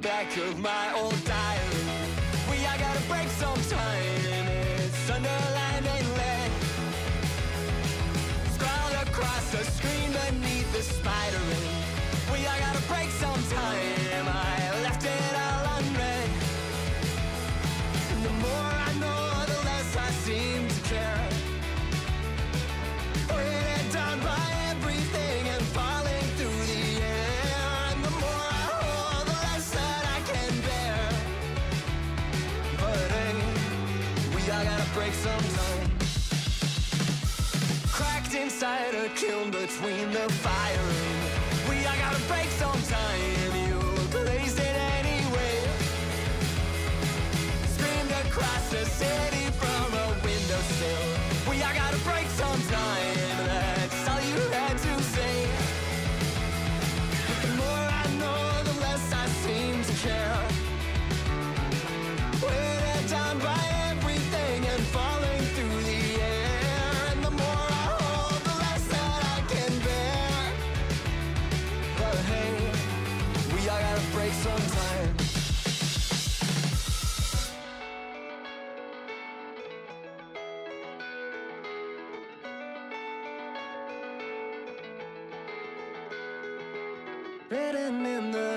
back of my old diary. inside a kiln between the fire we are gonna break sometime. You blaze it anyway. Scream across the city from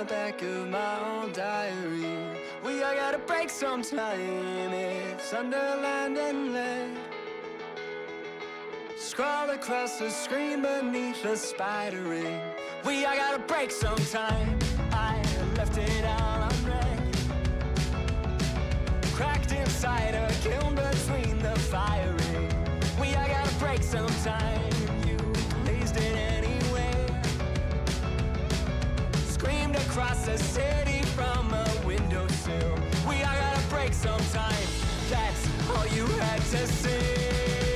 back of my own diary. We all gotta break sometime It's underlined and lit. Scroll across the screen beneath the spider ring. We all gotta break sometime I left it out unread. Cracked inside a kiln between the firing We all gotta break sometime across the city from a windowsill. We are gonna break sometime. That's all you had to see.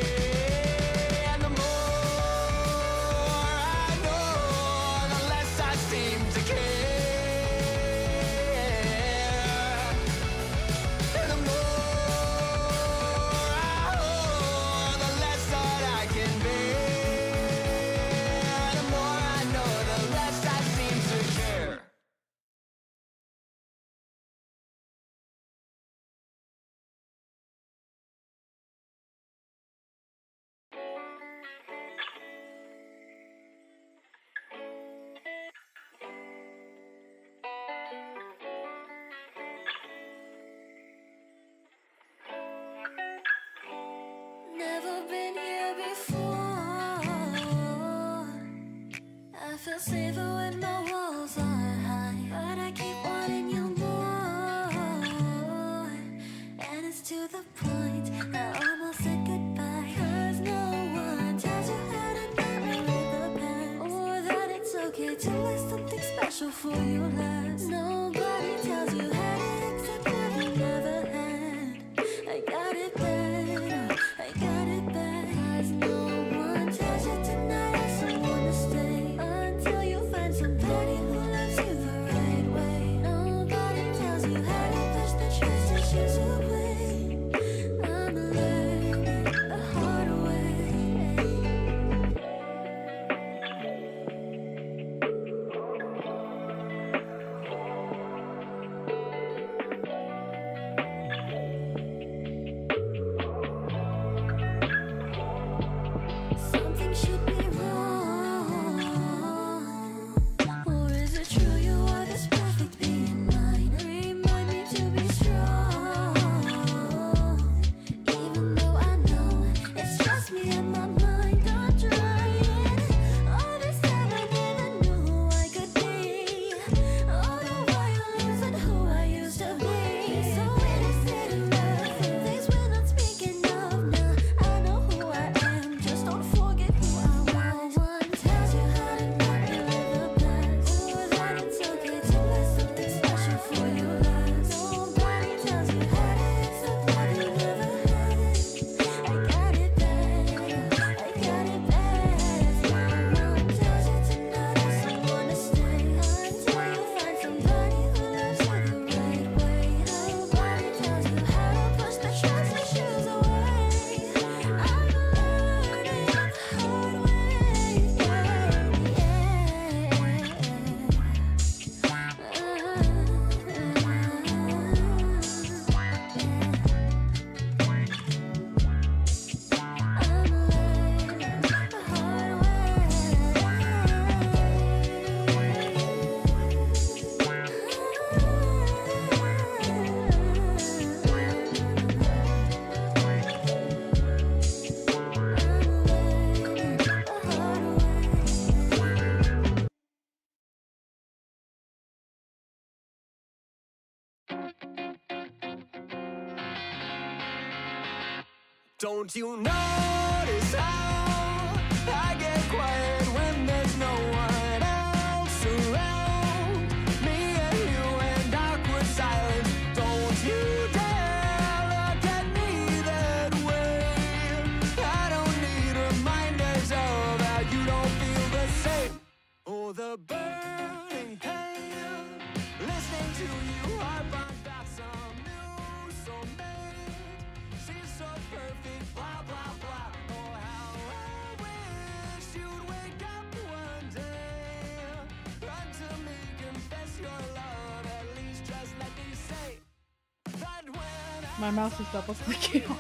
Don't you notice how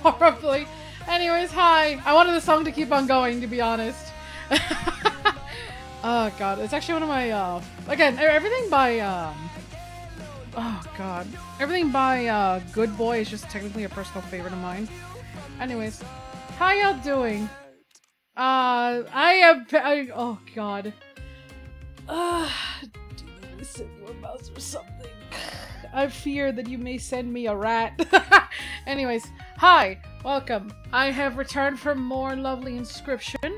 horribly. Anyways, hi. I wanted the song to keep on going, to be honest. oh god, it's actually one of my uh again, everything by um Oh god. Everything by uh Good Boy is just technically a personal favorite of mine. Anyways, how y'all doing? Uh I am I, oh god. Uh do you send mouse or something? I fear that you may send me a rat. Anyways, hi, welcome. I have returned for more lovely Inscryption.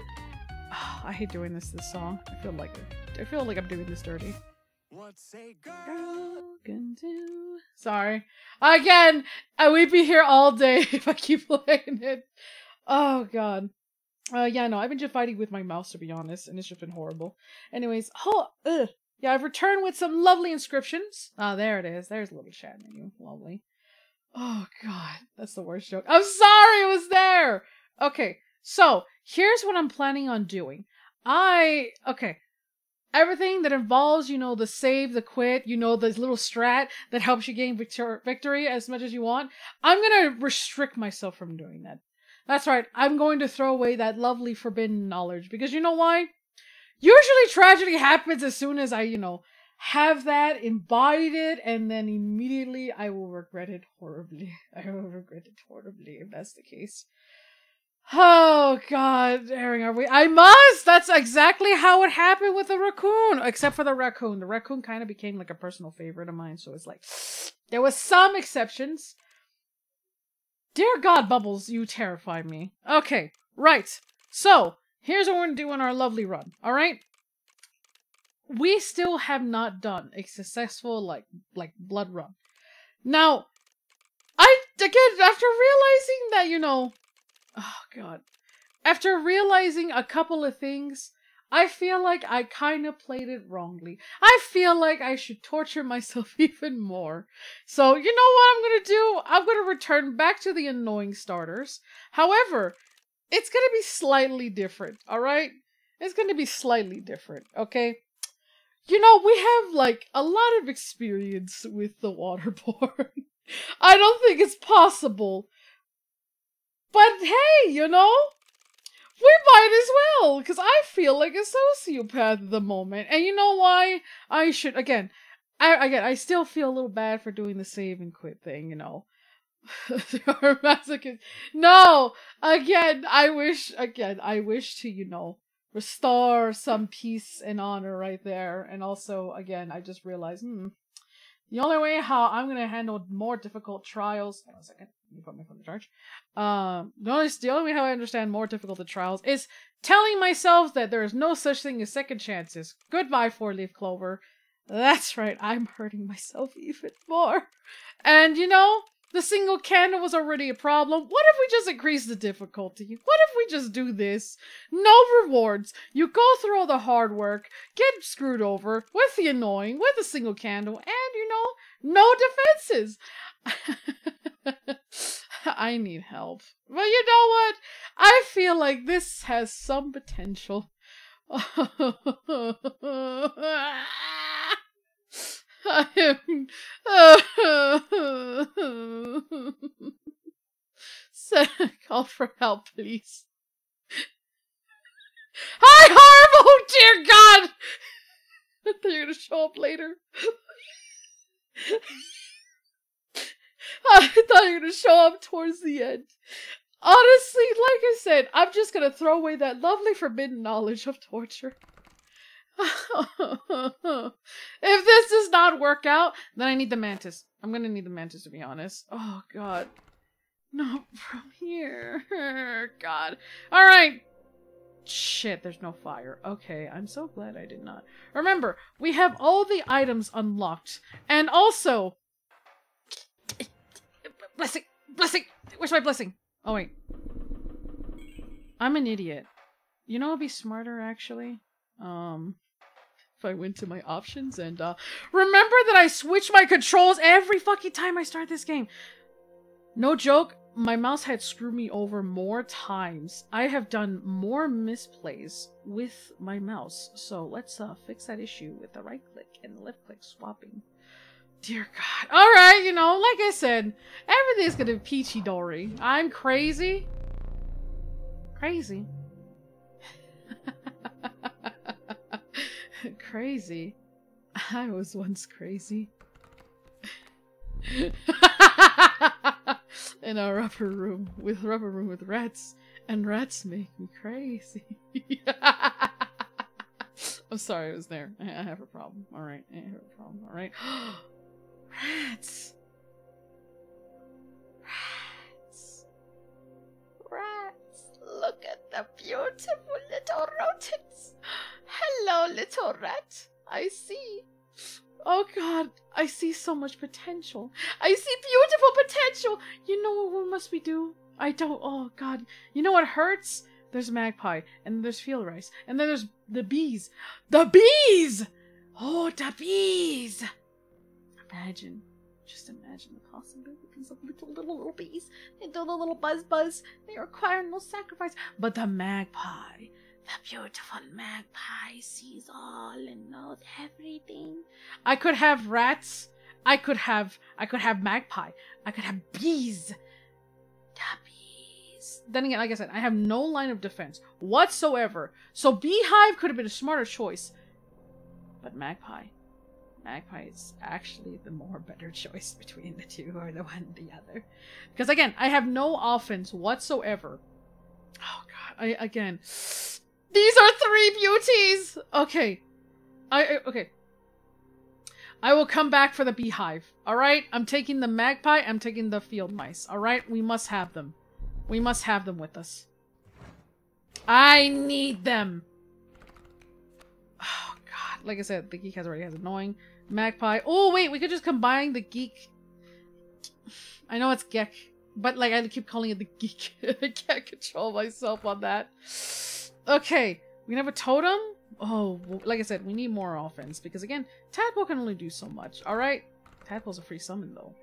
I hate doing this this song. I feel like. I feel like I'm doing this dirty. what's a girl? Can do. Sorry. Again, I would be here all day if I keep playing it. Oh god. Uh yeah, no, I've been just fighting with my mouse to be honest, and it's just been horrible. Anyways, oh ugh. Yeah, I've returned with some lovely Inscryptions. Ah, there it is. There's a little chat menu. Lovely. Oh god, that's the worst joke. I'm sorry it was there. Okay, so here's what I'm planning on doing. I okay. Everything that involves, you know, the save, the quit, you know, this little strat that helps you gain victor- victory as much as you want. I'm gonna restrict myself from doing that. That's right. I'm going to throw away that lovely forbidden knowledge because you know why? Usually tragedy happens as soon as I, you know, have that, embodied it, and then immediately I will regret it horribly. I will regret it horribly if that's the case. Oh god, Herring, are we? I must! That's exactly how it happened with the raccoon! Except for the raccoon. The raccoon kind of became like a personal favorite of mine, so it's like, there was some exceptions. Dear God, Bubbles, you terrify me. Okay, right. So, here's what we're gonna do on our lovely run, alright? We still have not done a successful, like, like, blood run. Now, I, again, after realizing that, you know, oh god, after realizing a couple of things, I feel like I kind of played it wrongly. I feel like I should torture myself even more. So, you know what I'm gonna do? I'm gonna return back to the annoying starters. However, it's gonna be slightly different, alright? It's gonna be slightly different, okay? You know, we have like a lot of experience with the waterborne. I don't think it's possible. But hey, you know, we might as well, because I feel like a sociopath at the moment. And you know why? I should again. I again, I still feel a little bad for doing the save and quit thing. You know. No, again, I wish. Again, I wish to you know restore some peace and honor right there. And also, again, I just realized, hmm, the only way how I'm gonna handle more difficult trials. Hold on a second. Let me put my phone in charge. Um, the only, the only way how I understand more difficult trials is telling myself that there is no such thing as second chances. Goodbye, four leaf clover. That's right, I'm hurting myself even more. And you know, the single candle was already a problem. What if we just increase the difficulty? What if we just do this? No rewards. You go through all the hard work, get screwed over with the annoying, with a single candle, and you know, no defenses. I need help. But you know what? I feel like this has some potential. I am. So, call for help, please. Hi, Harv! Oh, dear God! I thought you were gonna show up later. I thought you were gonna show up towards the end. Honestly, like I said, I'm just gonna throw away that lovely forbidden knowledge of torture. if this does not work out, then I need the mantis. I'm gonna need the mantis to be honest. Oh god. Not from here. God. All right. Shit, there's no fire. Okay, I'm so glad I did not. Remember, we have all the items unlocked. And also... Blessing! Blessing! Where's my blessing? Oh, wait. I'm an idiot. You know, it'd be smarter, actually. Um... I went to my options and, uh... Remember that I switch my controls every fucking time I start this game. No joke, my mouse had screwed me over more times. I have done more misplays with my mouse. So let's uh, fix that issue with the right click and the left click swapping. Dear God. Alright, you know, like I said, everything's gonna be peachy dory. I'm crazy. Crazy. crazy. I was once crazy. in a rubber room with rubber room with rats, and rats make me crazy. I'm sorry, I was there. I I have a problem. All right, I have a problem. All right, rats, rats, Rats, look at the beautiful little rodents. Hello, little rat. I see. Oh God, I see so much potential. I see beautiful potential. You know what we must we do? I don't. Oh God, you know what hurts? There's magpie, and there's field mice, and then there's the bees. The bees! Oh, the bees! Imagine, just imagine the possibilities of little, little, little bees. They do the little buzz, buzz. They require no sacrifice. But the magpie, the beautiful magpie sees all and knows everything. I could have rats. I could have I could have magpie. I could have bees. The bees. Then again, like I said, I have no line of defense whatsoever. So beehive could have been a smarter choice. But magpie. Magpie is actually the more better choice between the two or the one and the other. Because again, I have no offense whatsoever. Oh god, I again these are three beauties. Okay. I okay. I will come back for the beehive. All right? I'm taking the magpie, I'm taking the field mice. All right? We must have them. We must have them with us. I need them. Oh god. Like I said, the geek has already has annoying magpie. Oh wait, we could just combine the geek. I know it's geek, but like I keep calling it the geek. I can't control myself on that. Okay, we have a totem. Oh, like I said, we need more offense because again, tadpole can only do so much. All right, tadpole's a free summon though.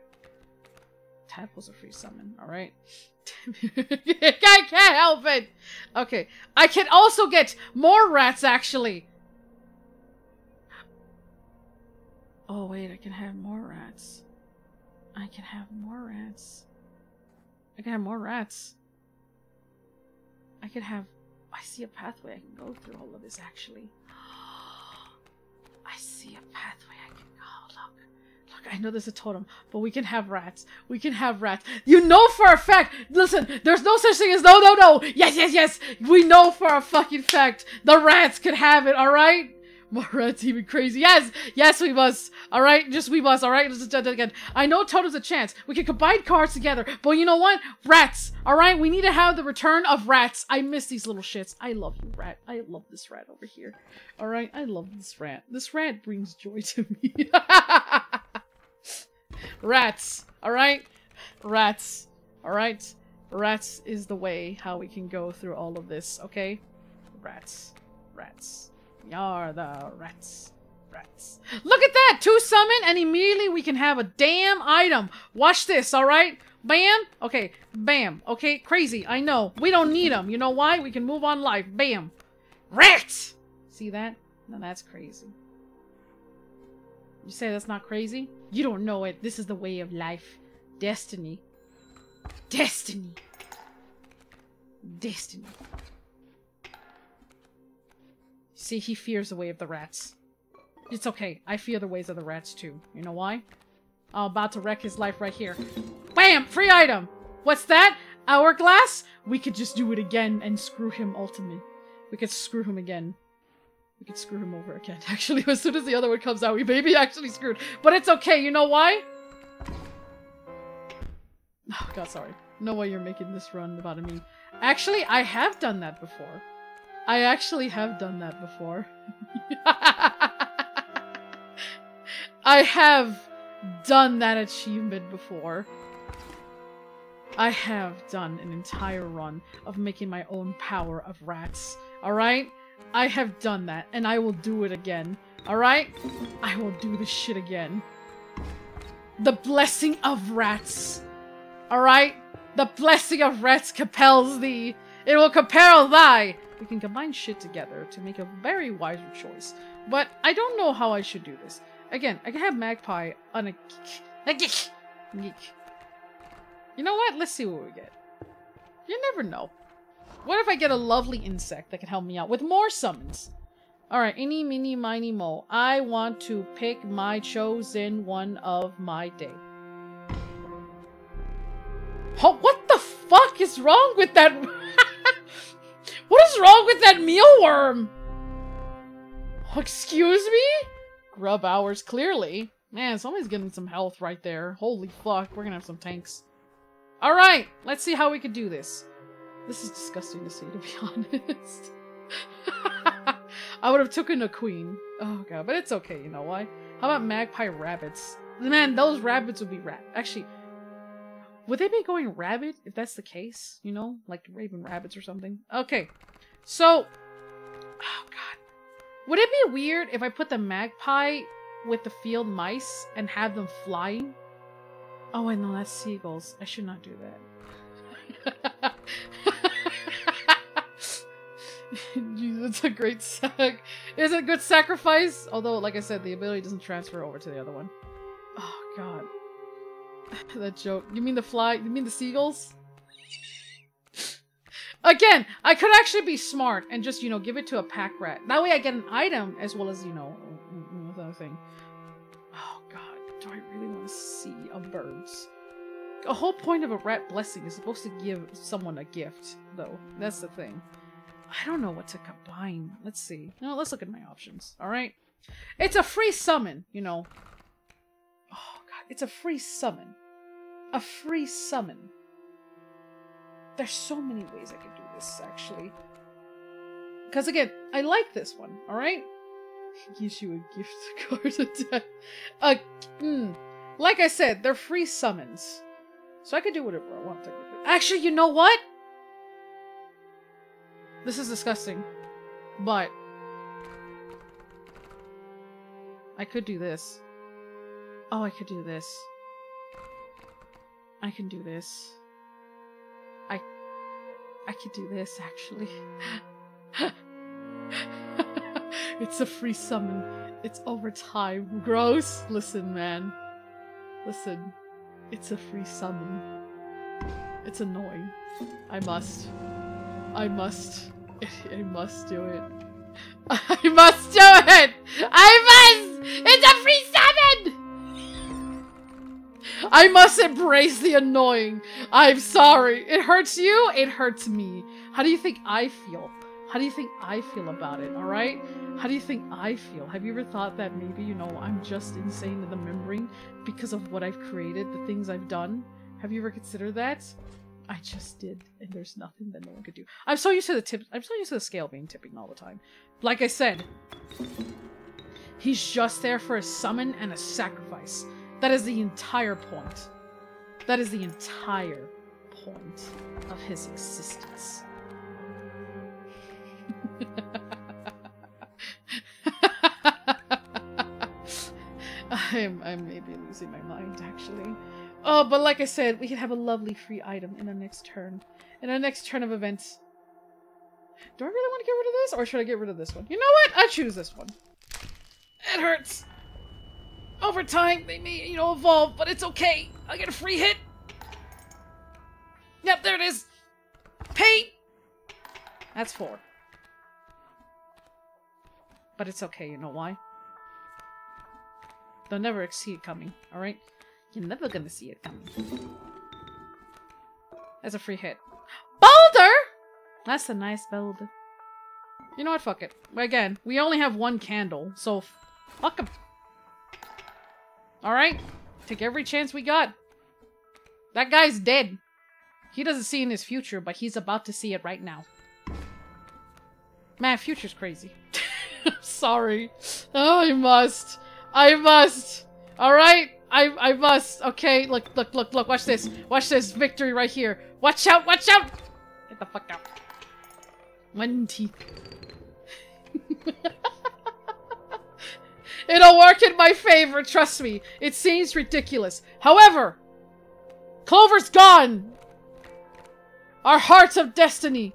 Tadpole's a free summon. All right. I can't help it. Okay, I can also get more rats actually. Oh wait, I can have more rats. I can have more rats. I can have more rats. I can have. I see a pathway I can go through all of this actually. I see a pathway I can go. Look. Look, I know there's a totem, but we can have rats. We can have rats. You know for a fact. Listen, there's no such thing as no, no, no. Yes, yes, yes. We know for a fucking fact the rats can have it, alright? More rats, even crazy. Yes, yes, we must. All right, just we must. All right, let's do that again. I know Toto's a chance. We can combine cards together, but you know what? Rats. All right, we need to have the return of rats. I miss these little shits. I love you, rat. I love this rat over here. All right, I love this rat. This rat brings joy to me. rats. All right, rats. All right, rats is the way how we can go through all of this. Okay, rats, rats. You're the rats. Rats. Look at that! Two summon, and immediately we can have a damn item. Watch this, alright? Bam! Okay, bam. Okay, crazy, I know. We don't need them. You know why? We can move on life. Bam! Rats! See that? Now that's crazy. You say that's not crazy? You don't know it. This is the way of life. Destiny. Destiny. Destiny. See, he fears the way of the rats. It's okay. I fear the ways of the rats too. You know why? I'm about to wreck his life right here. Bam! Free item! What's that? Hourglass? We could just do it again and screw him ultimately. We could screw him again. We could screw him over again. Actually, as soon as the other one comes out, we may be actually screwed. But it's okay. You know why? Oh, God, sorry. No way you're making this run about meme. Actually, I have done that before. I actually have done that before. I have done that achievement before. I have done an entire run of making my own power of rats. Alright? I have done that, and I will do it again. Alright? I will do this shit again. The blessing of rats. Alright? The blessing of rats compels thee. It will compel thy. We can combine shit together to make a very wiser choice. But I don't know how I should do this. Again, I can have Magpie on a... a geek. Geek. You know what? Let's see what we get. You never know. What if I get a lovely insect that can help me out with more summons? Alright, any, mini, miny, mo. I want to pick my chosen one of my day. Oh, what the fuck is wrong with that? wrong with that mealworm? Excuse me? Grub hours, clearly. Man, somebody's getting some health right there. Holy fuck, we're gonna have some tanks. Alright, let's see how we can do this. This is disgusting to see, to be honest. I would have taken a queen. Oh god, but it's okay, you know why? How about magpie rabbits? Man, those rabbits would be rat. Actually, would they be going rabbit if that's the case? You know, like raven rabbits or something? Okay, so, oh god. Would it be weird if I put the magpie with the field mice and have them flying? Oh, wait, no, that's seagulls. I should not do that. It's a great sac. Is it a good sacrifice? Although, like I said, the ability doesn't transfer over to the other one. Oh, God. that joke. You mean the fly? You mean the seagulls? Again, I could actually be smart and just, you know, give it to a pack rat. That way I get an item as well as, you know, mm, mm, mm, another thing. Oh god, do I really want to see a birds? A whole point of a rat blessing is supposed to give someone a gift, though. That's the thing. I don't know what to combine. Let's see. No, let's look at my options. Alright? It's a free summon, you know. Oh god, it's a free summon. A free summon. There's so many ways I could do this, actually. Because again, I like this one, alright? Gives you a gift card. Uh, mm, like I said, they're free summons. So I could do whatever I want. Actually, you know what? This is disgusting. But... I could do this. Oh, I could do this. I can do this. I... Could do this, actually. it's a free summon. It's over time. Gross. Listen, man. Listen. It's a free summon. It's annoying. I must. I must. I must do it. I must do it! I must! It's a free summon! I must embrace the annoying. I'm sorry. It hurts you, it hurts me. How do you think I feel? How do you think I feel about it, alright? How do you think I feel? Have you ever thought that maybe, you know, I'm just insane in the membrane because of what I've created, the things I've done? Have you ever considered that? I just did, and there's nothing that no one could do. I'm so used to the tip. I'm so used to the scale being tipping all the time. Like I said, he's just there for a summon and a sacrifice. That is the entire point. That is the entire point of his existence. I'm, I may be losing my mind, actually. Oh, but like I said, we can have a lovely free item in our next turn. In our next turn of events. Do I really want to get rid of this? Or should I get rid of this one? You know what? I choose this one. It hurts. Over time, they may, you know, evolve, but it's okay. I get a free hit. Yep, there it is. Pay. That's four. But it's okay, you know why? They'll never see it coming, alright? You're never gonna see it coming. That's a free hit. Boulder! That's a nice boulder. You know what? Fuck it. Again, we only have one candle, so fuck him. Alright? Take every chance we got. That guy's dead. He doesn't see in his future, but he's about to see it right now. Man, future's crazy. Sorry. Oh, I must. I must. All right. I I must. Okay. Look, look, look, look. Watch this. Watch this. Victory right here. Watch out. Watch out. Get the fuck out. One teeth. It'll work in my favor. Trust me. It seems ridiculous. However, Clover's gone. Our hearts of destiny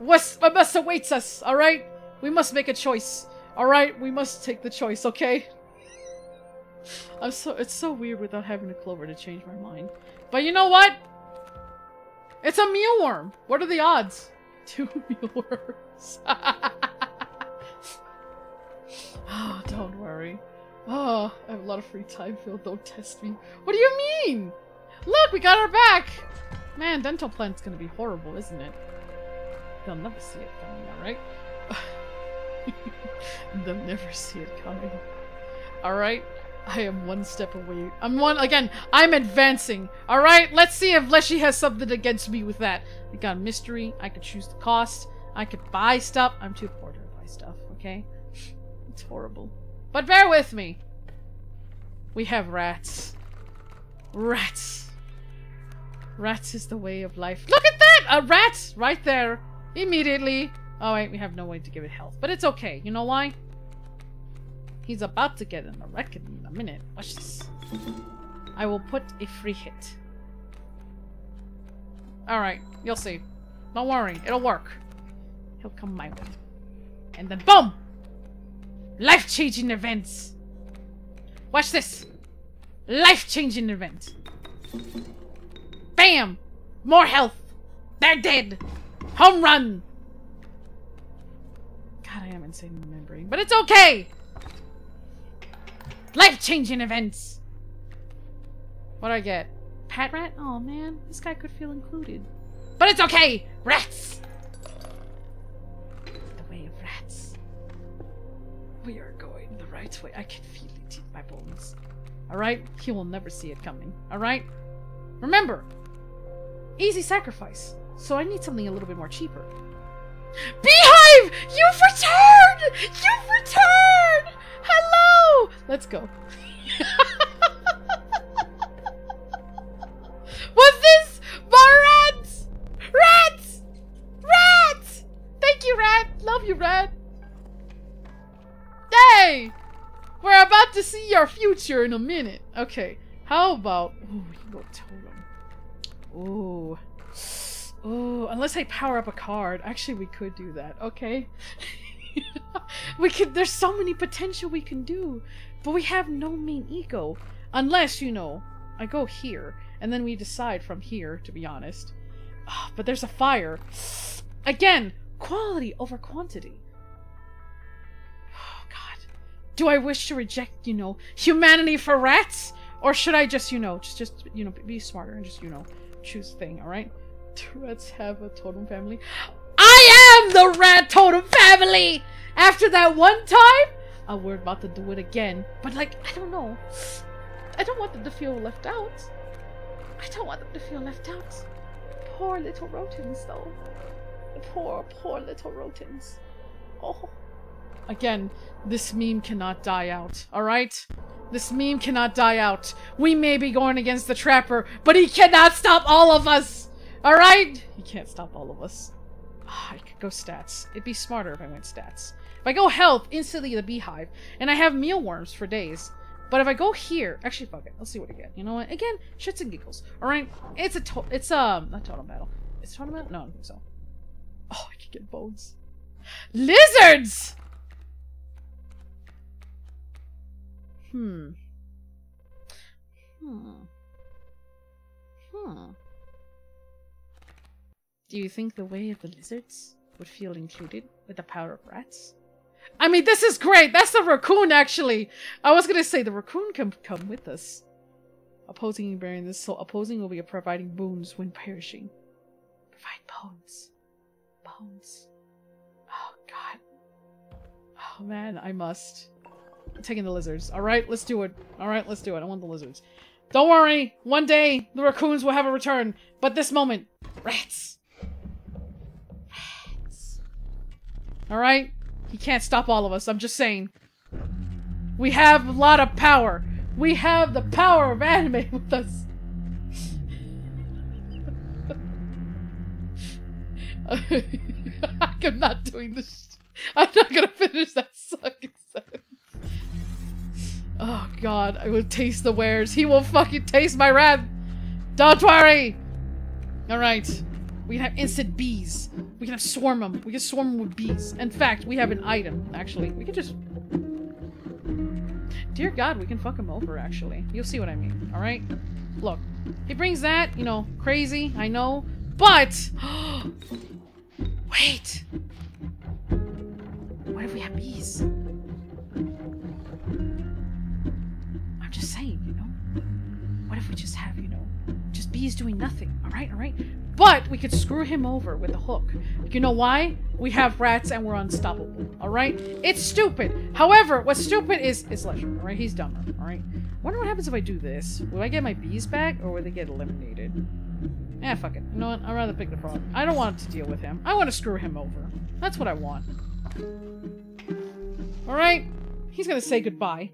West must uh, awaits us, alright? We must make a choice. Alright, we must take the choice, okay? I'm so it's so weird without having a clover to change my mind. But you know what? It's a mealworm. What are the odds? Two mealworms. oh, don't worry. Oh, I have a lot of free time, Phil. Don't test me. What do you mean? Look, we got our back! Man, dental plant's gonna be horrible, isn't it? They'll never see it coming, alright? They'll never see it coming. Alright? I am one step away. I'm one again, I'm advancing. Alright? Let's see if Leshy has something against me with that. I got mystery, I could choose the cost, I could buy stuff. I'm too poor to buy stuff, okay? It's horrible. But bear with me. We have rats. Rats. Rats is the way of life. Look at that! A rat! Right there. Immediately. Oh wait, we have no way to give it health. But it's okay. You know why? He's about to get in a reckoning in a minute. Watch this. I will put a free hit. Alright, you'll see. Don't worry, it'll work. He'll come my way. And then BOOM! Life-changing events! Watch this! Life-changing event! Bam! More health! They're dead! Home run! God, I am insane remembering. But it's okay! Life-changing events! What do I get? Pack rat? Oh man, this guy could feel included. But it's okay! Rats! We are going the right way. I can feel it in my bones. Alright? He will never see it coming. Alright? Remember! Easy sacrifice. So I need something a little bit more cheaper. Beehive! You've returned! You've returned! Hello! Let's go. Was this more rats? Rats! Rats! Thank you, rat. Love you, rat. Hey! We're about to see your future in a minute. Okay. How about... Ooh, you go totem. Ooh. Oh, unless I power up a card. Actually, we could do that. Okay. we could. There's so many potential we can do, but we have no main ego. Unless you know, I go here, and then we decide from here. To be honest, Ah, but there's a fire. Again, quality over quantity. Do I wish to reject, you know, humanity for rats, or should I just, you know, just, just, you know, be smarter and just, you know, choose thing. All right. Do rats have a totem family? I am the rat totem family! After that one time, uh, we're about to do it again. But, like, I don't know. I don't want them to feel left out. I don't want them to feel left out. Poor little rodents, though. Poor, poor little rodents. Oh. Again, this meme cannot die out, alright? This meme cannot die out. We may be going against the Trapper, but he cannot stop all of us! Alright? He can't stop all of us. Ah, I could go stats. It'd be smarter if I went stats. If I go health, instantly the beehive. And I have mealworms for days. But if I go here, actually fuck it. Let's see what I get. You know what? Again, shits and giggles. Alright? It's a to it's um not totem battle. It's totem battle? No, I don't think so. Oh, I can get bones. Lizards! Hmm. Hmm. Hmm. Do you think the way of the lizards would feel included with the power of rats? I mean, this is great! That's the raccoon, actually! I was gonna say the raccoon can come with us. Opposing and bearing this, so opposing will be providing boons when perishing. Provide bones. Bones. Oh, God. Oh, man, I must. Taking the lizards. Alright, let's do it. Alright, let's do it. I want the lizards. Don't worry. One day the raccoons will have a return. But this moment, rats. Rats. All right. He can't stop all of us. I'm just saying. We have a lot of power. We have the power of anime with us. I'm not doing this. I'm not gonna finish that. Oh god, I will taste the wares. He will fucking taste my wrath. Don't worry. All right. We can have instant bees. We can have swarm them. We can swarm them with bees. In fact, we have an item. Actually, we can just. Dear God, we can fuck him over. Actually, you'll see what I mean. All right. Look, he brings that. You know, crazy. I know, but wait. What if we have bees? Just saying, you know. What if we just have, you know, just bees doing nothing? All right, all right. But we could screw him over with a hook. You know why? We have rats and we're unstoppable. All right. It's stupid. However, what's stupid is is Ledger. All right. He's dumber. All right. Wonder what happens if I do this. Will I get my bees back or will they get eliminated? Eh, fuck it. You know what? I'd rather pick the frog. I don't want to deal with him. I want to screw him over. That's what I want. Alright. He's gonna say goodbye.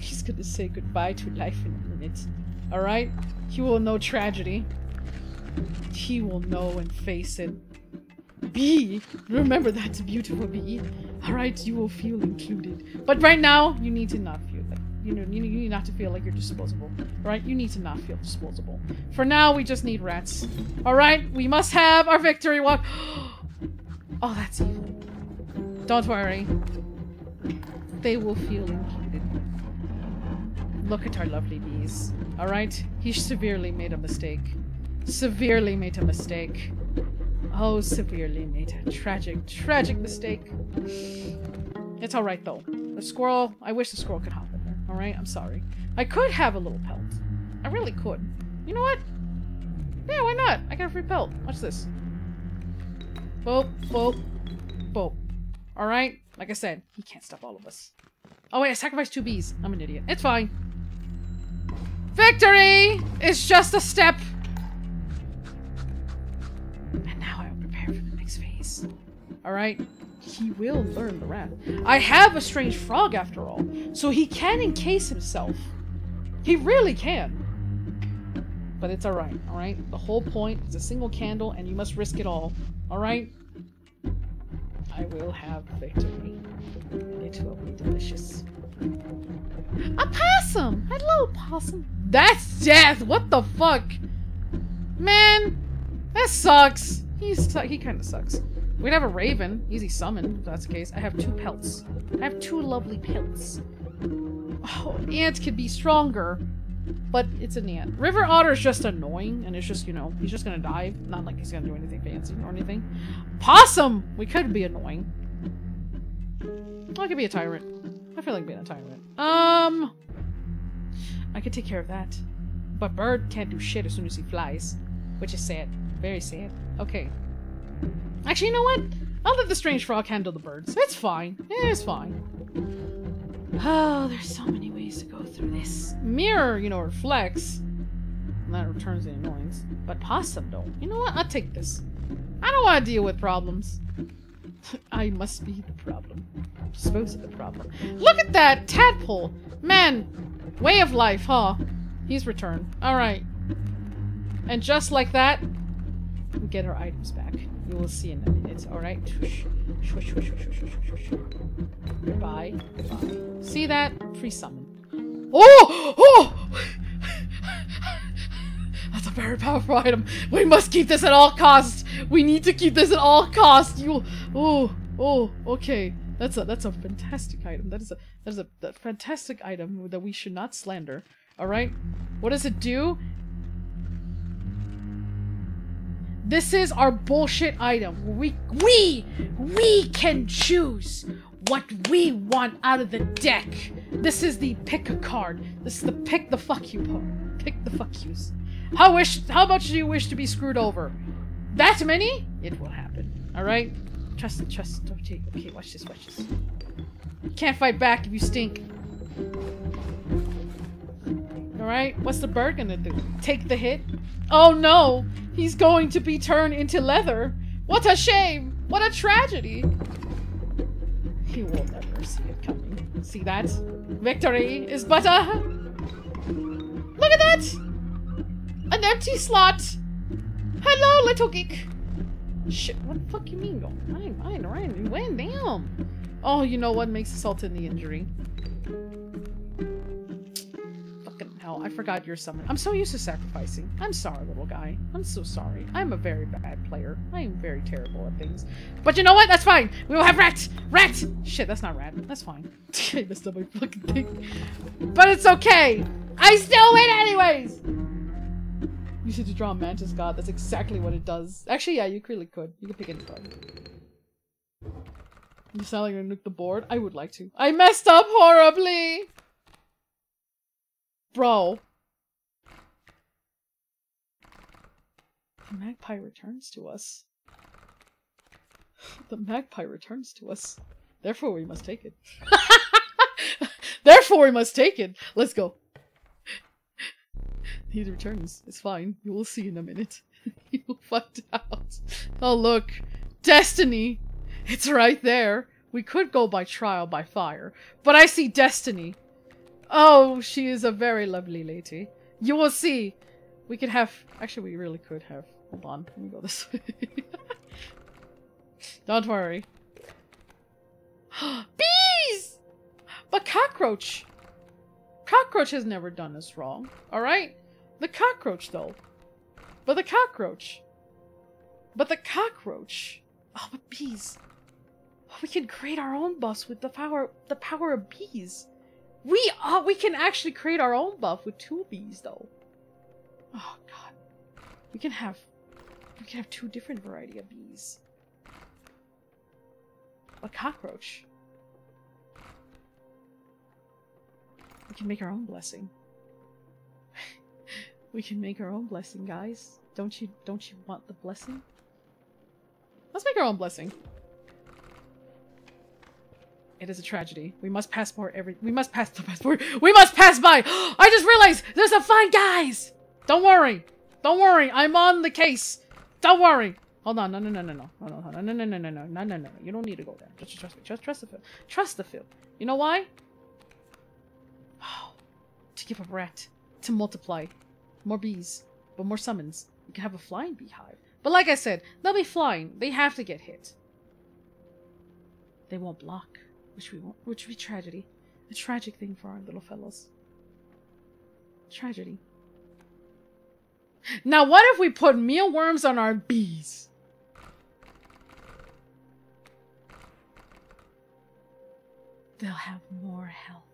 He's gonna say goodbye to life in a minute. Alright? He will know tragedy. He will know and face it. B! Remember that beautiful B. Alright, you will feel included. But right now, you need to not feel that. You know, you need not to feel like you're disposable. Alright? You need to not feel disposable. For now, we just need rats. Alright? We must have our victory walk. Oh, that's evil. Don't worry. They will feel included. Look at our lovely bees. Alright? He severely made a mistake. Severely made a mistake. Oh, severely made a tragic, tragic mistake. It's alright though. The squirrel, I wish the squirrel could hop in there. Alright? I'm sorry. I could have a little pelt. I really could. You know what? Yeah, why not? I got a free pelt. Watch this. Boop, boop, boop. Alright? Like I said, he can't stop all of us. Oh wait, I sacrificed two bees. I'm an idiot. It's fine. Victory is just a step. And now I will prepare for the next phase. Alright? He will learn the wrath. I have a strange frog after all, so he can encase himself. He really can. But it's alright, alright? The whole point is a single candle and you must risk it all. Alright? I will have victory. It will be delicious. A possum! Hello, possum. That's death! What the fuck? Man, that sucks. He's he kind of sucks. We'd have a raven, easy summon, if that's the case. I have two pelts. I have two lovely pelts. Oh, ant could be stronger, but it's an ant. River otter is just annoying, and it's just, you know, he's just gonna die. Not like he's gonna do anything fancy or anything. Possum! We could be annoying. I could be a tyrant. I feel like being a tyrant. Um, I could take care of that. But bird can't do shit as soon as he flies, which is sad. Very sad. Okay. Actually, you know what? I'll let the strange frog handle the birds. It's fine. It's fine. Oh, there's so many ways to go through this. Mirror, you know, reflects. And that returns the annoyance. But possum, though. You know what? I'll take this. I don't want to deal with problems. I must be the problem. Dispose of the problem. Look at that tadpole! Man, way of life, huh? He's returned. Alright. And just like that, we get our items back. You will see in a minute, alright? Goodbye. Goodbye. See that? Free summon. Oh! Oh! That's a very powerful item. We must keep this at all costs. We need to keep this at all costs. You. Oh. Oh. Okay. That's a that's a fantastic item. That is a that is a, a fantastic item that we should not slander. All right. What does it do? This is our bullshit item. We we we can choose what we want out of the deck. This is the pick a card. This is the pick the fuck you part. Pick the fuck yous. How wish how much do you wish to be screwed over? That many? It will happen. Alright? Trust trust okay, okay, watch this, watch this. You can't fight back if you stink. Alright, what's the bird gonna do? Take the hit? Oh no! He's going to be turned into leather! What a shame! What a tragedy! He will never see it coming. See that? Victory is but a. Look at that! An empty slot! Hello, little geek! Shit, what the fuck you mean? Go fine, alright, you win, damn! Oh, you know what makes assault in the injury? Fucking hell, I forgot your summon. I'm so used to sacrificing. I'm sorry, little guy. I'm so sorry. I'm a very bad player. I am very terrible at things. But you know what? That's fine! We will have rat! Rat! Shit, that's not rat. That's fine. I messed up my fucking thing. But it's okay! I still win anyways! You should draw a mantis god. That's exactly what it does. Actually, yeah, you really could. You could pick any card. You sound like you're gonna nuke the board. I would like to. I messed up horribly! Bro. The magpie returns to us. The magpie returns to us. Therefore, we must take it. Therefore, we must take it. Let's go. He returns. It's fine. You will see in a minute. you will find out. Oh, look. Destiny. It's right there. We could go by trial by fire, but I see destiny. Oh, she is a very lovely lady. You will see. We could have. Actually, we really could have. Hold on. Let me go this way. Don't worry. Bees! But cockroach. Cockroach has never done us wrong. Alright? The cockroach, though. But the cockroach. But the cockroach. Oh, but bees. Oh, we can create our own buffs with the power the power of bees. We uh, we can actually create our own buff with two bees though. Oh god. We can have we can have two different variety of bees. A cockroach. We can make our own blessing. We can make our own blessing, guys. Don't you don't you want the blessing? Let's make our own blessing. It is a tragedy. We must passport every- we must pass the passport- we must pass by! I just realized there's a fine guys! Don't worry! Don't worry, I'm on the case! Don't worry! Hold on, no, no, no, no, no, no, no, no, no, no, no, no, no, no, no, no, you don't need to go there. Just trust me, just trust the field. Trust the field. You know why? Oh, to give a rat. To multiply. More bees. But more summons. You can have a flying beehive. But like I said, they'll be flying. They have to get hit. They won't block. Which we won't, which would be tragedy. A tragic thing for our little fellows. Tragedy. Now what if we put mealworms on our bees? They'll have more health.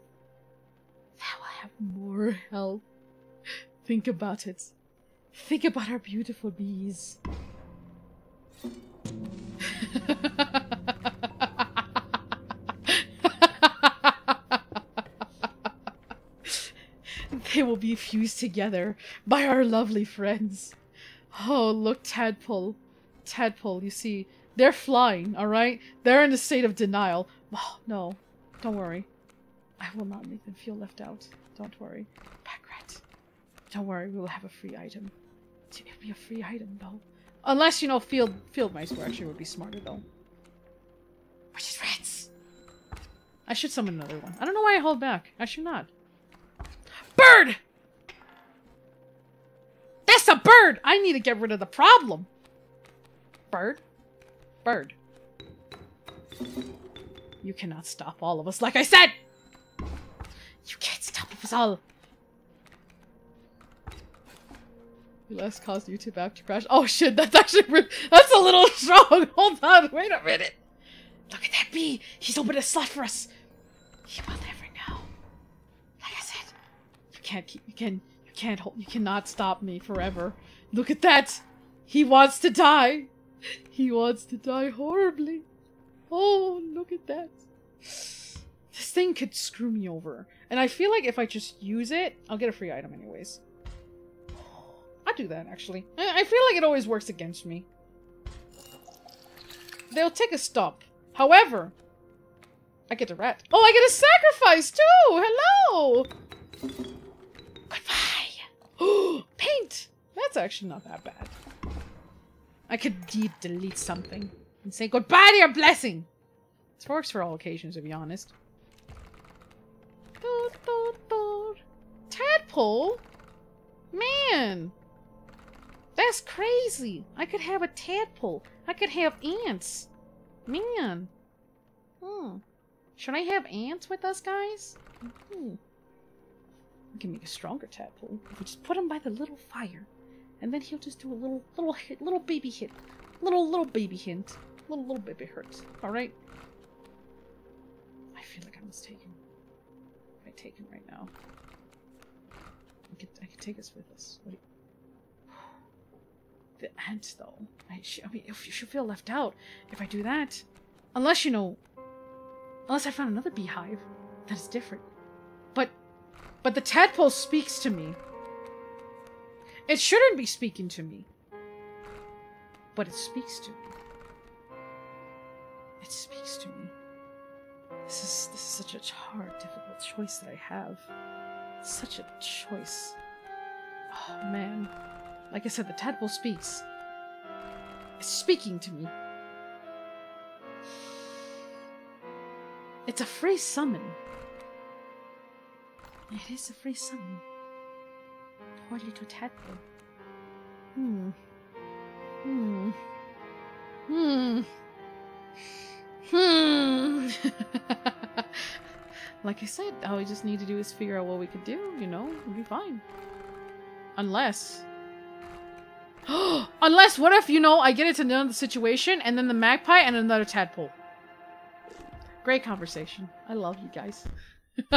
They will have more health. Think about it. Think about our beautiful bees. they will be fused together by our lovely friends. Oh, look, Tadpole. Tadpole, you see, they're flying, alright? They're in a state of denial. Oh, no, don't worry. I will not make them feel left out. Don't worry. Don't worry, we will have a free item. It'll be a free item, though. Unless, you know, field field mice were actually would be smarter, though. Which is rats! I should summon another one. I don't know why I hold back. I should not. Bird! That's a bird! I need to get rid of the problem. Bird? Bird. You cannot stop all of us, like I said! You can't stop us all. Last caused YouTube app to crash. Oh shit, that's actually that's a little strong. Hold on, wait a minute. Look at that bee. He's opened a slot for us. He will never know. Like I said, you can't keep. You can. You can't hold. You cannot stop me forever. Look at that. He wants to die. He wants to die horribly. Oh, look at that. This thing could screw me over. And I feel like if I just use it, I'll get a free item anyways. I'll do that, actually. I I feel like it always works against me. They'll take a stop. However, I get a rat. Oh, I get a sacrifice too! Hello! Goodbye. Paint. That's actually not that bad. I could de- delete something and say goodbye to your blessing. This works for all occasions, to be honest. Tadpole? Man. That's crazy. I could have a tadpole. I could have ants. Man. Hmm. Should I have ants with us, guys? Hmm. We can make a stronger tadpole if we just put him by the little fire, and then he'll just do a little, little hit, little baby hit, little, little baby hint, little, little baby hurt. All right. I feel like I'm mistaken. I take him right now, I could, I could take us with us. What do you... The ant, though. I, I mean, if you should feel left out if I do that, unless you know, unless I found another beehive that is different. But, but the tadpole speaks to me. It shouldn't be speaking to me, but it speaks to me. It speaks to me. This is this is such a hard, difficult choice that I have. Such a choice. Oh man. Like I said, the tadpole speaks. It's speaking to me. It's a free summon. It is a free summon. Poor little tadpole. Hmm. Hmm. Hmm. Hmm. like I said, all we just need to do is figure out what we could do, you know? We'll be fine. Unless. Unless, what if, you know, I get into another situation and then the magpie and another tadpole? Great conversation. I love you guys.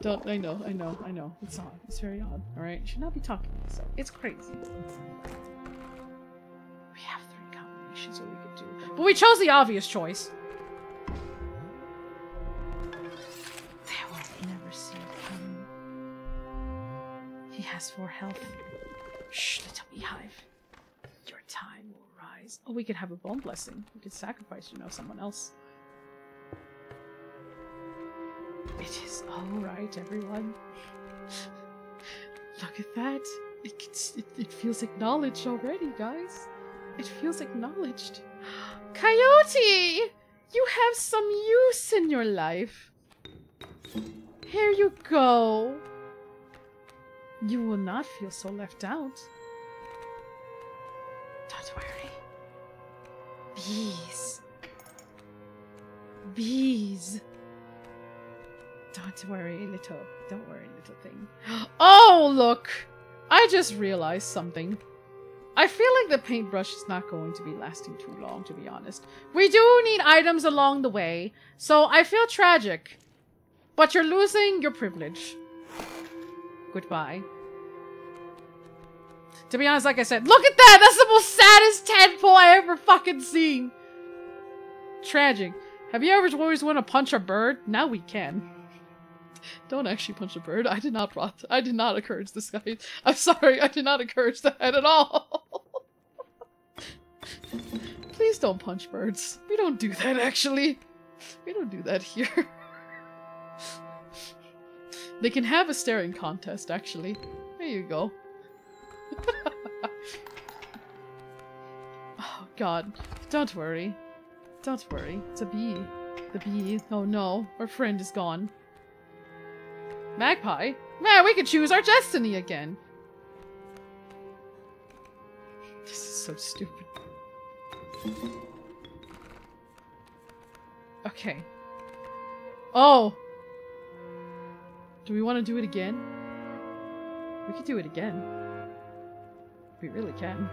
Don't, I know, I know, I know. It's odd. It's very odd. Alright? Should not be talking so It's crazy. We have three combinations that we could do. But we chose the obvious choice. Has four health. Shh, little beehive. Your time will rise. Oh, we could have a bone blessing. We could sacrifice, you know, someone else. It is alright, everyone. Look at that. It, it, it feels acknowledged already, guys. It feels acknowledged. Coyote! You have some use in your life. Here you go. You will not feel so left out. Don't worry. Bees. Bees. Don't worry, little. Don't worry, little thing. Oh, look! I just realized something. I feel like the paintbrush is not going to be lasting too long, to be honest. We do need items along the way, so I feel tragic. But you're losing your privilege. Goodbye. To be honest, like I said, look at that! That's the most saddest tadpole I ever fucking seen! Tragic. Have you ever always want to punch a bird? Now we can. Don't actually punch a bird. I did not. I did not encourage this guy. I'm sorry, I did not encourage that at all. Please don't punch birds. We don't do that actually. We don't do that here. they can have a staring contest actually. There you go. God. Don't worry. Don't worry. It's a bee. The bee. Oh no. Our friend is gone. Magpie? Man, we could choose our destiny again. This is so stupid. Okay. Oh! Do we want to do it again? We could do it again. We really can.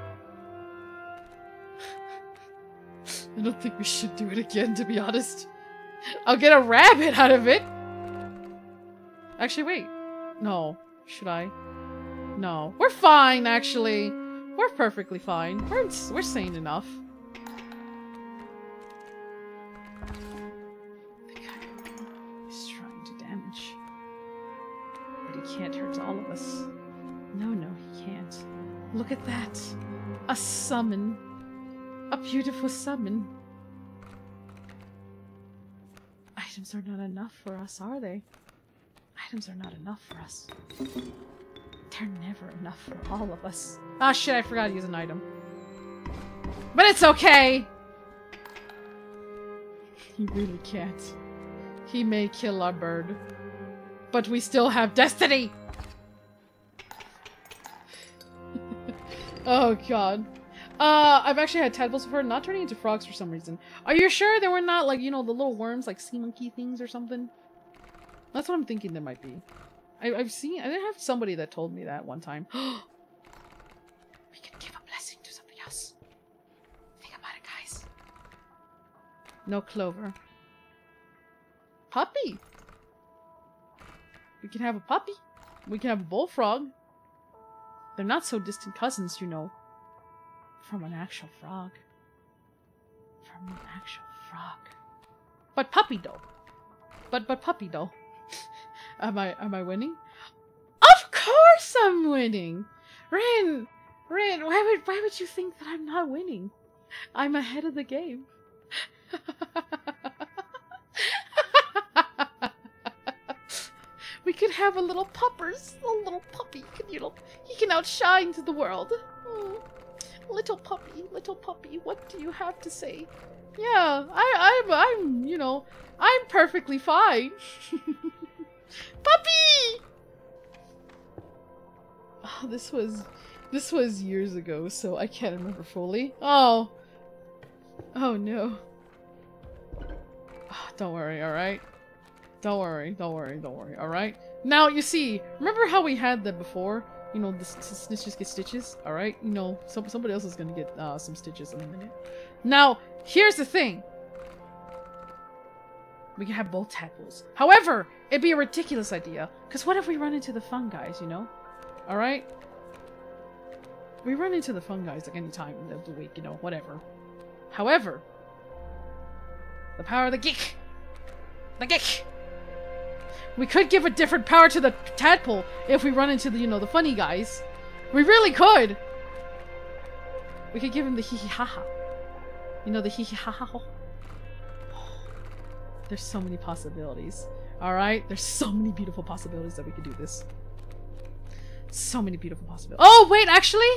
I don't think we should do it again, to be honest. I'll get a rabbit out of it! Actually, wait. No. Should I? No. We're fine, actually. We're perfectly fine. We're, we're sane enough. The guy is trying to damage. But he can't hurt all of us. No, no, he can't. Look at that. A summon. Beautiful summon. Items are not enough for us, are they? items are not enough for us. They're never enough for all of us. Ah, shit, I forgot to use an item. But it's okay! He really can't. He may kill our bird. But we still have destiny! oh god. Uh, I've actually had tadpoles before, not turning into frogs for some reason. Are you sure they were not like, you know, the little worms, like sea monkey things or something? That's what I'm thinking there might be. I, I've seen, I didn't have somebody that told me that one time. we can give a blessing to something else. Think about it, guys. No clover. Puppy! We can have a puppy. We can have a bullfrog. They're not so distant cousins, you know. From an actual frog. From an actual frog. But puppy though. But but puppy though. am I am I winning? Of course I'm winning! Rin! Rin, why would why would you think that I'm not winning? I'm ahead of the game. we could have a little puppers, a little puppy. Can you know, he can outshine to the world. Little puppy, little puppy, what do you have to say? Yeah, I, I'm, I'm, you know, I'm perfectly fine. puppy! Oh, this was, this was years ago, so I can't remember fully. Oh. Oh no. Oh, don't worry, alright? Don't worry, don't worry, don't worry, alright? Now, you see, remember how we had that before? You know, the snitches get stitches, alright? You know, some, somebody else is gonna get uh, some stitches in a minute. Now, here's the thing. We can have both tadpoles. However, it'd be a ridiculous idea. Because what if we run into the fun guys, you know? Alright? We run into the fun guys like any time of the week, you know, whatever. However, the power of the geek! The geek! We could give a different power to the tadpole if we run into the, you know, the funny guys. We really could! We could give him the hee hee ha ha. You know, the hee hee ha ha. There's so many possibilities. Alright? There's so many beautiful possibilities that we could do this. So many beautiful possibilities. Oh, wait, actually?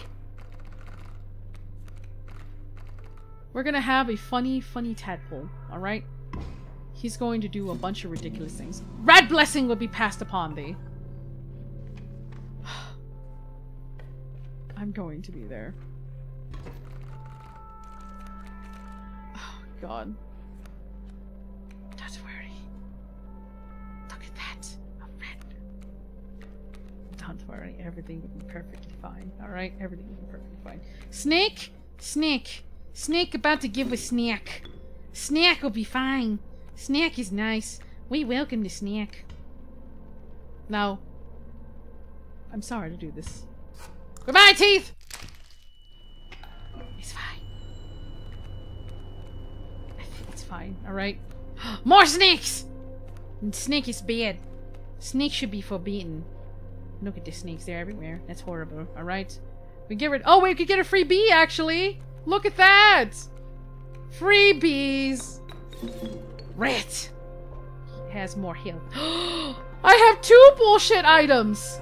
We're gonna have a funny, funny tadpole, alright? He's going to do a bunch of ridiculous things. Red blessing will be passed upon thee. I'm going to be there. Oh, God. Don't worry. Look at that. A red. Don't worry. Everything will be perfectly fine. Alright? Everything will be perfectly fine. Snake! Snake! Snake about to give a snack. Snack will be fine. Snack is nice. We welcome the snack. Now, I'm sorry to do this. Goodbye, teeth! It's fine. I think it's fine, alright? More snakes! And snake is bad. Snake should be forbidden. Look at the snakes, they're everywhere. That's horrible, alright? We get rid- Oh, we could get a free bee, actually! Look at that! Free bees! Rat! He has more health. I have two bullshit items!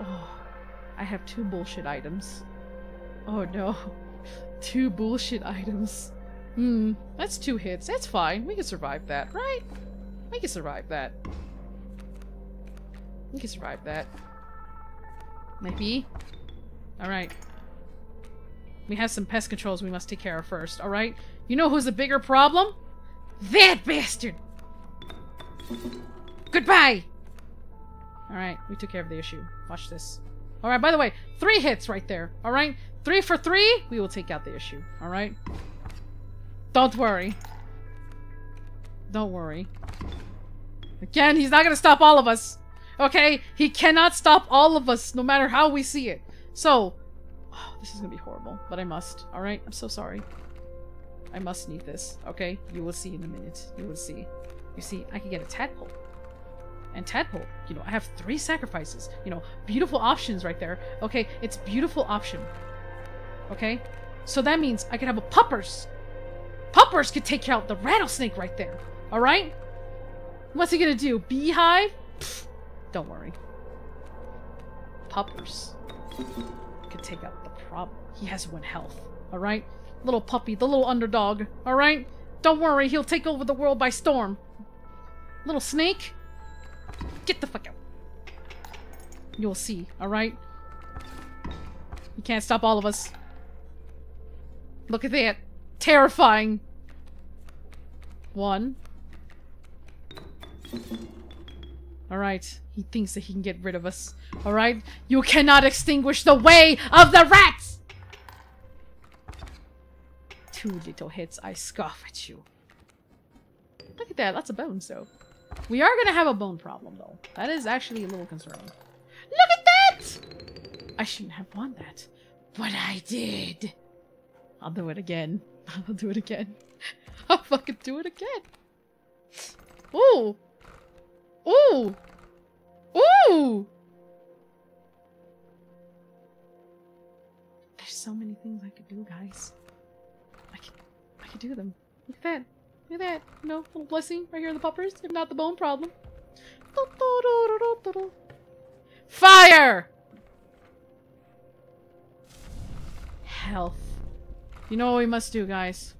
Oh, I have two bullshit items. Oh no. Two bullshit items. Hmm, that's two hits. That's fine. We can survive that, right? We can survive that. We can survive that. Maybe. Alright. We have some pest controls we must take care of first, alright? You know who's the bigger problem? That bastard! Goodbye! Alright, we took care of the issue. Watch this. Alright, by the way, three hits right there, alright? Three for three, we will take out the issue, alright? Don't worry. Don't worry. Again, he's not gonna stop all of us. Okay? He cannot stop all of us, no matter how we see it. So, oh, this is gonna be horrible, but I must. Alright? I'm so sorry. I must need this, okay? You will see in a minute. You will see. You see, I can get a tadpole. And tadpole, you know, I have three sacrifices. You know, beautiful options right there. Okay, it's beautiful option. Okay? So that means I could have a puppers. Puppers could take out the rattlesnake right there. Alright? What's he gonna do? Beehive? Pfft, don't worry. Puppers could take out the problem. He has one health, alright? Little puppy, the little underdog, alright? Don't worry, he'll take over the world by storm. Little snake, get the fuck out. You'll see, alright? You can't stop all of us. Look at that. Terrifying. One. Alright. He thinks that he can get rid of us. Alright? You cannot extinguish the way of the rats! Two little hits, I scoff at you. Look at that, lots of bones though. We are gonna have a bone problem though. That is actually a little concerning. Look at that! I shouldn't have won that. But I did. I'll do it again. I'll do it again. I'll fucking do it again. Ooh. Ooh. Ooh. There's so many things I could do, guys. Do them. Look at that. Look at that. You know, little blessing right here in the puppers, if not the bone problem. Fire! Health. You know what we must do, guys?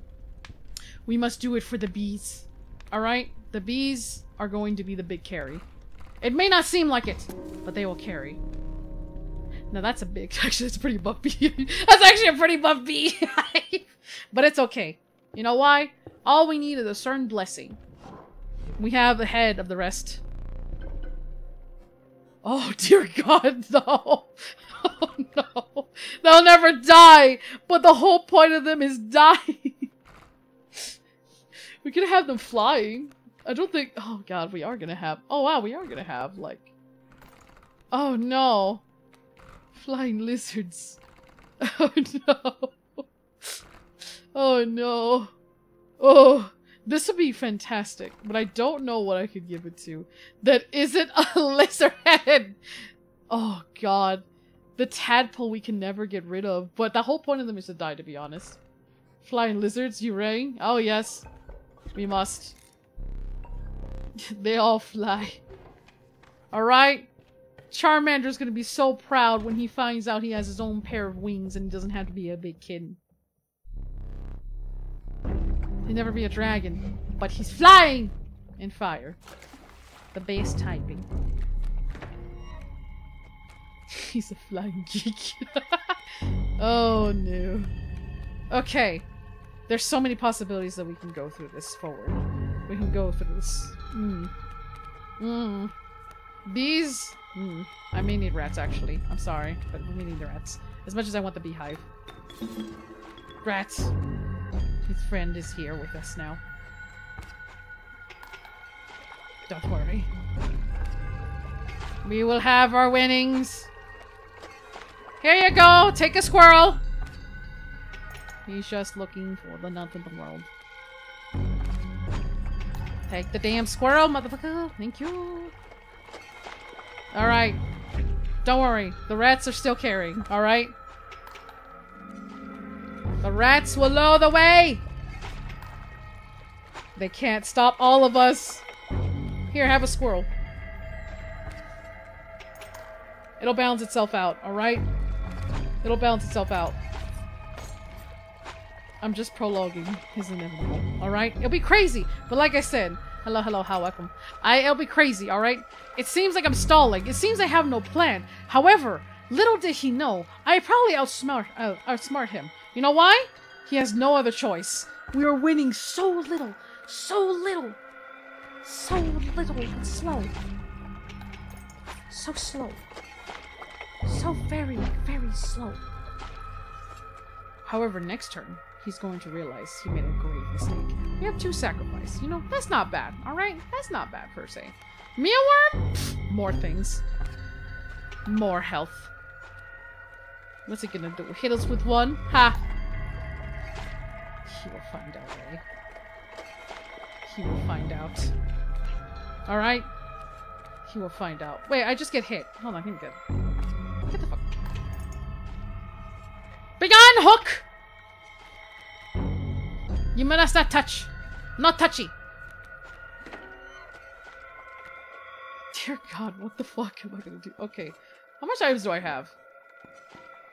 We must do it for the bees. Alright? The bees are going to be the big carry. It may not seem like it, but they will carry. Now that's a big, actually that's a pretty buff bee. that's actually a pretty buff bee. but it's okay. You know why? All we need is a certain blessing. We have the head of the rest. Oh dear god, no. Oh no. They'll never die, but the whole point of them is dying. we could have them flying. I don't think, oh god, we are gonna have, oh wow, we are gonna have, like, oh no. Flying lizards. Oh no. Oh no. Oh, this would be fantastic, but I don't know what I could give it to. That isn't a lizard head. Oh god. The tadpole we can never get rid of, but the whole point of them is to die, to be honest. Flying lizards, you rang? Oh yes. We must. they all fly. Alright? Charmander's gonna be so proud when he finds out he has his own pair of wings and he doesn't have to be a big kid. He'll never be a dragon, but he's flying in fire. The base typing. he's a flying geek. oh no. Okay. There's so many possibilities that we can go through this forward. We can go through this. Mm. Mm. Bees. Mm. I may need rats actually. I'm sorry, but we need the rats. As much as I want the beehive. Rats. His friend is here with us now. Don't worry. We will have our winnings. Here you go. Take a squirrel. He's just looking for the nut in the world. Take the damn squirrel, motherfucker. Thank you. Alright. Don't worry. The rats are still carrying, alright? Rats will know the way! They can't stop all of us. Here, have a squirrel. It'll balance itself out, alright? It'll balance itself out. I'm just prologuing his inevitable, alright? It'll be crazy, but like I said, hello, hello, how welcome. I, it'll be crazy, alright? It seems like I'm stalling. It seems I have no plan. However, little did he know, I probably outsmart, uh, outsmart him. You know why? He has no other choice. We are winning so little, so little, so little and slow. So slow. So very, very slow. However, next turn, he's going to realize he made a grave mistake. We have two sacrifice. You know, that's not bad, alright? That's not bad per se. Mealworm? Pfft, more things. More health. What's he gonna do? Hit us with one? Ha! He will find out, eh? He will find out. Alright? He will find out. Wait, I just get hit. Hold on, I'm good. Get the fuck. Begone, hook! You must not touch. Not touchy. Dear God, what the fuck am I gonna do? Okay. How much items do I have?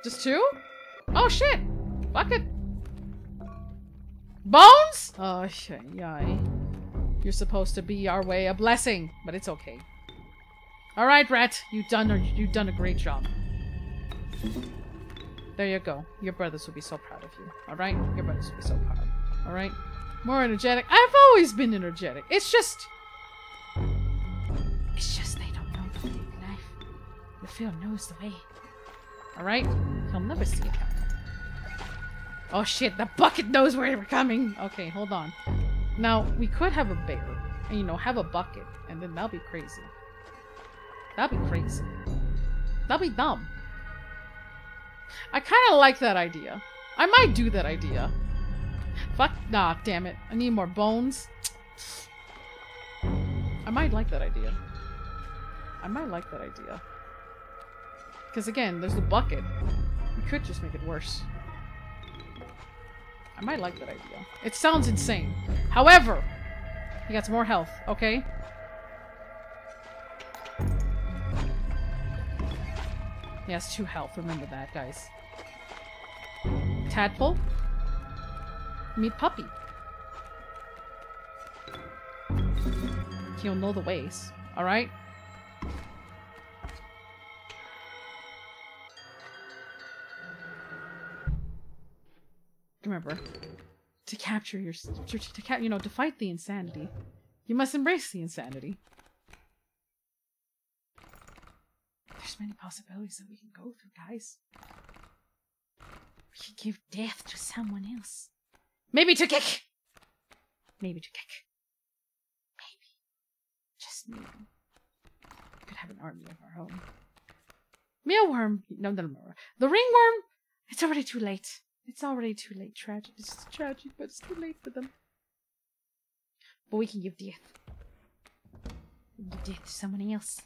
Just two? Oh shit! Fuck it. Bones? Oh, shit, yeah. You're supposed to be our way a blessing, but it's okay. All right, Rat, you've done a, you've done a great job. There you go. Your brothers will be so proud of you. All right, your brothers will be so proud. All right, more energetic. I've always been energetic. It's just, it's just they don't know the way in life. The film knows the way. All right, he'll never see it. Oh shit, the bucket knows where we're coming. Okay, hold on. Now, we could have a bear, and you know, have a bucket, and then that'll be crazy. That'd be crazy. That'd be dumb. I kind of like that idea. I might do that idea. Fuck. Nah, damn it. I need more bones. I might like that idea. I might like that idea. Because again, there's the bucket. We could just make it worse. I might like that idea. It sounds insane. However, he got some more health, okay? He has two health, remember that, guys. Tadpole. Meet Puppy. He'll know the ways, alright? Remember, to capture your, to, to, ca- you know, to fight the insanity, you must embrace the insanity. There's many possibilities that we can go through, guys. We can give death to someone else. Maybe to kick. Maybe to kick. Maybe. Just maybe. We could have an army of our own. Mealworm. No, no, no. The ringworm. It's already too late. It's already too late. Tragic. It's tragic, but it's too late for them. But we can give death. Give death to someone else.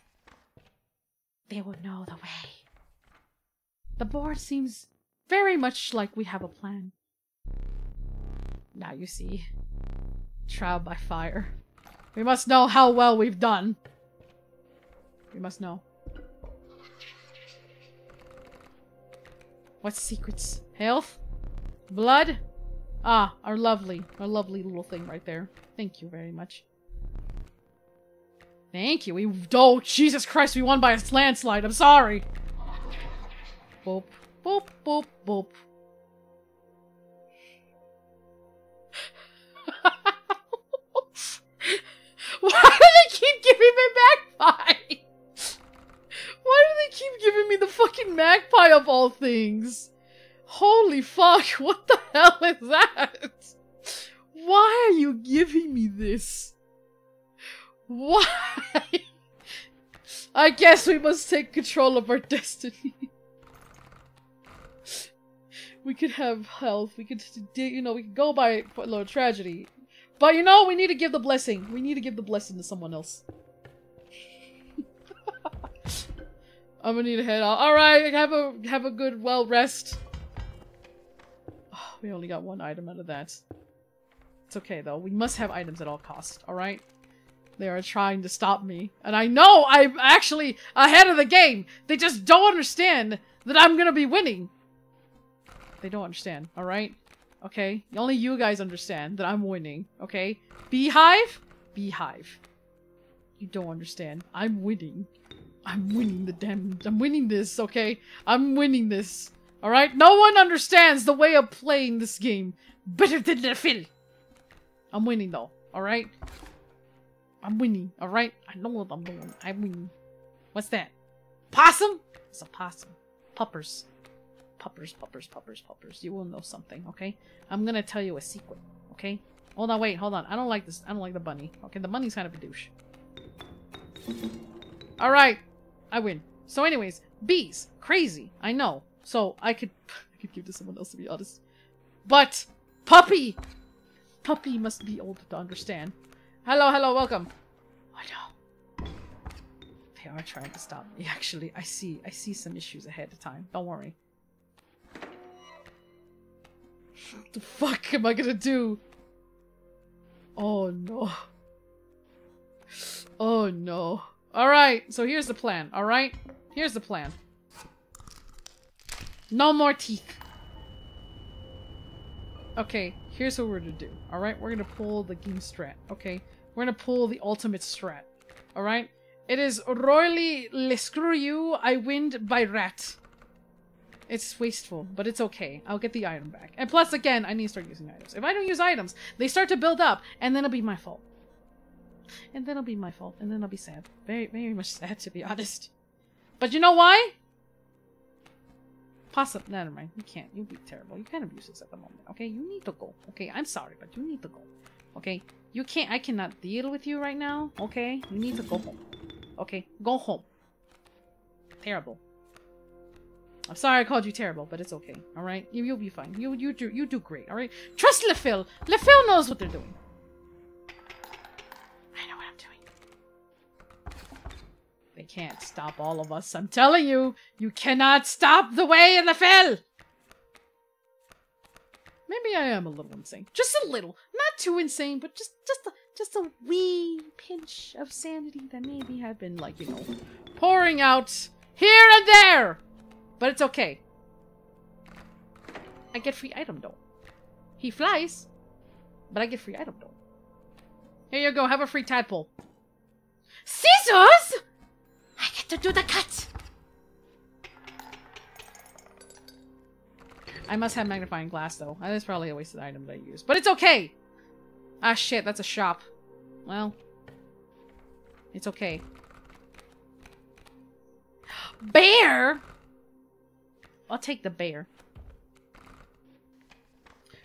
They will know the way. The board seems very much like we have a plan. Now you see. Trial by fire. We must know how well we've done. We must know. What secrets? Health? Blood? Ah, our lovely, our lovely little thing right there. Thank you very much. Thank you. We oh Jesus Christ, we won by a landslide. I'm sorry. Boop, boop, boop, boop. Why do they keep giving me magpie? Why do they keep giving me the fucking magpie of all things? Holy fuck, what the hell is that? Why are you giving me this? Why? I guess we must take control of our destiny. we could have health. We could, you know, we could go by a little tragedy. But you know, we need to give the blessing. We need to give the blessing to someone else. I'm gonna need to head out. All right, have a have a good well rest. We only got one item out of that. It's okay though. We must have items at all costs. All right. They are trying to stop me, and I know I'm actually ahead of the game. They just don't understand that I'm gonna be winning. They don't understand. All right. Okay, only you guys understand that I'm winning. Okay, Beehive, Beehive. You don't understand. I'm winning. I'm winning the damn. I'm winning this. Okay, I'm winning this. All right. No one understands the way of playing this game better than the Phil. I'm winning though. All right. I'm winning. All right. I know what I'm doing. I'm winning. What's that? Possum? It's a possum. Puppers. Puppers, puppers, puppers, puppers. You will know something, okay? I'm gonna tell you a secret, okay? Hold on, wait, hold on. I don't like this. I don't like the bunny. Okay, the bunny's kind of a douche. Alright. I win. So anyways, bees. Crazy. I know. So I could I could give to someone else to be honest. But puppy! Puppy must be old to understand. Hello, hello, welcome. I know. They are trying to stop me, actually. I see I see some issues ahead of time. Don't worry. What the fuck am I gonna do? Oh no. Oh no. All right. So here's the plan. All right. Here's the plan. No more teeth. Okay. Here's what we're gonna do. All right. We're gonna pull the game strat. Okay. We're gonna pull the ultimate strat. All right. It is royally le screw you. I win by rat. It's wasteful, but it's okay. I'll get the item back. And plus, again, I need to start using items. If I don't use items, they start to build up, and then it'll be my fault. And then it'll be my fault, and then I'll be sad. Very, very much sad, to be honest. But you know why? Possible. Never mind. You can't. You'd be terrible. You kind of useless at the moment. Okay, you need to go. Okay, I'm sorry, but you need to go. Okay, you can't. I cannot deal with you right now. Okay, you need to go home. Okay, go home. Terrible. I'm sorry I called you terrible, but it's okay. All right, you you'll be fine. You you do you do great. All right, trust LePhil. LePhil knows what they're doing. They can't stop all of us. I'm telling you, you cannot stop the way in LePhil. Maybe I am a little insane, just a little, not too insane, but just just a just a wee pinch of sanity that maybe have been like you know pouring out here and there. But it's okay. I get free item though. He flies, but I get free item though. Here you go, have a free tadpole. Scissors! To do the cut! I must have magnifying glass though. That is probably a wasted item that I use. But it's okay! Ah shit, that's a shop. Well. It's okay. Bear! I'll take the bear.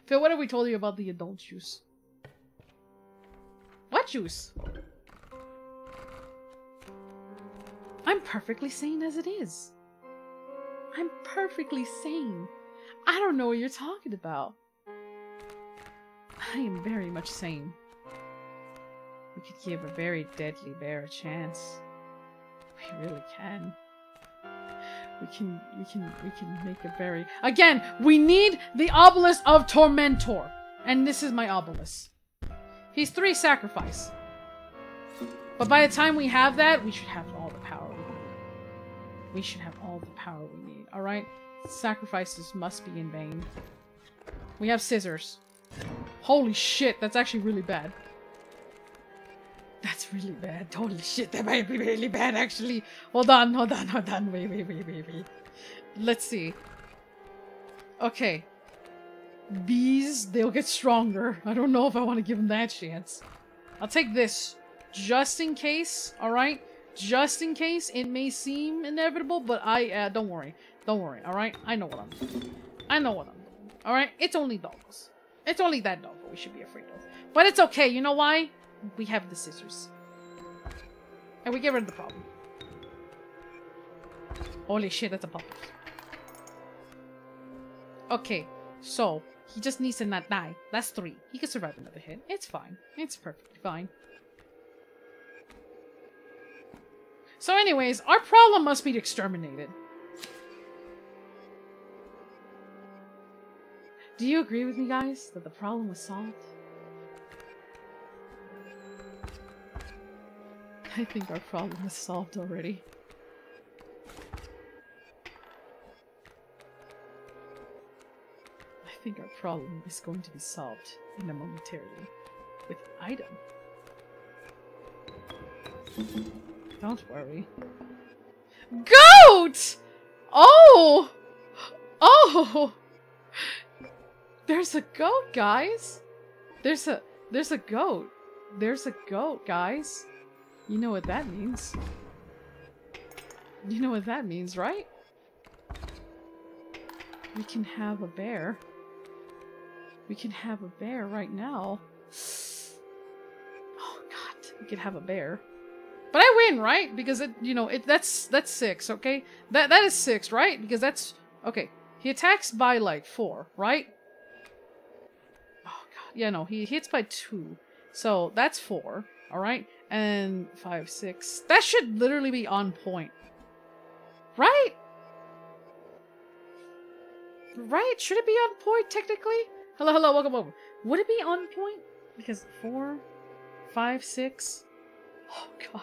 Phil, what have we told you about the adult juice? What juice? I'm perfectly sane as it is. I'm perfectly sane. I don't know what you're talking about. I am very much sane. We could give a very deadly bear a chance. We really can. We can, we can, we can make a very... Again, we need the Obelisk of Tormentor. And this is my Obelisk. He's three sacrifice. But by the time we have that, we should have all We should have all the power we need, alright? Sacrifices must be in vain. We have scissors. Holy shit, that's actually really bad. That's really bad. Holy shit, that might be really bad actually. Hold on, hold on, hold on. Wait, wait, wait, wait, wait. Let's see. Okay. Bees, they'll get stronger. I don't know if I want to give them that chance. I'll take this. Just in case, alright? Just in case it may seem inevitable, but I, uh, don't worry. Don't worry, alright? I know what I'm doing. I know what I'm doing. Alright? It's only dogs. It's only that dog that we should be afraid of. But it's okay, you know why? we have the scissors. And we get rid of the problem. Holy shit, that's a puppet. Okay, so he just needs to not die. That's three. He can survive another hit. It's fine. It's perfectly fine. So anyways, our problem must be exterminated. Do you agree with me, guys, that the problem was solved? I think our problem is solved already. I think our problem is going to be solved in a momentarily with item. Don't worry. Goat! Oh! Oh! There's a goat, guys! There's a there's a goat. There's a goat, guys. You know what that means. You know what that means, right? We can have a bear. We can have a bear right now. Oh god, we could have a bear. But I win, right? Because it, you know, it that's that's six, okay? That that is six, right? Because that's okay. He attacks by like four, right? Oh god, yeah, no, he hits by two, so that's four. All right, and five, six. That should literally be on point. Right? Right? Should it be on point, technically? Hello, hello, welcome, welcome. Would it be on point? Because four, five, six. Oh, God.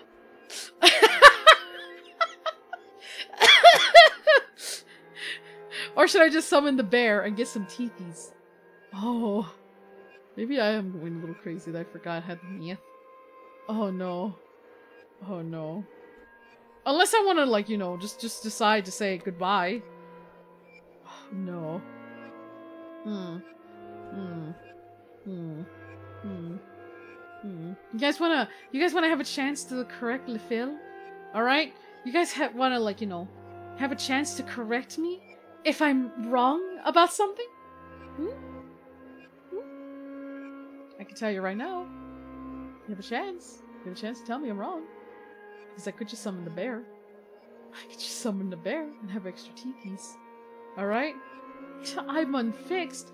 Or should I just summon the bear and get some teethies? Oh, maybe I am going a little crazy that I forgot I had myth. Oh no. Oh no. Unless I want to, like, you know, just just decide to say goodbye. Oh, no. Hmm. Hmm. Hmm. Hmm. Hmm. You guys wanna? You guys wanna have a chance to correct Lefil? All right. You guys ha- wanna, like, you know, have a chance to correct me if I'm wrong about something? Hmm? Hmm? I can tell you right now. You have a chance. You have a chance to tell me I'm wrong. Because I could just summon the bear. I could just summon the bear and have extra teepees. Alright? I'm unfixed.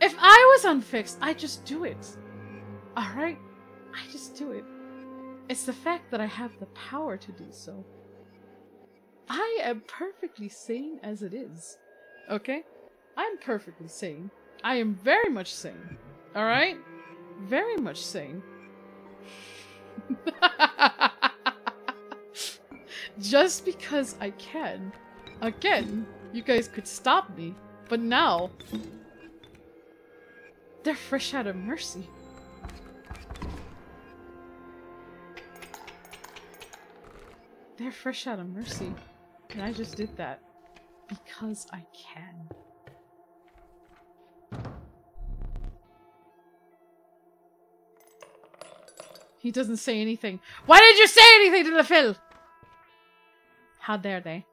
If I was unfixed, I'd just do it. Alright? I just do it. It's the fact that I have the power to do so. I am perfectly sane as it is. Okay? I'm perfectly sane. I am very much sane. Alright? Very much sane. Just because I can. Again, you guys could stop me, but now they're fresh out of mercy. They're fresh out of mercy. And I just did that because I can. He doesn't say anything. Why did you say anything to the Phil? How dare they?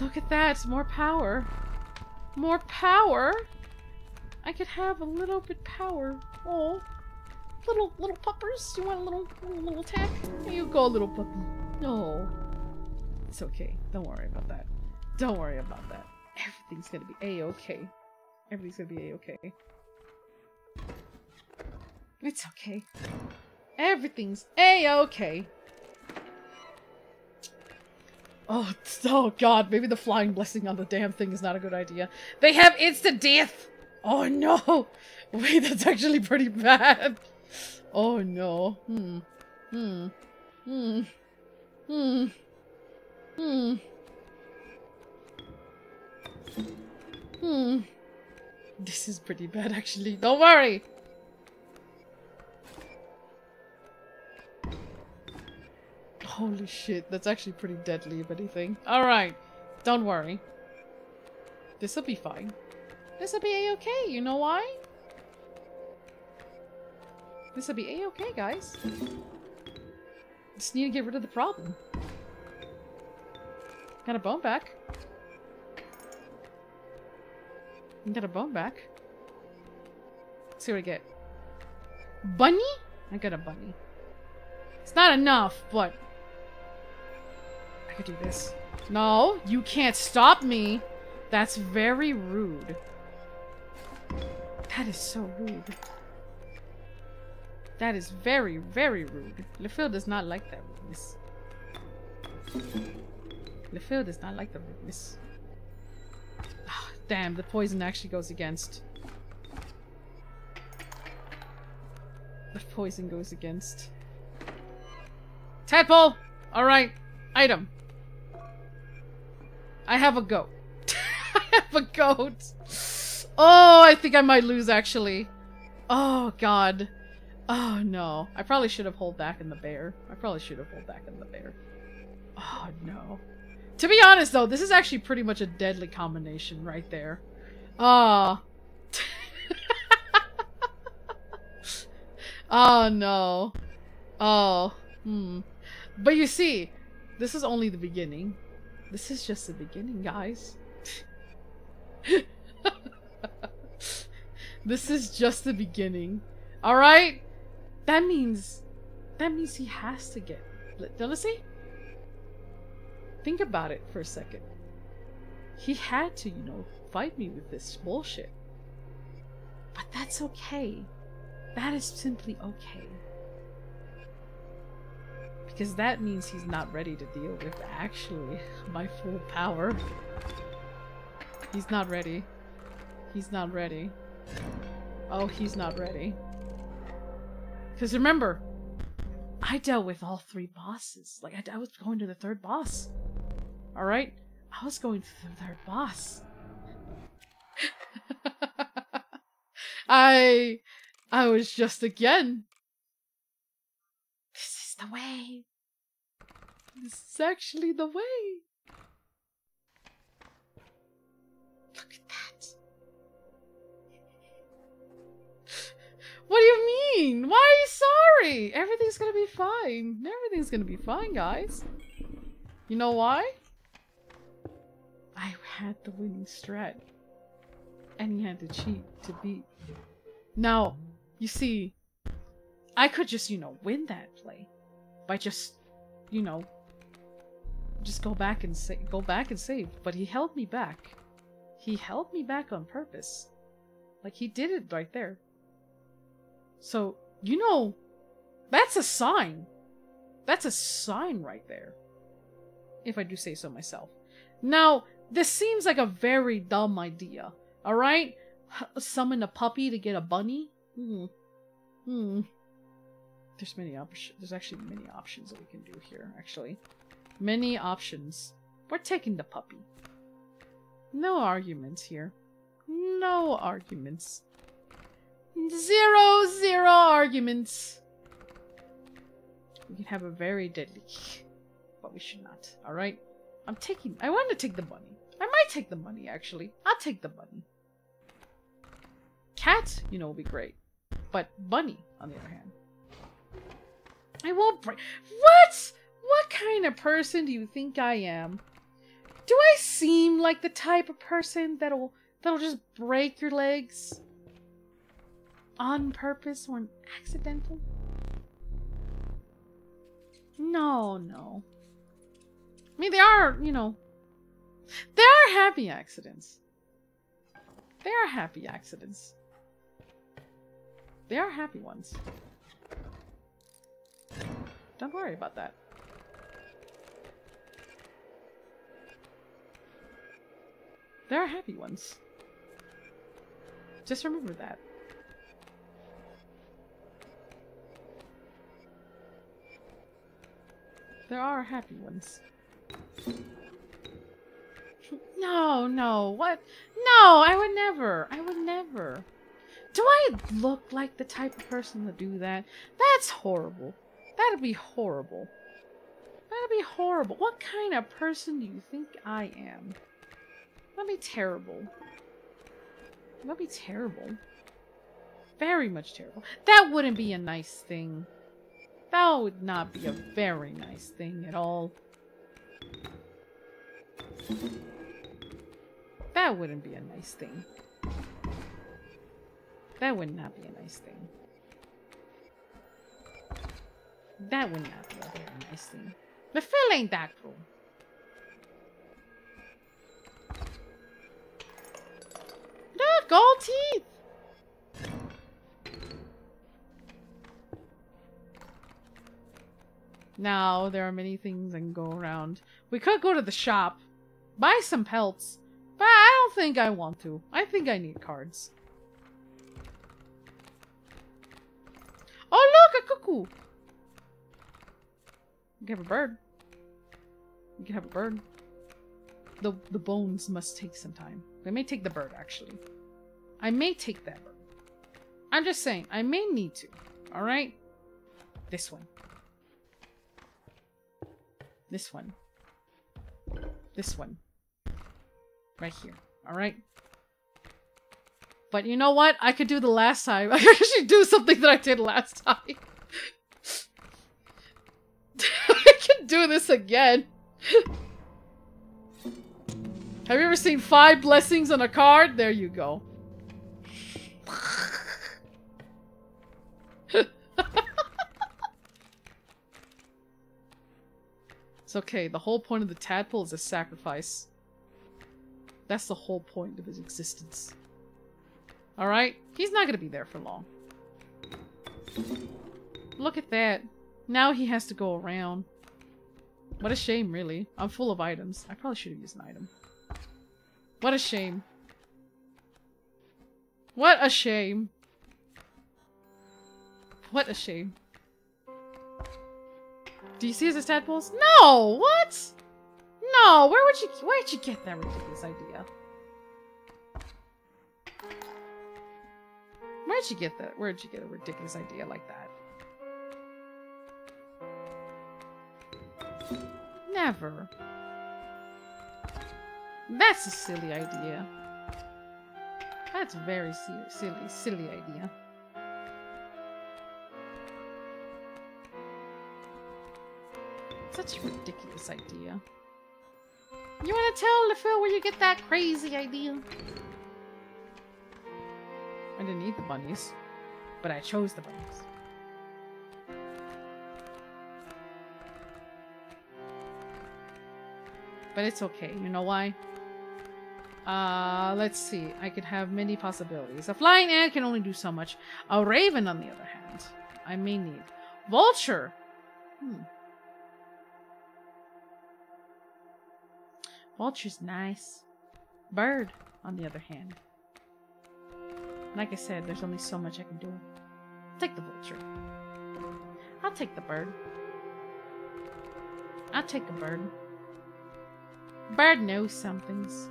Look at that, more power. More power? I could have a little bit power. Oh, little little puppers. You want a little little, attack? Here you go, a little puppy. No, it's okay. Don't worry about that. Don't worry about that. Everything's gonna be a okay. Everything's gonna be a okay. It's okay. Everything's a okay. Oh, oh god, maybe the flying blessing on the damn thing is not a good idea. They have instant death! Oh no! Wait, that's actually pretty bad. Oh no. Hmm. Hmm. Hmm. Hmm. Hmm. Hmm. This is pretty bad actually. Don't worry! Holy shit, that's actually pretty deadly if anything. Alright, don't worry. This'll be fine. This'll be a-okay, you know why? This'll be a-okay, guys. Just need to get rid of the problem. Got a bone back. Got a bone back. Let's see what I get. Bunny? I got a bunny. It's not enough, but I could do this. No, you can't stop me. That's very rude. That is so rude. That is very, very rude. LePhil does not like that rudeness. LePhil does not like the rudeness. Ah, damn, the poison actually goes against. The poison goes against. Tadpole! Alright. Item. I have a goat. I have a goat. Oh, I think I might lose actually. Oh god. Oh no. I probably should have hold back in the bear. I probably should have hold back in the bear. Oh no. To be honest though, this is actually pretty much a deadly combination right there. Ah. oh no. Oh. Hmm. But you see, this is only the beginning. This is just the beginning, guys. this is just the beginning. Alright? That means... That means he has to get... Delacy? Think about it for a second. He had to, you know, fight me with this bullshit. But that's okay. That is simply okay. Because that means he's not ready to deal with actually my full power. He's not ready. He's not ready. Oh, he's not ready. Because remember, I dealt with all three bosses. Like, I, I was going to the third boss. Alright? I was going to the third boss. I. I was just again. This is the way. This is actually the way. What do you mean? Why are you sorry? Everything's gonna be fine. Everything's gonna be fine, guys. You know why? I had the winning strat. And he had to cheat to beat. Now, you see, I could just, you know, win that play by just, you know, just go back and say, go back and save. But he held me back. He held me back on purpose. Like he did it right there. So, you know, that's a sign. That's a sign right there. If I do say so myself. Now, this seems like a very dumb idea. Alright? Summon a puppy to get a bunny? Hmm. Hmm. There's many options. There's actually many options that we can do here, actually. Many options. We're taking the puppy. No arguments here. No arguments. Zero, zero arguments. We can have a very deadly, but we should not. All right. I'm taking. I want to take the bunny. I might take the money actually. I'll take the bunny. Cat, you know, will be great, but bunny, on the other hand, I won't break. What? What kind of person do you think I am? Do I seem like the type of person that'll that'll just break your legs on purpose or accidental? No, no. I mean, they are, you know, they are happy accidents. They are happy accidents. They are happy ones. Don't worry about that. There are happy ones. Just remember that. There are happy ones. No, no, what? No, I would never. I would never. Do I look like the type of person to do that? That's horrible. That'd be horrible. That'd be horrible. What kind of person do you think I am? That'd be terrible. That'd be terrible. Very much terrible. That wouldn't be a nice thing. That would not be a very nice thing at all. That wouldn't be a nice thing. That would not be a nice thing. That would not be a very nice thing. The fill ain't that cool. Look, gold teeth! Now, there are many things that can go around. We could go to the shop, buy some pelts, but I don't think I want to. I think I need cards. Oh, look, a cuckoo! You can have a bird. You can have a bird. The, the bones must take some time. I may take the bird, actually. I may take that bird. I'm just saying, I may need to. Alright? This one. This one. This one. Right here. Alright? But you know what? I could do the last time. I could actually do something that I did last time. I can do this again. Have you ever seen five blessings on a card? There you go. It's okay. The whole point of the tadpole is a sacrifice. That's the whole point of his existence. Alright? He's not gonna be there for long. Look at that. Now he has to go around. What a shame, really. I'm full of items. I probably should have used an item. What a shame. What a shame. What a shame. Do you see as tadpoles? No! What? No! Where would you where'd you get that ridiculous idea? Where'd you get that? Where'd you get a ridiculous idea like that? Never. That's a silly idea. That's a very si- silly, silly idea. Such a ridiculous idea. You want to tell the Phil where you get that crazy idea? I didn't eat the bunnies, but I chose the bunnies. But it's okay. You know why? Uh, let's see. I could have many possibilities. A flying ant can only do so much. A raven, on the other hand, I may need. Vulture. Hmm. Vulture's nice. Bird, on the other hand. Like I said, there's only so much I can do. take the vulture. I'll take the bird. I'll take a bird. Bird knows some things.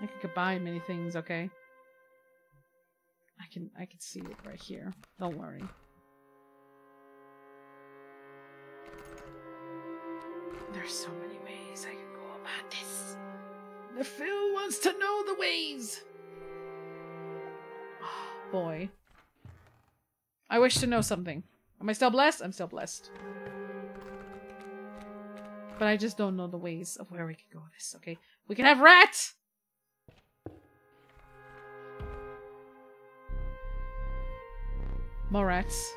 I can combine many things, okay? I can I can see it right here. Don't worry. There's so many The Phil wants to know the ways. Oh, boy. I wish to know something. Am I still blessed? I'm still blessed. But I just don't know the ways of where we can go with this, okay? We can have rats! More rats.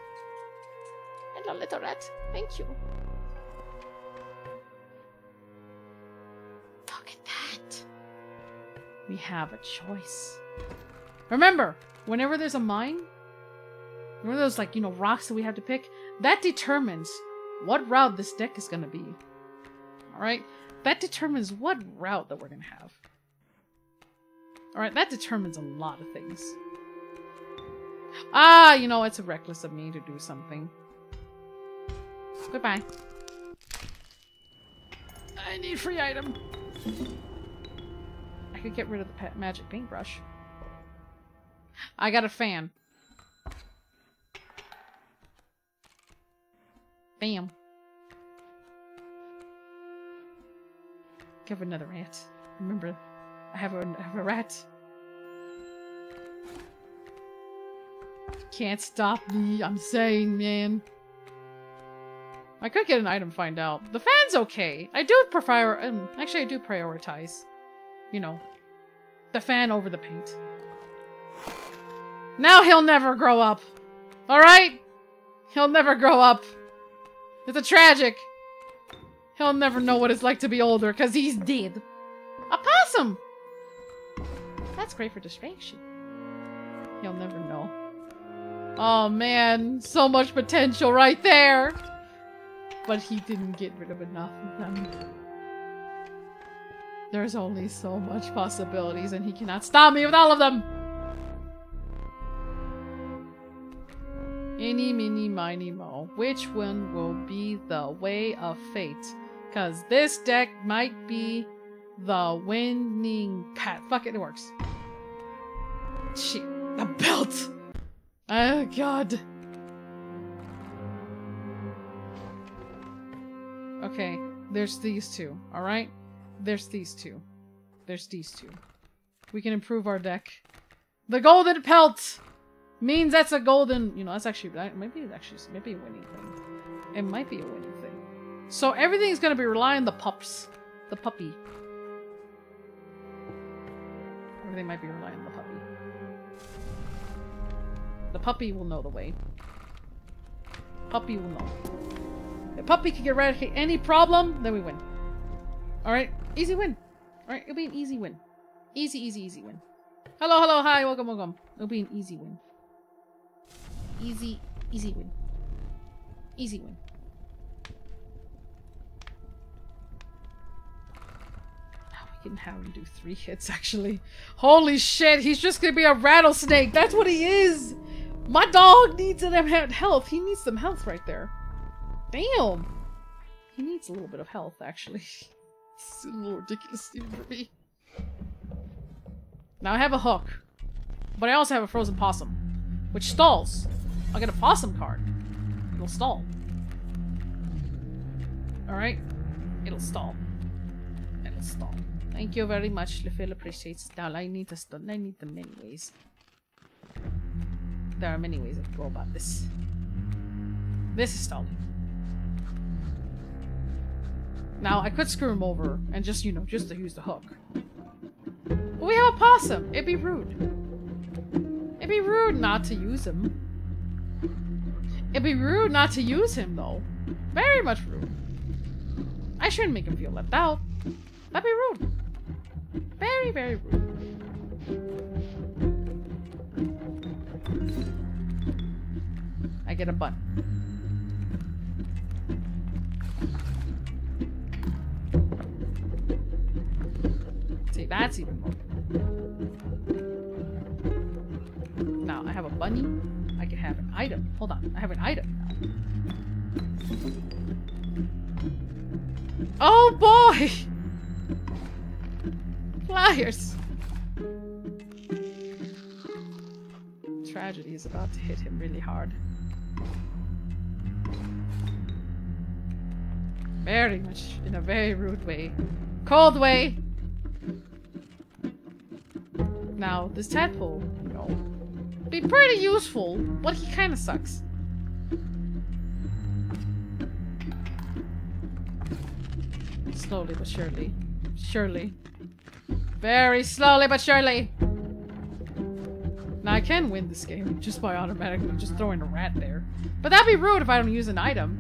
And a little rat. Thank you. We have a choice. Remember, whenever there's a mine, remember those like, you know, rocks that we have to pick? That determines what route this deck is gonna be. Alright? That determines what route that we're gonna have. Alright, that determines a lot of things. Ah, you know, it's reckless of me to do something. Goodbye. I need free item. Could get rid of the magic paintbrush. I got a fan. Bam. Give another rat. Remember, I have have a rat. Can't stop me, I'm saying, man. I could get an item, find out. The fan's okay. I do prefer, um, actually I do prioritize, you know, the fan over the paint. Now he'll never grow up. Alright? He'll never grow up. It's a tragic. He'll never know what it's like to be older, because he's dead. A possum! That's great for distraction. He'll never know. Oh man, so much potential right there! But he didn't get rid of enough of them. There's only so much possibilities and he cannot stop me with all of them! Any, mini, miny, mo. Which one will be the way of fate? Cause this deck might be the winning path. Fuck it, it works. Shit. The belt! Oh god. Okay, there's these two, alright? There's these two. There's these two. We can improve our deck. The golden pelt means that's a golden, you know, that's actually, that maybe it's actually, maybe a winning thing. It might be a winning thing. So everything's gonna be relying on the pups. The puppy. Everything might be relying on the puppy. The puppy will know the way. Puppy will know. If puppy can get eradicate any problem, then we win. Alright, easy win. Alright, it'll be an easy win. Easy, easy, easy win. Hello, hello, hi, welcome, welcome. It'll be an easy win. Easy, easy win. Easy win. Now we can have him do three hits, actually. Holy shit, he's just gonna be a rattlesnake! That's what he is! My dog needs some he- health. He needs some health right there. Damn. He needs a little bit of health, actually. it's a little ridiculous for me. Now I have a hook. But I also have a frozen possum. Which stalls. I'll get a possum card. It'll stall. Alright? It'll stall. It'll stall. Thank you very much. Lefil appreciates stall. I need to stall. I need them many ways. There are many ways to go about this. This is stalling. Now, I could screw him over and just, you know, just to use the hook. But we have a possum. It'd be rude. It'd be rude not to use him. It'd be rude not to use him, though. Very much rude. I shouldn't make him feel left out. That'd be rude. Very, very rude. I get a bun. That's even more. Now, I have a bunny. I can have an item. Hold on, I have an item. Oh boy! Flyers! Tragedy is about to hit him really hard. Very much in a very rude way. Cold way! Now, this tadpole, you know, be pretty useful, but he kinda sucks. Slowly but surely. Surely. Very slowly but surely. Now I can win this game just by automatically just throwing a rat there. But that'd be rude if I don't use an item.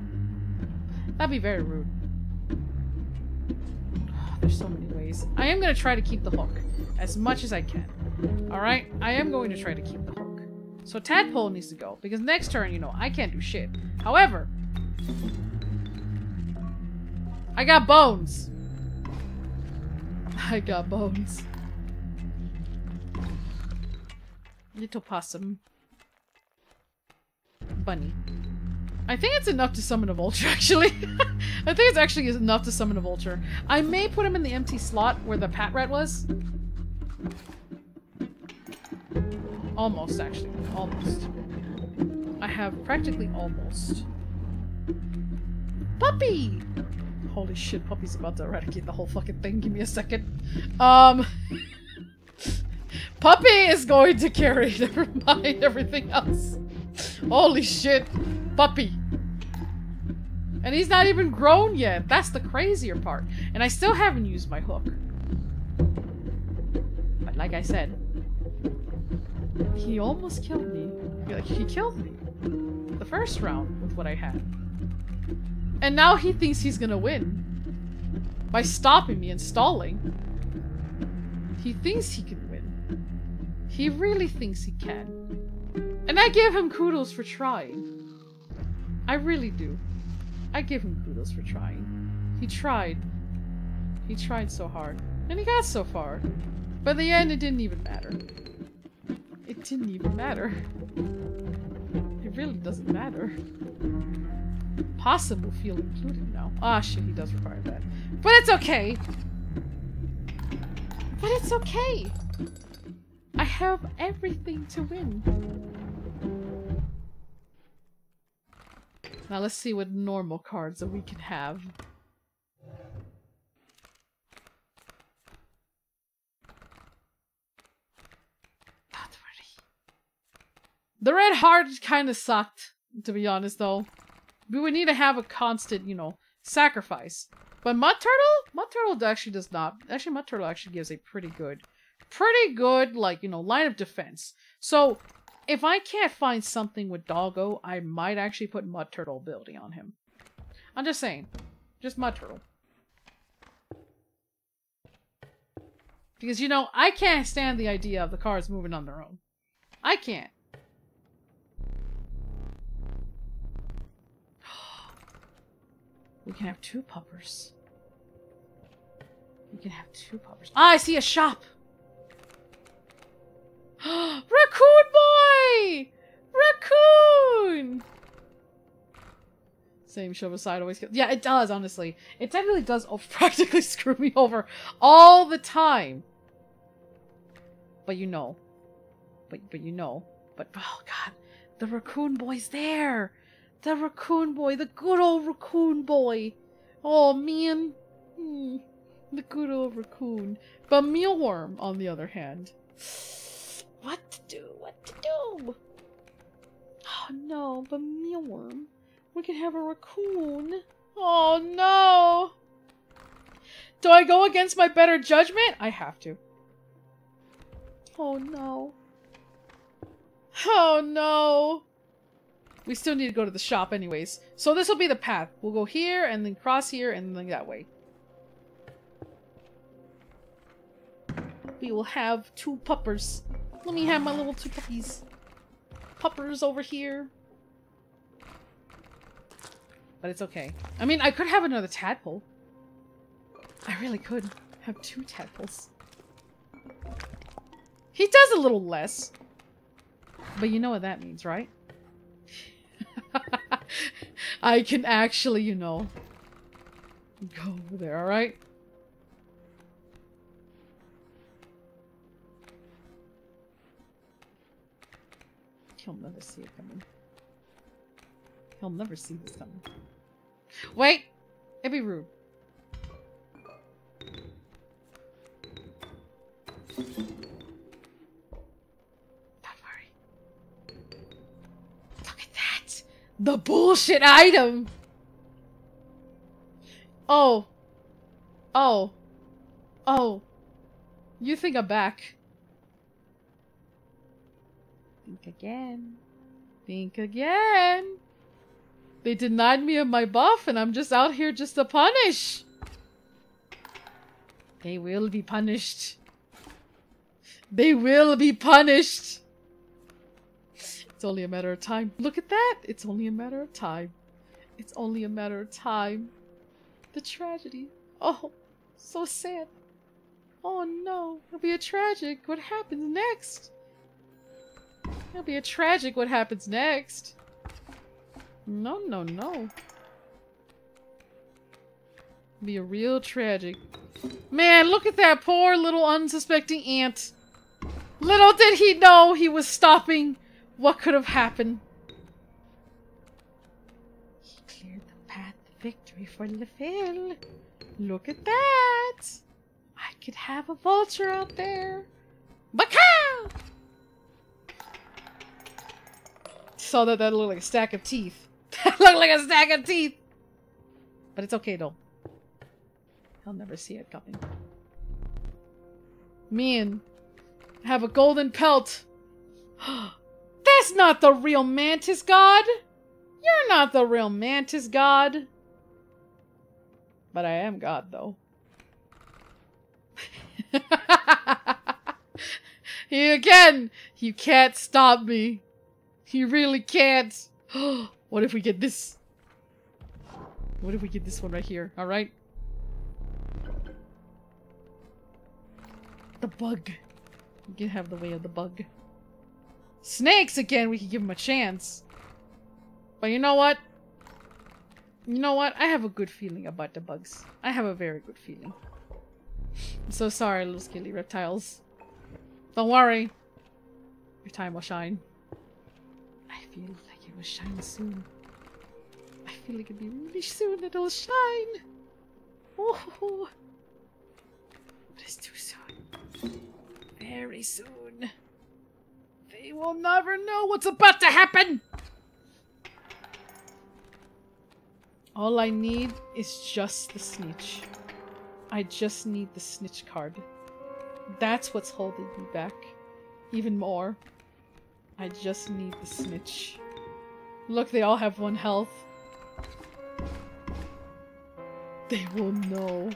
That'd be very rude. There's so many ways. I am gonna try to keep the hook as much as I can. Alright? I am going to try to keep the hook. So Tadpole needs to go, because next turn, you know, I can't do shit. However, I got bones. I got bones. Little possum. Bunny. I think it's enough to summon a vulture, actually. I think it's actually enough to summon a vulture. I may put him in the empty slot where the pack rat was. Almost, actually. Almost. I have practically almost. Puppy! Holy shit, Puppy's about to eradicate the whole fucking thing. Give me a second. Um... Puppy is going to carry, mind everything else. Holy shit. Puppy. And he's not even grown yet. That's the crazier part. And I still haven't used my hook. But like I said, he almost killed me. He killed me. The first round with what I had. And now he thinks he's gonna win. By stopping me and stalling. He thinks he can win. He really thinks he can. And I give him kudos for trying. I really do. I give him kudos for trying. He tried. He tried so hard. And he got so far. But the end, it didn't even matter. It didn't even matter. It really doesn't matter. Possible feel included now. Ah, shit, he does require that. But it's okay! But it's okay! I have everything to win. Now let's see what normal cards that we can have. The red heart kind of sucked, to be honest, though. We would need to have a constant, you know, sacrifice. But Mud Turtle? Mud Turtle actually does not. Actually, Mud Turtle actually gives a pretty good, pretty good, like, you know, line of defense. So, if I can't find something with Doggo, I might actually put Mud Turtle ability on him. I'm just saying. Just Mud Turtle. Because, you know, I can't stand the idea of the cars moving on their own. I can't. We can have two puppers. We can have two puppers. Ah, I see a shop! Raccoon boy! Raccoon! Same shove aside always kills. Yeah, it does, honestly. It definitely does Oh, practically screw me over all the time. But you know. But, but you know. But, oh god. The raccoon boy's there! The raccoon boy, the good old raccoon boy. Oh man. Hmm. The good old raccoon. But mealworm, on the other hand. What to do? What to do? Oh no, but mealworm. We can have a raccoon. Oh no! Do I go against my better judgment? I have to. Oh no. Oh no. We still need to go to the shop anyways. So this will be the path. We'll go here and then cross here and then that way. We will have two puppers. Let me have my little two puppies. Puppers over here. But it's okay. I mean, I could have another tadpole. I really could have two tadpoles. He does a little less. But you know what that means, right? I can actually, you know, go over there, alright? He'll never see it coming. He'll never see this coming. Wait! It'd be rude. The bullshit item! Oh. Oh. Oh. You think I'm back. Think again. Think again. They denied me of my buff and I'm just out here just to punish. They will be punished. They will be punished. It's only a matter of time. Look at that. It's only a matter of time. It's only a matter of time. The tragedy. Oh, so sad. Oh no. It'll be a tragic. What happens next? It'll be a tragic what happens next. No, no, no. Be a real tragic. Man, look at that poor little unsuspecting ant. Little did he know he was stopping what could have happened. He cleared the path to victory for Lefil. Look at that. I could have a vulture out there. Bacow! Saw that that looked like a stack of teeth. that looked like a stack of teeth. But it's okay though. He'll never see it coming. Mean. Have a golden pelt. That's not the real mantis god. You're not the real mantis god. But I am god though. he again, you can't stop me. You really can't. what if we get this? What if we get this one right here? Alright? The bug. We can have the way of the bug. Snakes again, we can give him a chance. But you know what? You know what? I have a good feeling about the bugs. I have a very good feeling. I'm so sorry, little scaly reptiles. Don't worry. Your time will shine. I feel like it will shine soon. I feel like it'll be really soon it'll shine. Oh, but it's too soon. Very soon. They will never know what's about to happen. All I need is just the snitch. I just need the snitch card. That's what's holding me back. Even more. I just need the snitch. Look, they all have one health. They will know.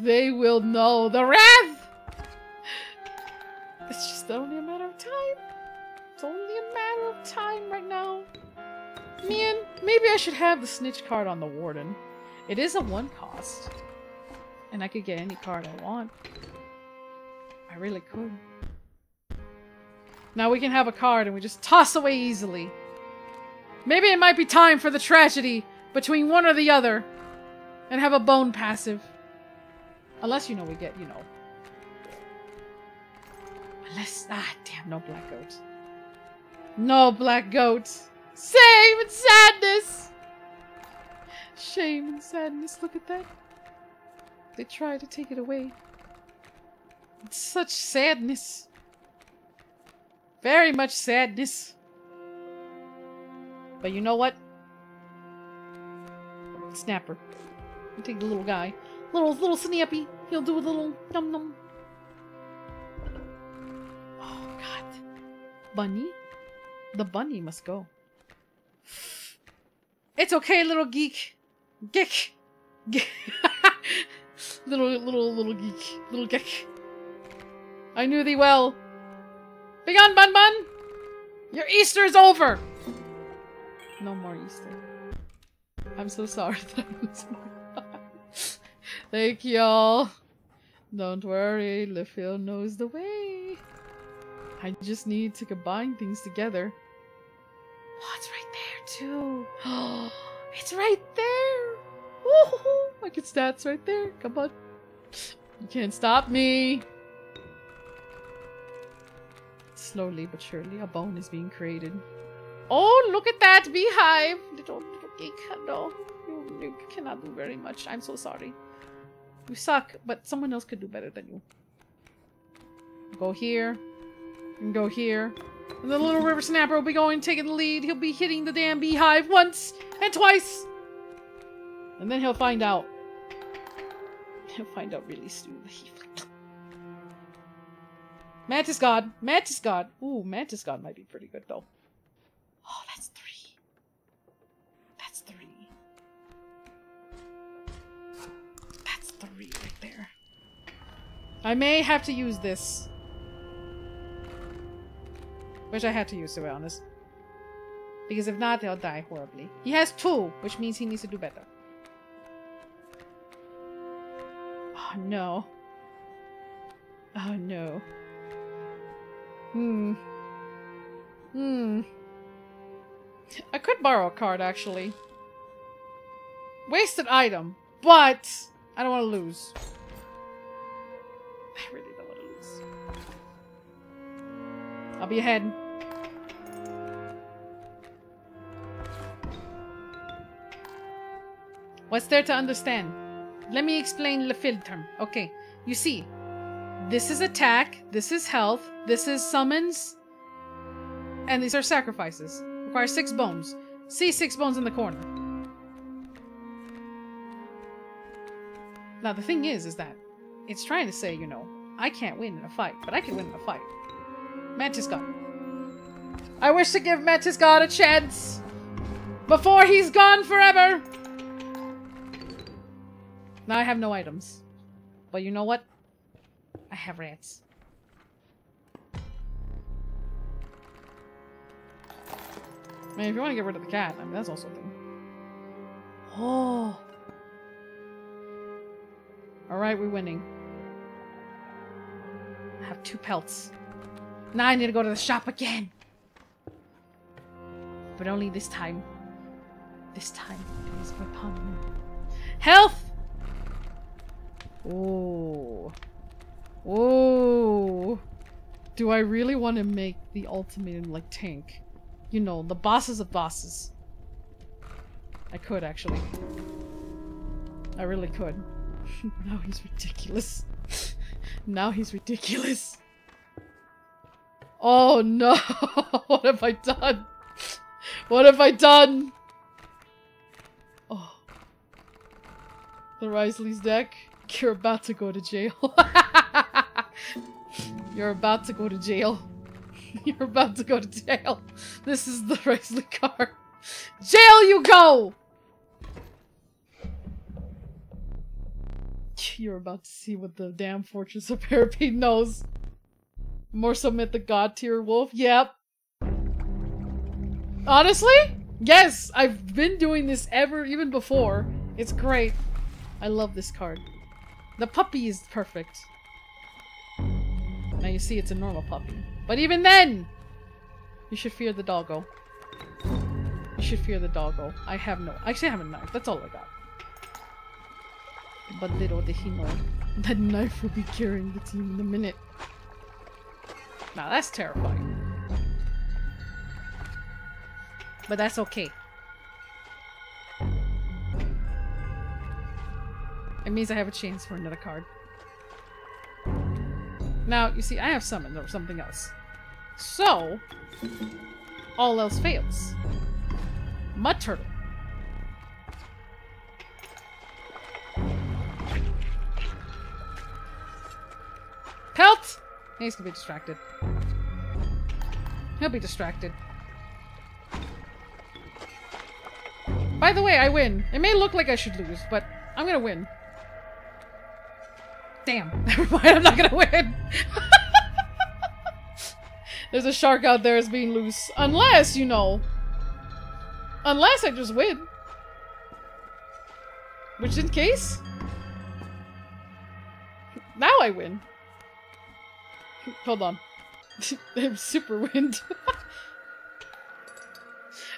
They will know. The wrath! It's just the only a matter time. It's only a matter of time right now. Man, maybe I should have the snitch card on the warden. It is a one cost. And I could get any card I want. I really could. Now we can have a card and we just toss away easily. Maybe it might be time for the tragedy, between one or the other and have a bone passive. Unless, you know, we get, you know. Unless, ah, damn, no black goat. No black goat. Shame and sadness. Shame and sadness. Look at that. They try to take it away. It's such sadness. Very much sadness. But you know what? Snapper. You take the little guy. Little little snappy. He'll do a little num num. Bunny? The bunny must go. It's okay, little geek. Geek. Geek. little little little geek. Little geek. I knew thee well. Begone, Bun Bun! Your Easter is over! No more Easter. I'm so sorry that I Thank y'all. Don't worry, LeFil knows the way. I just need to combine things together. Oh, it's right there too. Oh, it's right there. Woohoo! I get stats right there. Come on. You can't stop me. Slowly but surely, a bone is being created. Oh, look at that beehive! Little, little geek. No, you, you cannot do very much. I'm so sorry. You suck, but someone else could do better than you. Go here. And go here. And the little river snapper will be going, taking the lead. He'll be hitting the damn beehive once and twice. And then he'll find out. He'll find out really soon. Mantis God. Mantis God. Ooh, Mantis God might be pretty good though. Oh, that's three. That's three. That's three right there. I may have to use this. Which I had to use, to be honest. Because if not, he'll die horribly. He has two, which means he needs to do better. Oh, no. Oh, no. Hmm. Hmm. I could borrow a card, actually. Wasted item, but I don't want to lose. I'll be ahead. What's there to understand? Let me explain the filter. Okay, you see, this is attack, this is health, this is summons, and these are sacrifices. Require six bones. See six bones in the corner. Now the thing is, is that it's trying to say, you know, I can't win in a fight, but I can win in a fight. Mantis God. I wish to give Mantis God a chance before he's gone forever. Now I have no items. But you know what? I have rats. I mean, if you want to get rid of the cat, I mean, that's also a thing. Oh. Alright, we're winning. I have two pelts. Now I need to go to the shop again. But only this time. This time it is upon Health! Oh. Oh. Do I really want to make the ultimate like tank? You know, the bosses of bosses. I could actually. I really could. now he's ridiculous. now he's ridiculous. Oh no! what have I done? What have I done? Oh. The Wriothesley's deck? You're about to go to jail. You're about to go to jail. You're about to go to jail. This is the Wriothesley card. Jail you go! You're about to see what the damn Fortress of Parapet knows. More submit the god tier wolf? Yep. Honestly? Yes, I've been doing this ever, even before. It's great. I love this card. The puppy is perfect. Now you see it's a normal puppy. But even then! You should fear the doggo. You should fear the doggo. I have no. I actually, I have a knife. That's all I got. But little did he know, that knife will be carrying the team in a minute. Now that's terrifying. But that's okay. It means I have a chance for another card. Now, you see, I have summoned or something else. So, all else fails. Mud turtle. Pelt! He's gonna be distracted. He'll be distracted. By the way, I win. It may look like I should lose, but I'm gonna win. Damn. Never mind, I'm not gonna win. There's a shark out there as being loose. Unless, you know. Unless I just win. Which in case. Now I win. Hold on. I'm super wind.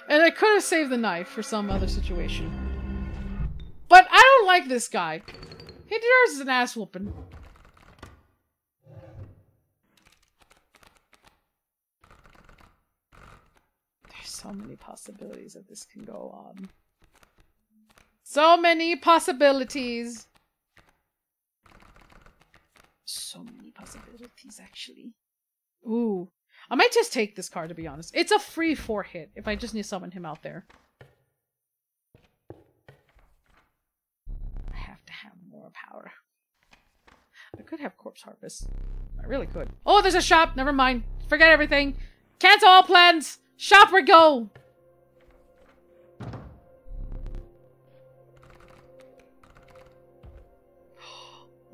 and I could have saved the knife for some other situation. But I don't like this guy. He deserves an ass whooping. There's so many possibilities that this can go on. So many possibilities. So many possibilities, actually. Ooh. I might just take this card, to be honest. It's a free four hit if I just need to summon him out there. I have to have more power. I could have Corpse Harvest. I really could. Oh, there's a shop! Never mind. Forget everything. Cancel all plans! Shop or go!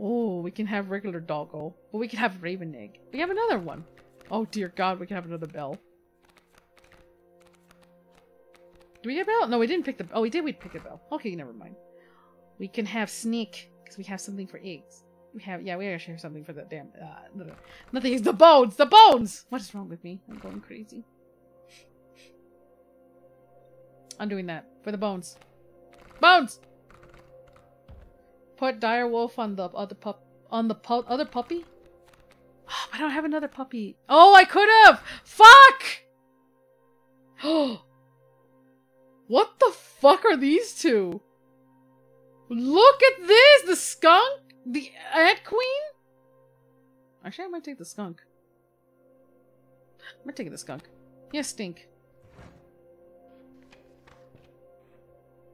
Oh, we can have regular doggo. But we can have raven egg. We have another one. Oh dear god, we can have another bell. Do we have a bell? No, we didn't pick the Oh, we did we pick a bell. Okay, never mind. We can have sneak, because we have something for eggs. We have, yeah, we actually have something for the damn, uh, no, no, nothing is the bones! The bones! What is wrong with me? I'm going crazy. I'm doing that. For the bones. Bones! Put dire wolf on the other pup on the pu other puppy. Oh, I don't have another puppy. Oh, I could have. Fuck. Oh, what the fuck are these two? Look at this. The skunk, the ant queen. Actually, I might take the skunk. I'm taking the skunk. Yeah, stink.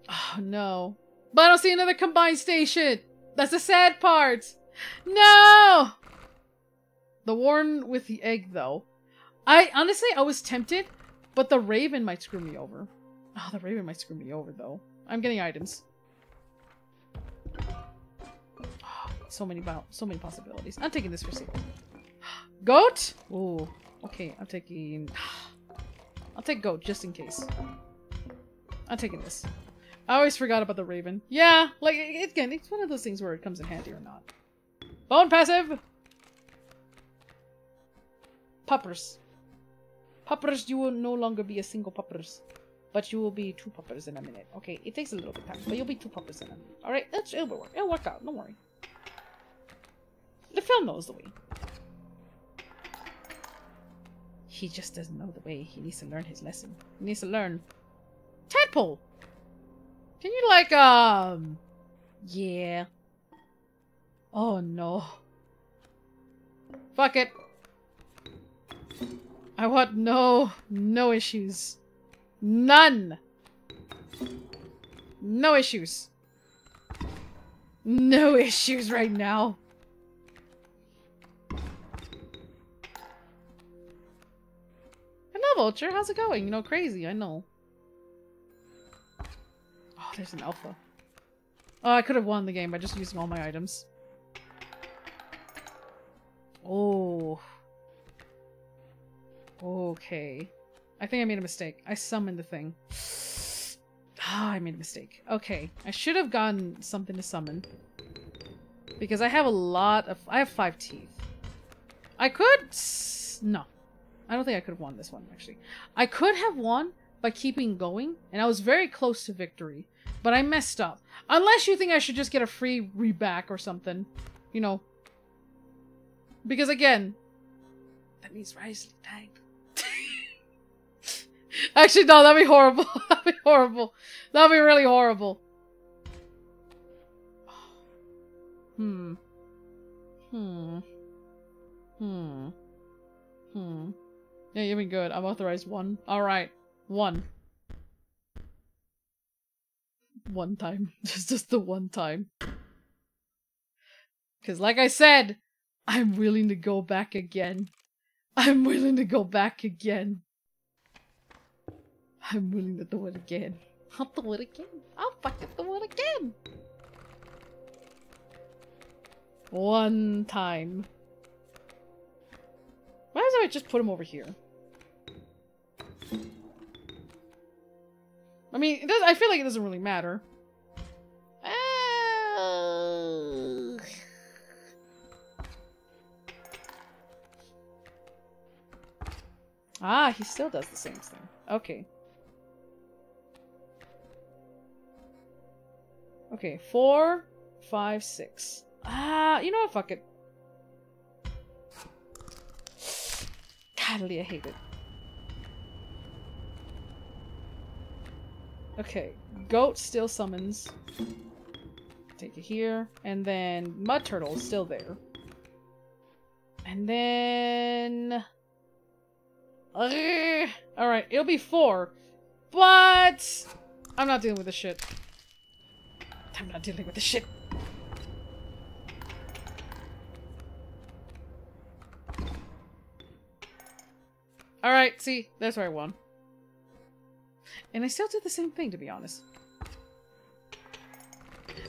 Oh no. But I don't see another combined station. That's the sad part. No! The warren with the egg, though. I honestly, I was tempted, but the raven might screw me over. Oh, the raven might screw me over, though. I'm getting items. So many, so many possibilities. I'm taking this for safe. Goat? Ooh, okay. I'm taking. I'll take goat just in case. I'm taking this. I always forgot about the raven. Yeah, like, again, it's one of those things where it comes in handy or not. Bone passive! Puppers. Puppers, you will no longer be a single puppers. But you will be two puppers in a minute. Okay, it takes a little bit of time, but you'll be two puppers in a minute. Alright, it'll work. It'll work out, don't worry. The film knows the way. He just doesn't know the way. He needs to learn his lesson. He needs to learn. Tadpole! Can you like, um... Yeah. Oh no. Fuck it. I want no, no issues. None. No issues. No issues right now. Hello, Vulture. How's it going? You know, crazy. I know. Oh, there's an alpha. Oh, I could have won the game by just using all my items. Oh. Okay. I think I made a mistake. I summoned the thing. Ah, I made a mistake. Okay. I should have gotten something to summon. Because I have a lot of... I have five teeth. I could... No. I don't think I could have won this one, actually. I could have won by keeping going, and I was very close to victory. But I messed up. Unless you think I should just get a free reback or something. You know. Because again, that means Wriothesley died. Actually, no, that'd be horrible. that'd be horrible. That'd be really horrible. Hmm. Hmm. Hmm. Hmm. Yeah, you've been good. I'm authorized one. Alright. One. One time. Just just the one time. Cause like I said, I'm willing to go back again. I'm willing to go back again. I'm willing to do it again. I'll do it again. I'll fucking do it again. One time. Why does I just put him over here? I mean, it does. I feel like it doesn't really matter. Uh, Ah, he still does the same thing. Okay. Okay, four, five, six. Ah, you know what? Fuck it. Godly, I hate it. Okay, goat still summons. Take it here, and then mud turtle is still there. And then. Ugh. Alright, it'll be four. But I'm not dealing with this shit. I'm not dealing with this shit. Alright, see, that's where I won. And I still did the same thing, to be honest.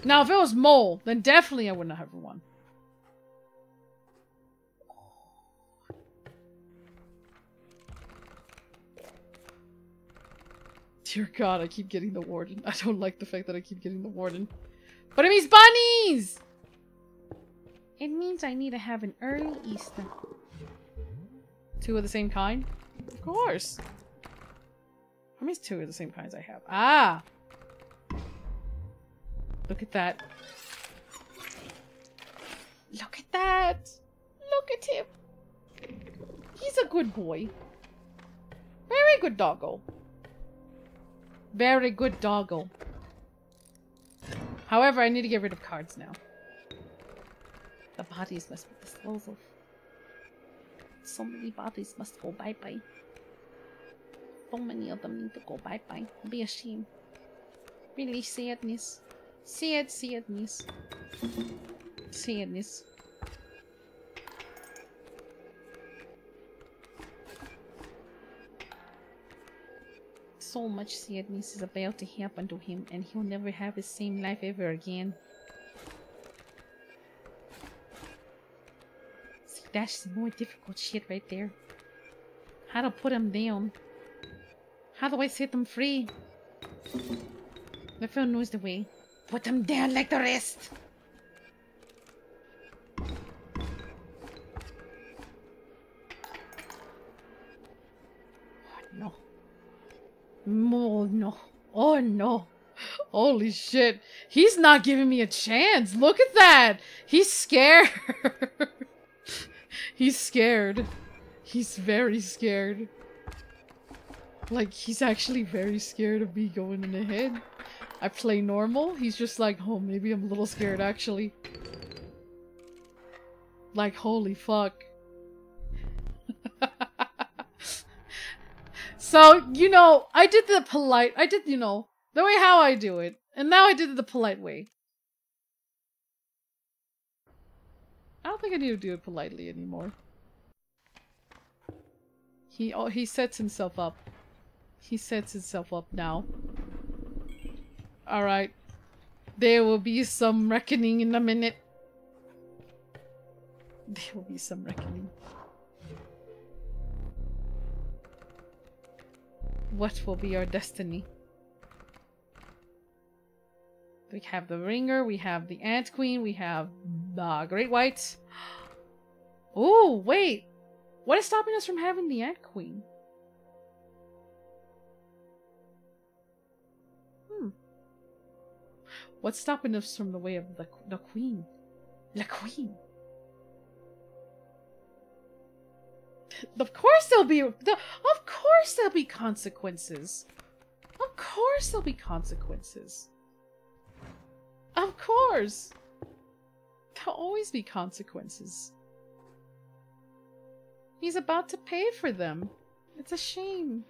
Now, if it was Mole, then definitely I wouldn't have won. Dear God, I keep getting the warren. I don't like the fact that I keep getting the warren. But it means bunnies! It means I need to have an early Easter. Two of the same kind? Of course. How many two of the same kinds I have? Ah! Look at that. Look at that! Look at him! He's a good boy. Very good doggo. Very good doggo. However, I need to get rid of cards now. The bodies must be disposed of. So many bodies must go bye-bye. So many of them need to go bye-bye. Be a shame. Really sadness. Sad sadness. Sadness. So much sadness is about to happen to him and he'll never have the same life ever again. See, that's more difficult shit right there. How to put him down. How do I set them free? The phone knows the way. Put them down like the rest. Oh, no. Oh no. Oh no. Holy shit. He's not giving me a chance. Look at that. He's scared. He's scared. He's very scared. Like, he's actually very scared of me going in ahead. I play normal. He's just like, oh, maybe I'm a little scared actually. Like, holy fuck. so, you know, I did the polite, I did, you know, the way how I do it. And now I did it the polite way. I don't think I need to do it politely anymore. He oh, he sets himself up. He sets himself up now. Alright. There will be some reckoning in a minute. There will be some reckoning. What will be our destiny? We have the ringer, we have the ant queen, we have the great whites. Oh, wait. What is stopping us from having the ant queen? What's stopping us from the way of the, the queen? La queen. Of course there'll be the, of course there'll be consequences. Of course there'll be consequences. Of course. There'll always be consequences. He's about to pay for them. It's a shame.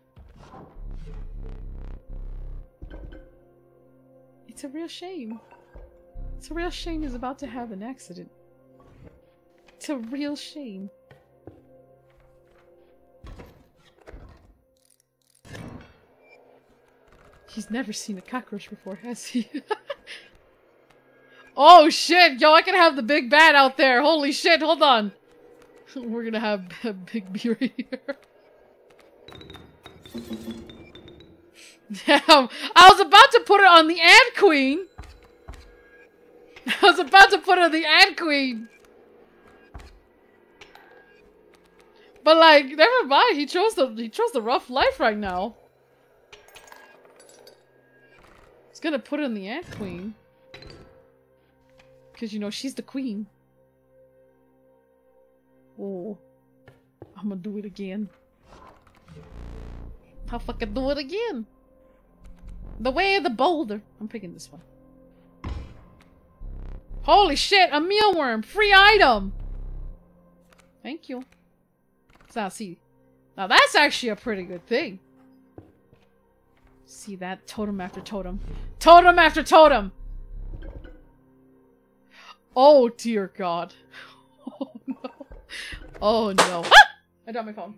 It's a real shame. It's a real shame he's about to have an accident. It's a real shame. He's never seen a cockroach before, has he? oh shit! Yo, I can have the big bat out there! Holy shit, hold on! We're gonna have a big B right here. Damn! I was about to put it on the Ant Queen! I was about to put it on the Ant Queen! But like, never mind, he chose the he chose the rough life right now. He's gonna put it on the Ant Queen. Cause you know she's the queen. Oh. I'm gonna do it again. I'll fucking do it again. The way of the boulder. I'm picking this one. Holy shit, a mealworm! Free item! Thank you. Now see. Now that's actually a pretty good thing. See that? Totem after totem. Totem after totem! Oh dear god. Oh no. Oh no. Ah! I dropped my phone.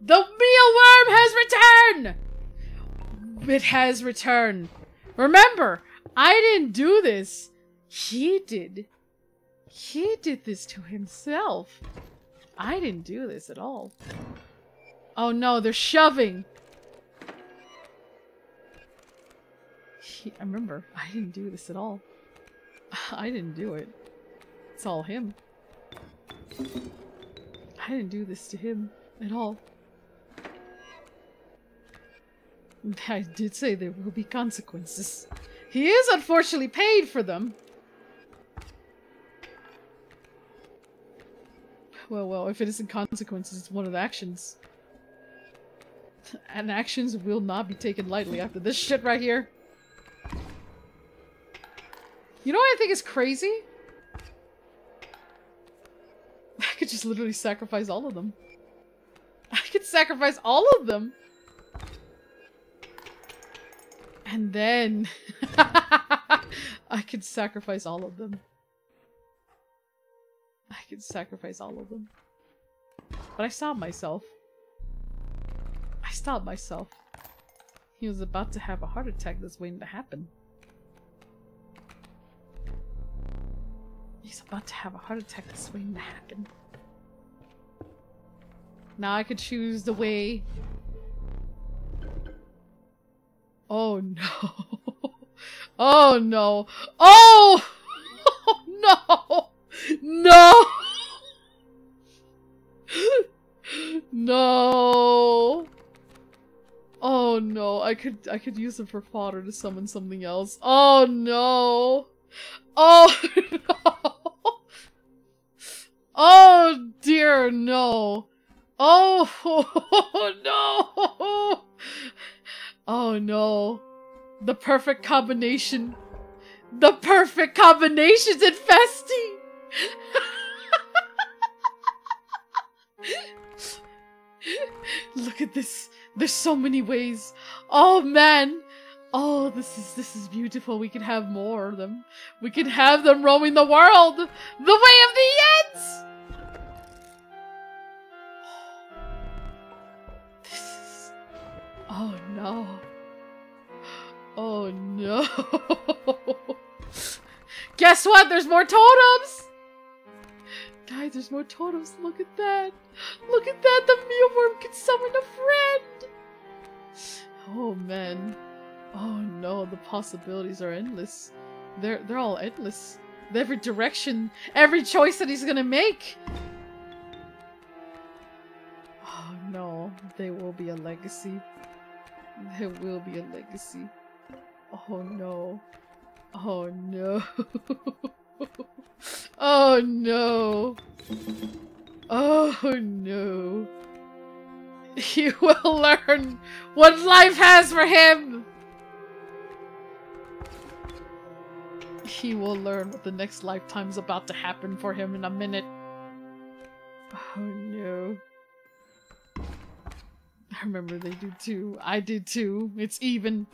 The mealworm has returned! It has returned. Remember, I didn't do this. He did. He did this to himself. I didn't do this at all. Oh no, they're shoving. He, I remember, I didn't do this at all. I didn't do it. It's all him. I didn't do this to him at all. I did say there will be consequences. He is unfortunately paid for them. Well, well, if it isn't consequences, it's one of the actions. And actions will not be taken lightly after this shit right here. You know what I think is crazy? I could just literally sacrifice all of them. Sacrifice all of them. And then I could sacrifice all of them. I could sacrifice all of them. But I stopped myself. I stopped myself. He was about to have a heart attack that's waiting to happen. He's about to have a heart attack that's waiting to happen. Now I could choose the way. Oh no. Oh no. Oh! no! No! no! Oh no, I could I could use them for fodder to summon something else. Oh no! Oh no! Oh dear no! Oh no! Oh no! The perfect combination. The perfect combinations in Festi! Look at this. There's so many ways. Oh man. Oh, this is this is beautiful. We can have more of them. We can have them roaming the world. The way of the Yens. No. Oh no. Guess what? There's more totems! Guys, there's more totems. Look at that. Look at that. The mealworm can summon a friend. Oh man. Oh no, the possibilities are endless. They're they're all endless. Every direction, every choice that he's gonna make. Oh no, there will be a legacy. There will be a legacy. Oh no. Oh no. oh no. Oh no. He will learn what life has for him. He will learn what the next lifetime's about to happen for him in a minute. Oh no. I remember they do too. I did too. It's even.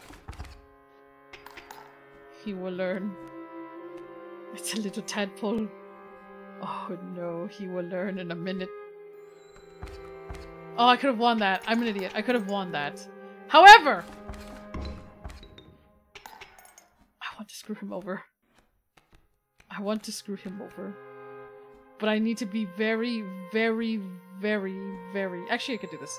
He will learn. It's a little tadpole. Oh no, he will learn in a minute. Oh, I could have won that. I'm an idiot. I could have won that. However, I want to screw him over. I want to screw him over. But I need to be very, very, very, very... Actually, I could do this.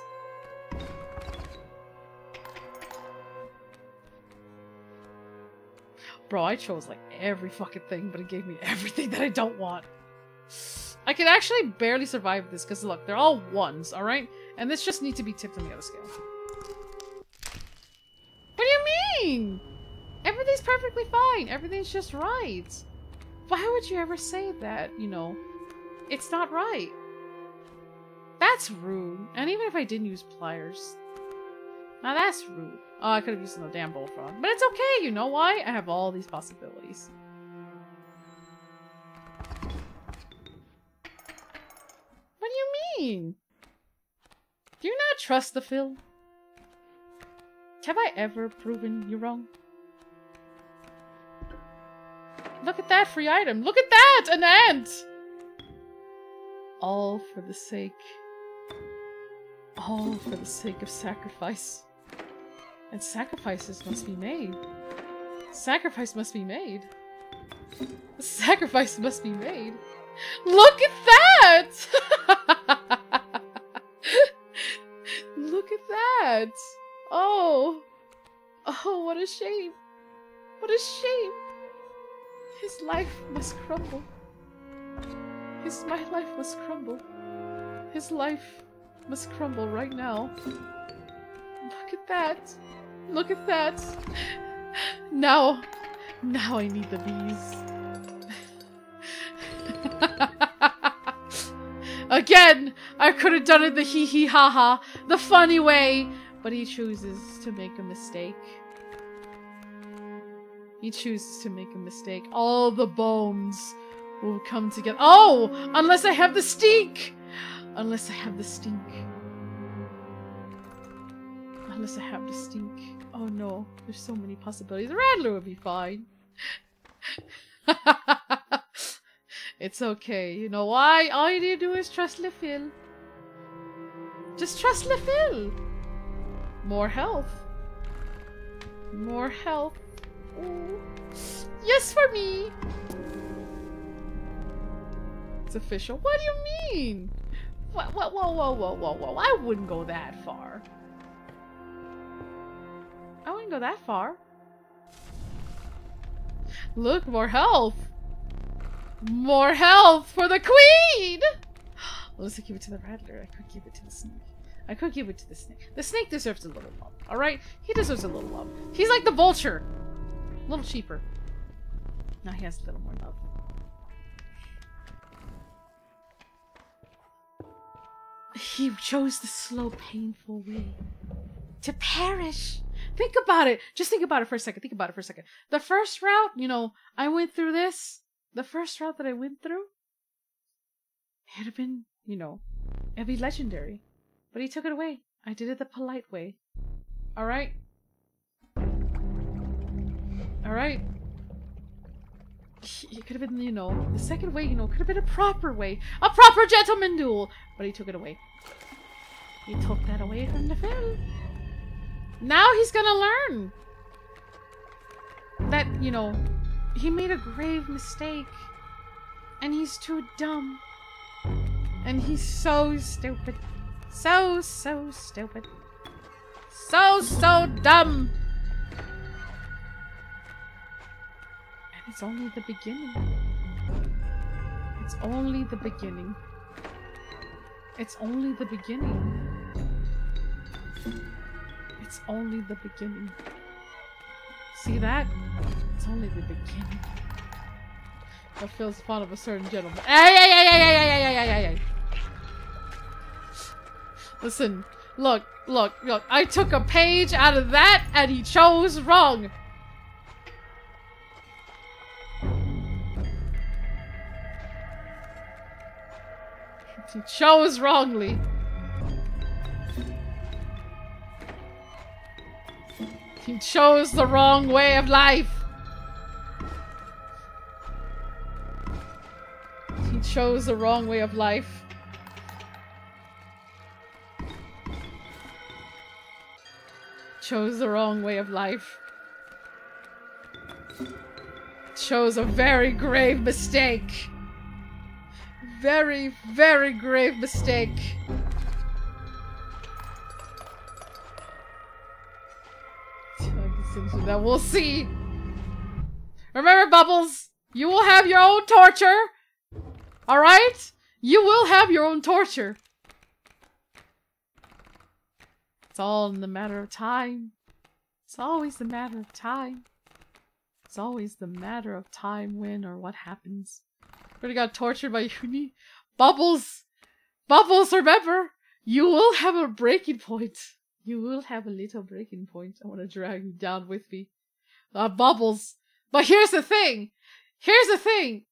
Bro, I chose like every fucking thing, but it gave me everything that I don't want. I can actually barely survive this because look, they're all ones, alright? And this just needs to be tipped on the other scale. What do you mean? Everything's perfectly fine. Everything's just right. Why would you ever say that, you know? It's not right. That's rude. And even if I didn't use pliers. Now that's rude. Oh, I could have used the damn bullfrog. But it's okay, you know why? I have all these possibilities. What do you mean? Do you not trust the Phil? Have I ever proven you wrong? Look at that free item. Look at that! An ant! All for the sake. All for the sake of sacrifice. And sacrifices must be made. Sacrifice must be made. Sacrifice must be made. Look at that! Look at that! Oh! Oh, what a shame! What a shame! His life must crumble. His my life must crumble. His life must crumble right now. Look at that. Look at that. Now, now I need the bees. Again, I could have done it the hee hee ha ha, the funny way, but he chooses to make a mistake. He chooses to make a mistake. All the bones will come together. Oh! Unless I have the stink! Unless I have the stink. Unless I have to stink. Oh no, there's so many possibilities. The Rattler would be fine. it's okay. You know why? All you need to do is trust LeFil. Just trust LeFil. More health. More health. Ooh. Yes, for me. It's official. What do you mean? Whoa, whoa, whoa, whoa, whoa, whoa. I wouldn't go that far. I wouldn't go that far. Look, more health. More health for the queen! Let's give it to the rattler. I could give it to the snake. I could give it to the snake. The snake deserves a little love, alright? He deserves a little love. He's like the vulture. A little cheaper. Now he has a little more love. He chose the slow, painful way to perish. Think about it. Just think about it for a second. Think about it for a second. The first route, you know, I went through this. The first route that I went through, it'd have been, you know, it'd be legendary. But he took it away. I did it the polite way. Alright? Alright? It could have been, you know, the second way, you know, could have been a proper way. A proper gentleman duel! But he took it away. He took that away from the film. Now he's gonna learn that, you know, he made a grave mistake. And he's too dumb. And he's so stupid. So, so stupid. So, so dumb. And it's only the beginning. It's only the beginning. It's only the beginning. It's only the beginning. See that? It's only the beginning. That feels fond of a certain gentleman. Hey. Listen, look, look, look. I took a page out of that and he chose wrong. He chose wrongly. He chose the wrong way of life. He chose the wrong way of life. Chose the wrong way of life. Chose a very grave mistake. Very, very grave mistake. That we'll see. Remember, Bubbles, you will have your own torture. All right? You will have your own torture. It's all in the matter of time. It's always the matter of time. It's always the matter of time when or what happens. Already got tortured by Uni. Bubbles! Bubbles, remember! You will have a breaking point. You will have a little breaking point. I want to drag you down with me. Uh, Bubbles. But here's the thing! Here's the thing!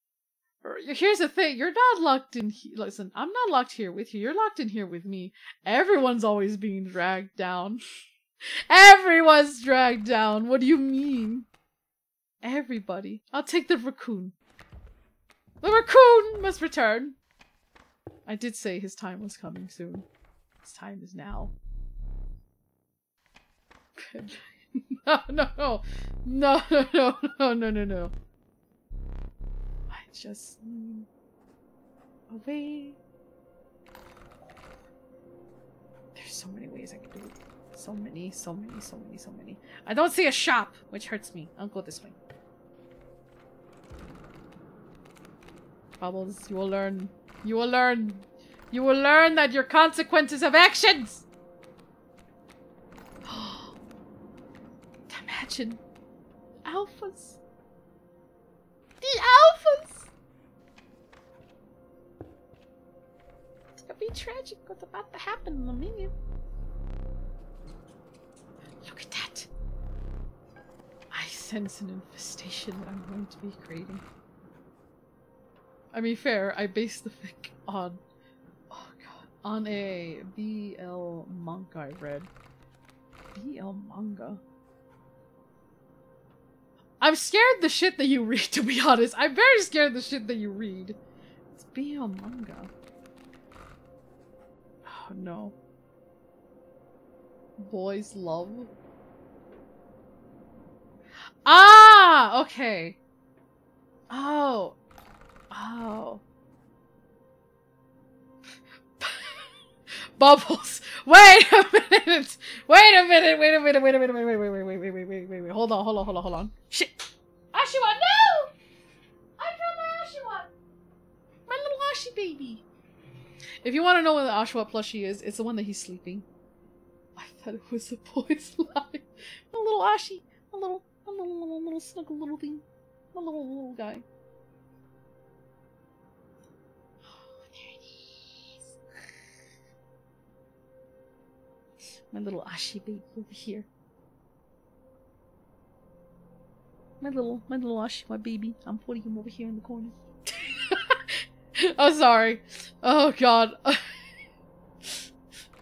Here's the thing, you're not locked in listen, I'm not locked here with you. You're locked in here with me. Everyone's always being dragged down. Everyone's dragged down. What do you mean? Everybody. I'll take the raccoon. The raccoon must return. I did say his time was coming soon. His time is now. no, no, no. No, no, no, no, no, no, no. I just need a way. There's so many ways I can do it. So many, so many, so many, so many. I don't see a shop, which hurts me. I'll go this way. Bubbles, you will learn. You will learn. You will learn that your consequences of actions. Imagine alphas. The alphas. It's gonna be tragic what's about to happen in a minute. Look at that. I sense an infestation I'm going to be creating. I mean, fair. I based the fic on, oh god, on a BL manga I read. BL manga. I'm scared the shit that you read. To be honest, I'm very scared the shit that you read. It's BL manga. Oh no. Boys love. Ah, okay. Oh, Oh. Bubbles. Wait a minute. Wait a minute. Wait a minute. Wait a minute. Wait, wait, wait, wait, wait, wait, wait, wait, wait, wait. Hold on, hold on, hold on, hold on. Shit. Ashiwa, no! I dropped my Ashiwa. My little Ashi baby. If you want to know where the Ashwa plushie is, it's the one that he's sleeping. I thought it was a boy's life. My little Ashi. My little, my little, little, little snuggle little thing. My little, little guy. Oh, there it is. My little Ashi baby over here. My little, my little Ashi, my baby. I'm putting him over here in the corner. I'm sorry. Oh god. my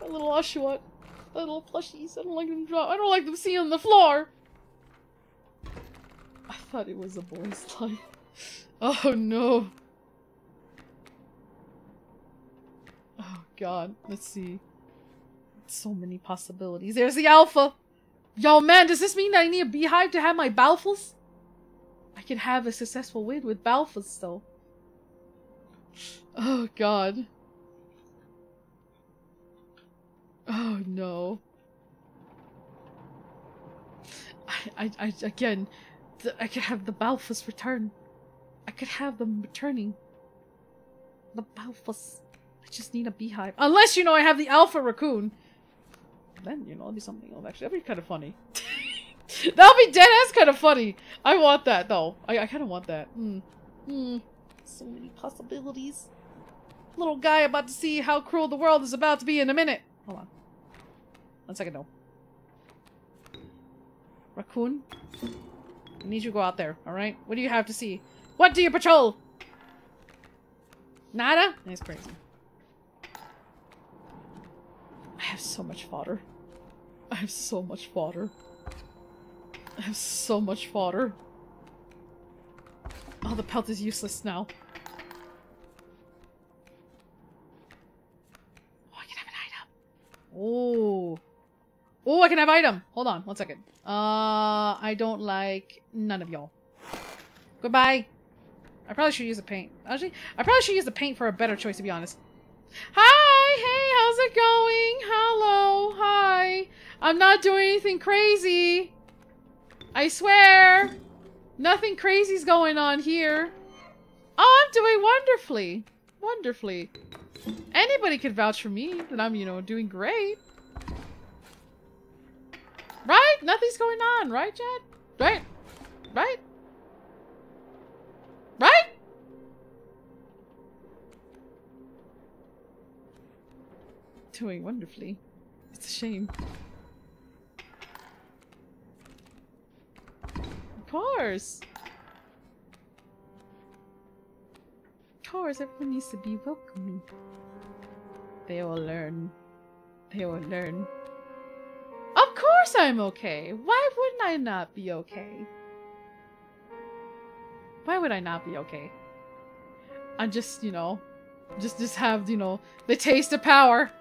little Oshawa. My little plushies. I don't like them drop. I don't like them sitting on the floor. I thought it was a boy's life. Oh no. Oh god. Let's see. So many possibilities. There's the alpha. Yo, man, does this mean that I need a beehive to have my balfas? I could have a successful win with balfas, though. Oh, God. Oh, no. I, I, I again, th- I could have the balfas return. I could have them returning. The balfas. I just need a beehive. Unless, you know, I have the alpha raccoon. Then, you know, I'll be something else. Actually, that'd be kind of funny. That'll be dead ass kind of funny. I want that though. I, I kind of want that. Hmm. Hmm. So many possibilities. Little guy about to see how cruel the world is about to be in a minute. Hold on. One second though. Raccoon? I need you to go out there, alright? What do you have to see? What do you patrol? Nada? That's crazy. I have so much fodder. I have so much fodder. I have so much fodder. Oh, the pelt is useless now. Oh, I can have an item. Oh. Oh, I can have item. Hold on, one second. Uh, I don't like none of y'all. Goodbye. I probably should use the paint. Actually, I probably should use the paint for a better choice, to be honest. Hi! Hey, how's it going? Hello. Hi. I'm not doing anything crazy. I swear. Nothing crazy's going on here. Oh, I'm doing wonderfully. Wonderfully. Anybody could vouch for me that I'm, you know, doing great. Right? Nothing's going on, right, Chad? Right? Right? Right? Doing wonderfully. It's a shame. Course. Of course, everyone needs to be welcoming. They will learn. They will learn. Of course I'm okay. Why wouldn't I not be okay? Why would I not be okay? I just, you know, just just have, you know, the taste of power.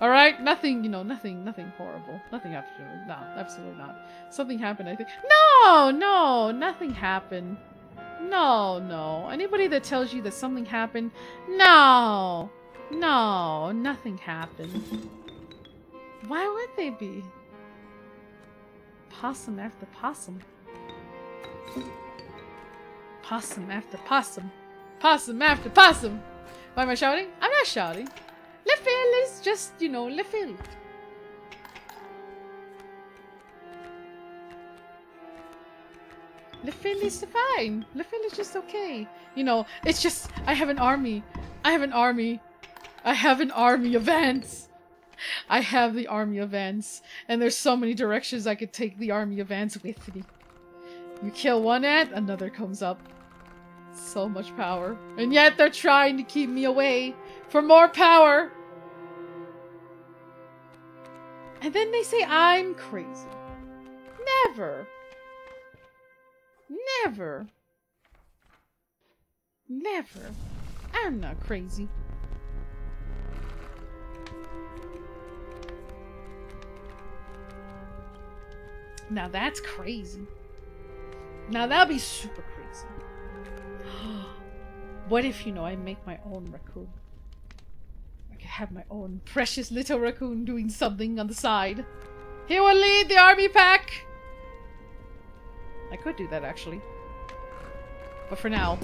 All right, nothing, you know, nothing, nothing horrible, nothing absolutely, no, absolutely not. Something happened, I think. No, no, nothing happened. No, no. Anybody that tells you that something happened, no, no, nothing happened. Why would they be? Possum after possum. Possum after possum. Possum after possum. Why am I shouting? I'm not shouting. Le fil is just, you know, le fil. Le fil is fine. Le fil is just okay. You know, it's just, I have an army. I have an army. I have an army of ants. I have the army of ants. And there's so many directions I could take the army of ants with me. You kill one ant, another comes up. So much power. And yet they're trying to keep me away for more power. And then they say I'm crazy. Never. Never. Never. I'm not crazy. Now that's crazy. Now that'd be super. What if, you know, I make my own raccoon? I could have my own precious little raccoon doing something on the side. He will lead the army pack! I could do that, actually. But for now,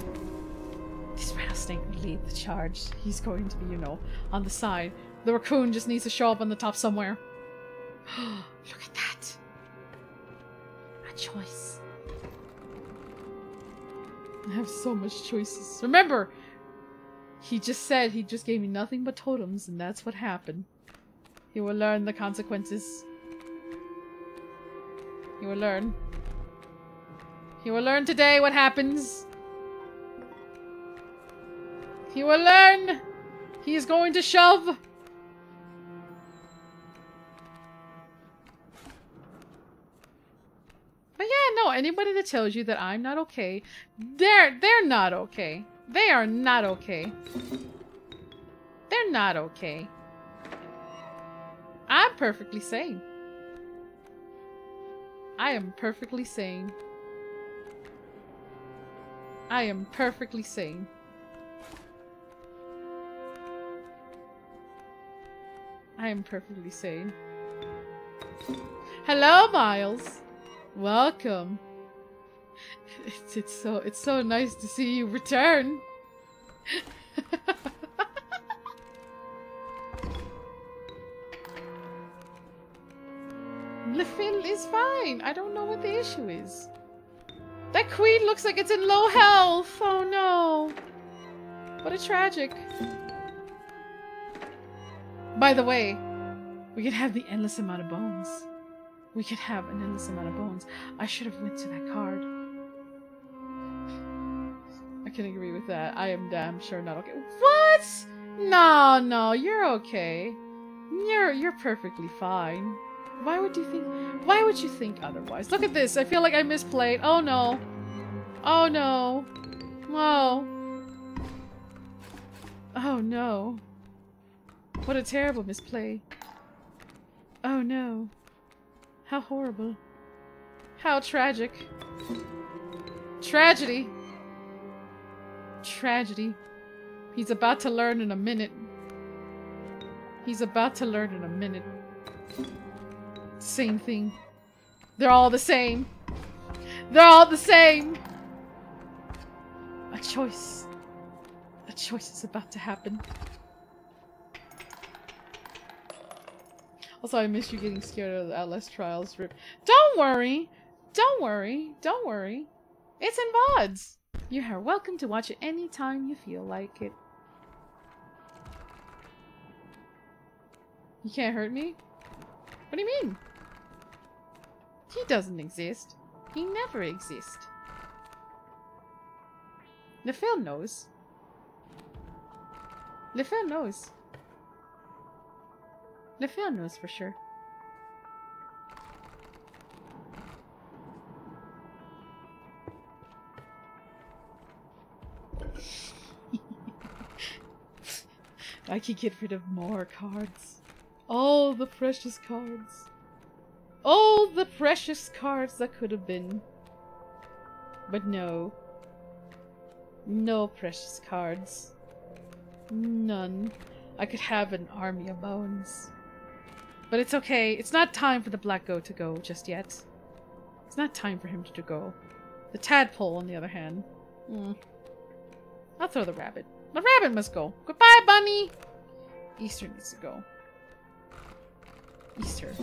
this rattlesnake will lead the charge. He's going to be, you know, on the side. The raccoon just needs to show up on the top somewhere. Look at that. A choice. I have so much choices. Remember, he just said he just gave me nothing but totems, and that's what happened. He will learn the consequences. He will learn. He will learn today what happens. He will learn. He is going to shove. But yeah, no, anybody that tells you that I'm not okay, they're they're not okay. They are not okay. They're not okay. I'm perfectly sane. I am perfectly sane. I am perfectly sane. I am perfectly sane. Hello, Miles. Welcome. It's, it's so it's so nice to see you return. Lefil is fine. I don't know what the issue is. That queen looks like it's in low health. Oh no. What a tragic. By the way, we could have the endless amount of bones. We could have an endless amount of bones. I should have went to that card. I can agree with that. I am damn sure not okay. What? No, no, you're okay. You're you're perfectly fine. Why would you think why would you think otherwise? Look at this. I feel like I misplayed. Oh no. Oh no. Whoa. Oh no. What a terrible misplay. Oh no. How horrible. How tragic. Tragedy. Tragedy. He's about to learn in a minute. He's about to learn in a minute. Same thing. They're all the same. They're all the same. A choice. A choice is about to happen. Also, I miss you getting scared of the Outlast Trials rip. Don't worry! Don't worry! Don't worry! It's in VODs! You are welcome to watch it anytime you feel like it. You can't hurt me? What do you mean? He doesn't exist. He never exists. Nefil knows. Nefil knows. Nefil knows for sure. I could get rid of more cards. All the precious cards. All the precious cards that could have been. But no. No precious cards. None. I could have an army of bones. But it's okay. It's not time for the black goat to go just yet. It's not time for him to go. The tadpole, on the other hand. Hmm. I'll throw the rabbit. The rabbit must go. Goodbye, bunny! Easter needs to go. Easter.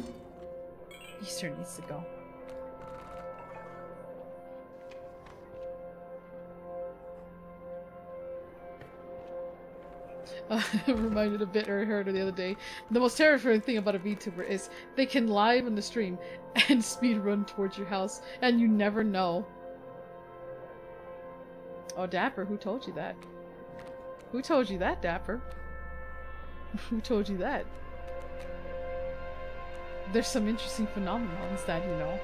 Easter needs to go. Uh, reminded a bit I heard the other day. The most terrifying thing about a VTuber is they can live in the stream and speed run towards your house, and you never know. Oh, Dapper, who told you that? Who told you that, Dapper? who told you that? There's some interesting phenomenons that you know.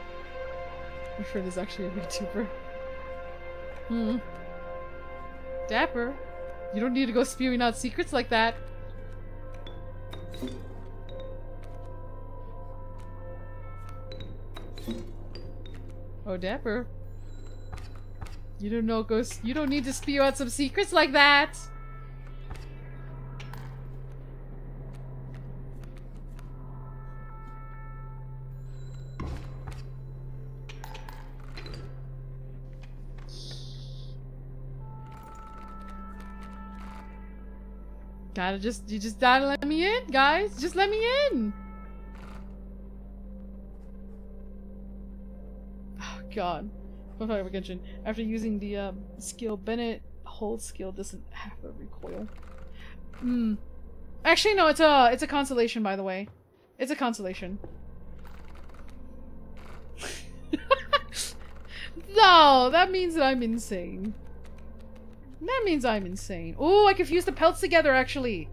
I'm sure there's actually a VTuber. Hmm. Dapper, you don't need to go spewing out secrets like that. Oh, Dapper. You don't know go you don't need to spew out some secrets like that. Gotta just, you just gotta let me in, guys. Just let me in. Oh, God. After using the um, skill, Bennett hold skill doesn't have a recoil. Hmm. Actually, no, it's a, it's a consolation, by the way. It's a consolation. no, that means that I'm insane. That means I'm insane. Oh, I can fuse the pelts together, actually.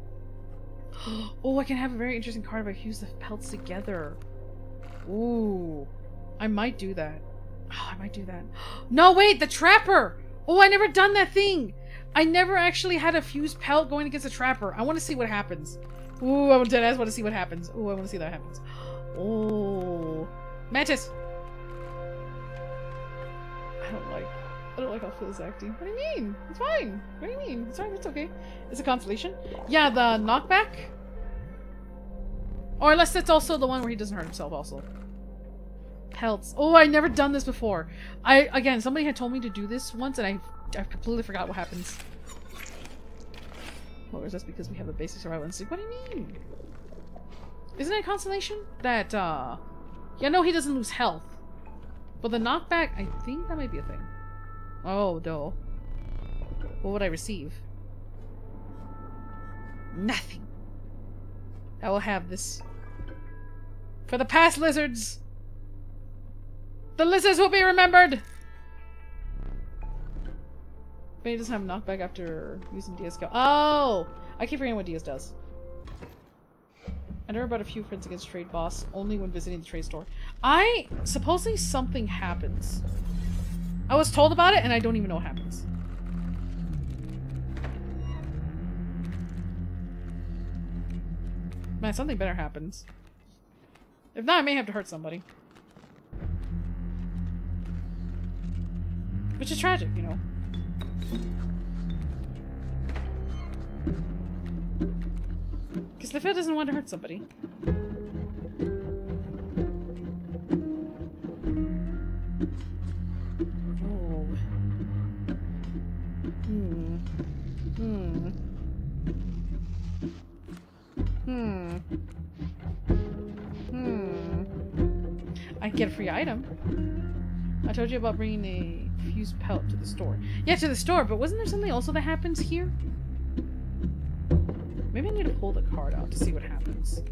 Oh, I can have a very interesting card if I fuse the pelts together. Ooh. I might do that. Oh, I might do that. No, wait, the trapper! Oh, I never done that thing! I never actually had a fused pelt going against a trapper. I want to see what happens. Ooh, I want to, see what happens. Ooh, I want to see that happens. Oh. Mantis! I don't like I don't like how Phil is acting. What do you mean? It's fine. What do you mean? It's fine. It's okay. It's a consolation. Yeah, the knockback. Or unless it's also the one where he doesn't hurt himself also. Pelts. Oh, I never done this before. I, again, somebody had told me to do this once and I, I completely forgot what happens. Or is this because we have a basic survival instinct? What do you mean? Isn't it a consolation? That, uh, Yeah, no, he doesn't lose health. But the knockback, I think that might be a thing. Oh, no. What would I receive? Nothing. I will have this. For the past lizards! The lizards will be remembered! He doesn't have knockback after using skill. Oh! I keep forgetting what Diaz does. I never brought a few friends against trade boss, only when visiting the trade store. I supposedly something happens. I was told about it and I don't even know what happens. Man, something better happens. If not, I may have to hurt somebody. Which is tragic, you know. Because the Fed doesn't want to hurt somebody. Hmm. Hmm. I get a free item. I told you about bringing a fused pelt to the store. Yeah, to the store, but wasn't there something also that happens here? Maybe I need to pull the card out to see what happens.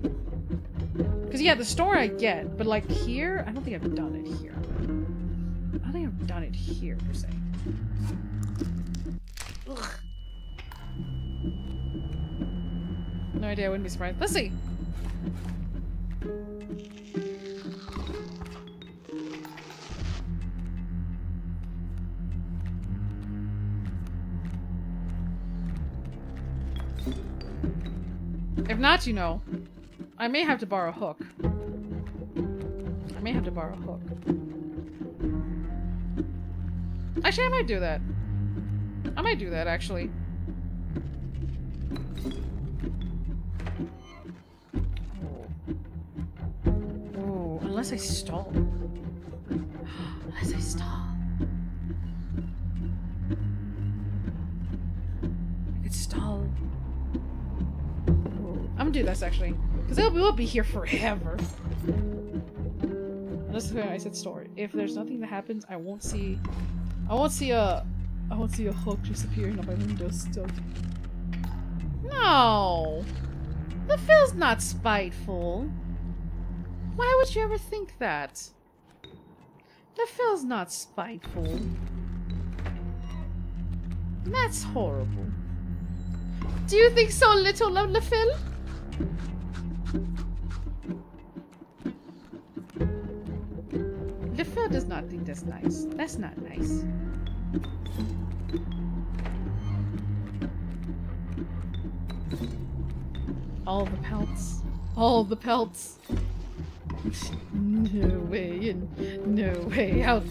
Because, yeah, the store I get, but, like, here, I don't think I've done it here. I don't think I've done it here, per se. Ugh. No idea, I wouldn't be surprised. Let's see! If not, you know, I may have to borrow a hook. I may have to borrow a hook. Actually, I might do that. I might do that, actually. Unless I stall. Unless I stall. I could stall. I'm gonna do this actually, because we'll, we'll be here forever. Unless I said story. If there's nothing that happens, I won't see. I won't see a. I won't see a hook just appearing on my window still. No, the Phil's not spiteful. Why would you ever think that? The Phil's not spiteful. That's horrible. Do you think so little of LaPhil? LaPhil does not think that's nice. That's not nice. All the pelts. All the pelts. No way in. No way out.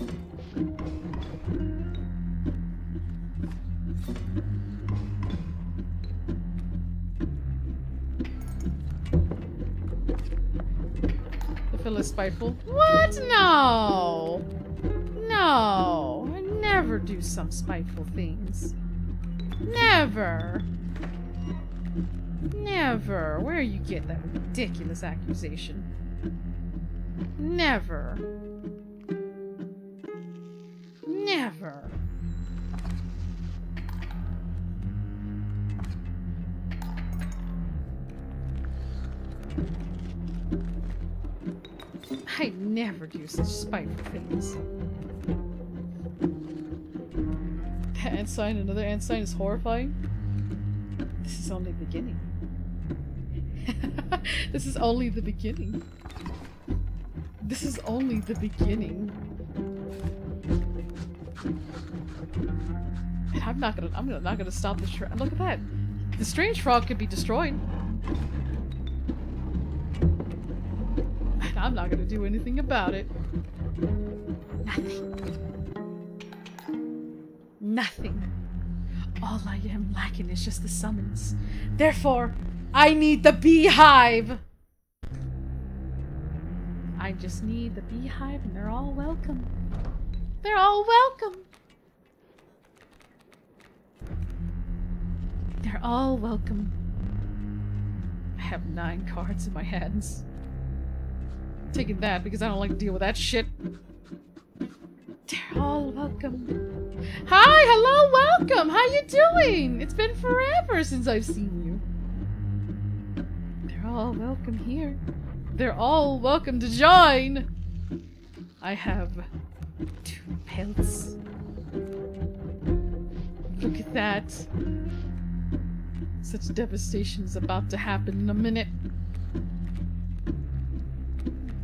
The Phil is spiteful. What? No! No! I never do some spiteful things. Never! Never! Where you get that ridiculous accusation? Never! Never! I never do such spiteful things. That ant sign, another ant sign is horrifying. This is only the beginning. this is only the beginning. This is only the beginning. And I'm not gonna I'm not gonna stop this look at that. The strange frog could be destroyed. And I'm not gonna do anything about it. Nothing. Nothing. All I am lacking is just the summons. Therefore, I need the beehive! I just need the beehive and they're all welcome. They're all welcome. They're all welcome. I have nine cards in my hands. I'm taking that because I don't like to deal with that shit. They're all welcome. Hi, hello, welcome. How you doing? It's been forever since I've seen you. They're all welcome here. They're all welcome to join. I have two pelts. Look at that. Such devastation is about to happen in a minute.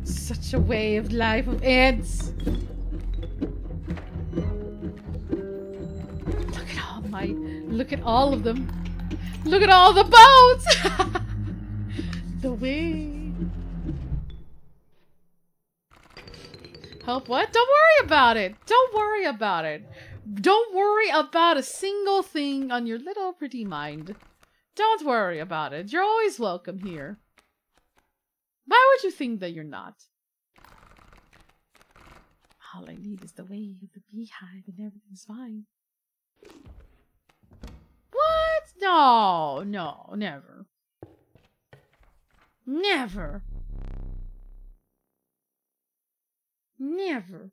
Such a way of life of ants. Look at all my. Look at all of them. Look at all the boats! the way. Help what? Don't worry about it. Don't worry about it. Don't worry about a single thing on your little pretty mind. Don't worry about it. You're always welcome here. Why would you think that you're not? All I need is the way of the beehive and everything's fine. What? No, no, never. Never. Never.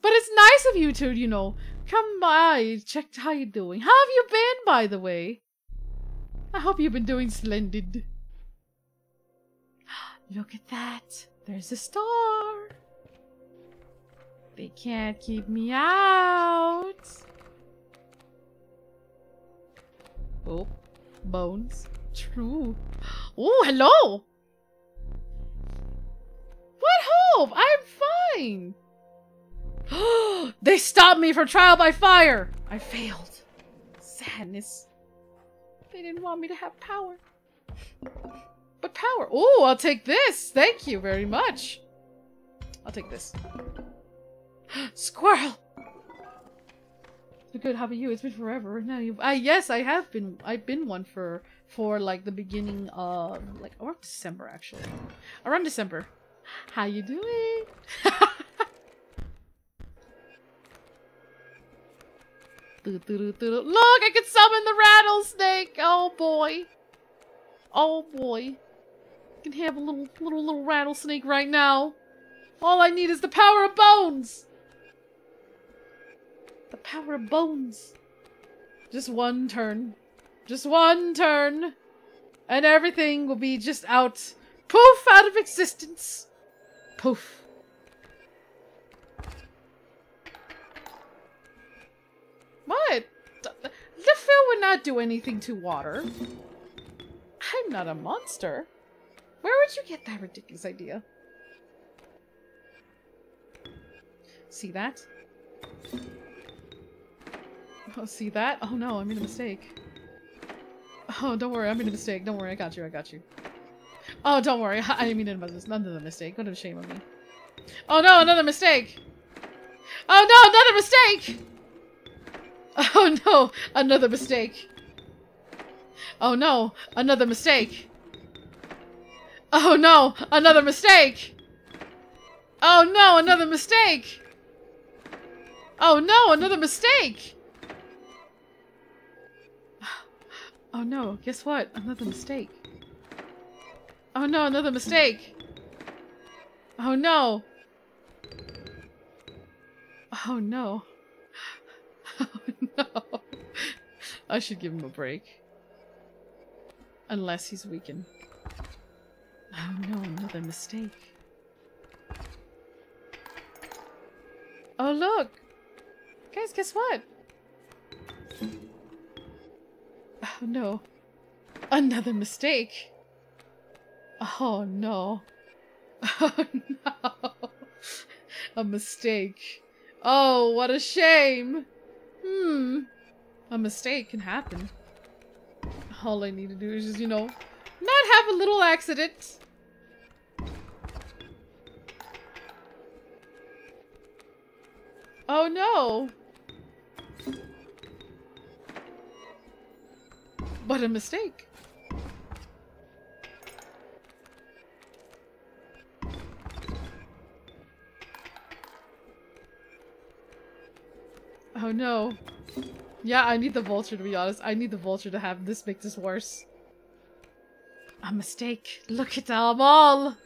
But it's nice of you to, you know, come by, check how you're doing. How have you been, by the way? I hope you've been doing splendid. Look at that. There's a star. They can't keep me out. Oh, bones. True. Oh, hello. What hope? I'm fine. they stopped me from trial by fire. I failed. Sadness. They didn't want me to have power. But power. Oh, I'll take this. Thank you very much. I'll take this. Squirrel. Good. How about you? It's been forever. Now you. I yes, I have been. I've been one for for like the beginning of like around December actually. Around December. How you doing? Look, I can summon the rattlesnake. Oh boy. Oh boy. I can have a little little little rattlesnake right now. All I need is the power of bones. The power of bones. Just one turn. Just one turn. And everything will be just out. Poof out of existence. Poof. What? The Phil would not do anything to water. I'm not a monster. Where would you get that ridiculous idea? See that? Oh, see that? Oh no, I made a mistake. Oh, don't worry, I made a mistake. Don't worry, I got you, I got you. Oh, don't worry, I didn't mean it was another mistake. What a shame of me. Oh, oh, oh no, another mistake! Oh no, another mistake! Oh no, another mistake. Oh no, another mistake. Oh no, another mistake. Oh no, another mistake. Oh no, another mistake. Oh no, guess what? Another mistake. Oh no, another mistake. Oh no. Oh no. Oh no. I should give him a break. Unless he's weakened. Oh no, another mistake. Oh look! Guys, guess what? Oh no. Another mistake. Oh no. Oh no. A mistake. Oh, what a shame. Hmm. A mistake can happen. All I need to do is just, you know, not have a little accident. Oh no. What a mistake. Oh no. Yeah, I need the vulture to be honest. I need the vulture to have this make this worse. A mistake. Look at them all.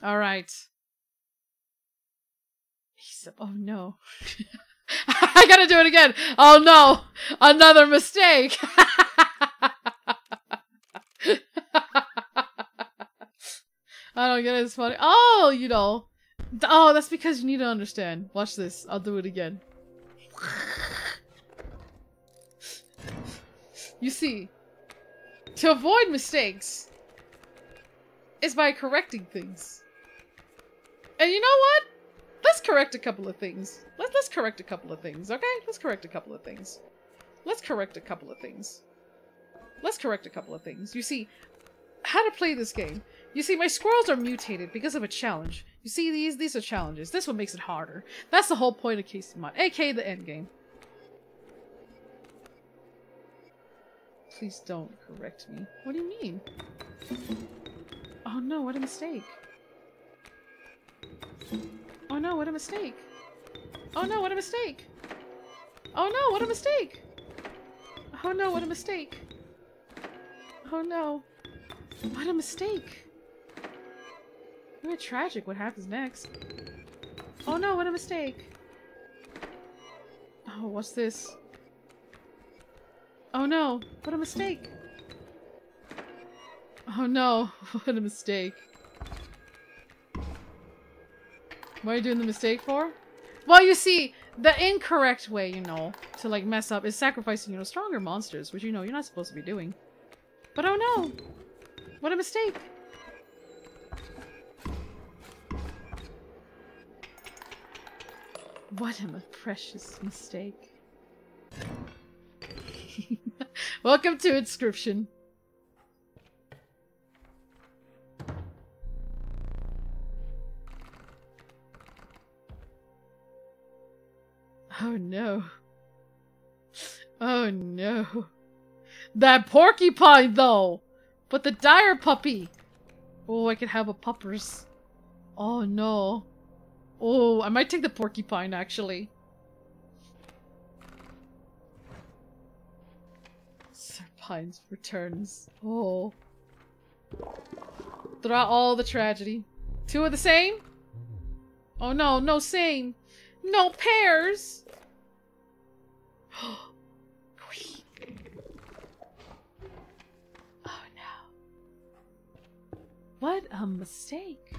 All right. He's oh no. I gotta do it again. Oh no, another mistake. I don't get it. It's funny. Oh, you know. Oh, that's because you need to understand. Watch this. I'll do it again. You see, to avoid mistakes is by correcting things. And you know what? Let's correct a couple of things. Let, let's correct a couple of things, okay? Let's correct a couple of things. Let's correct a couple of things. Let's correct a couple of things. You see, how to play this game. You see, my squirrels are mutated because of a challenge. You see, these these are challenges. This one makes it harder. That's the whole point of Kaycee's Mod, aka the end game. Please don't correct me. What do you mean? Oh no, what a mistake. Oh no, what a mistake. Oh no, what a mistake. Oh no, what a mistake. Oh no, what a mistake. Oh no. What a mistake. Really tragic what happens next. Oh no, what a mistake. Oh, what's this? Oh no, what a mistake. Oh no, what a mistake. What are you doing the mistake for? Well, you see, the incorrect way, you know, to like mess up is sacrificing, you know, stronger monsters, which you know you're not supposed to be doing. But oh no! What a mistake! What a precious mistake. Welcome to Inscryption. Oh no. Oh no. That porcupine though! But the dire puppy! Oh, I could have a puppers. Oh no. Oh, I might take the porcupine actually. Serpines returns. Oh. Throughout all the tragedy. Two of the same? Oh no, no same. No pairs! Oh no. What a mistake.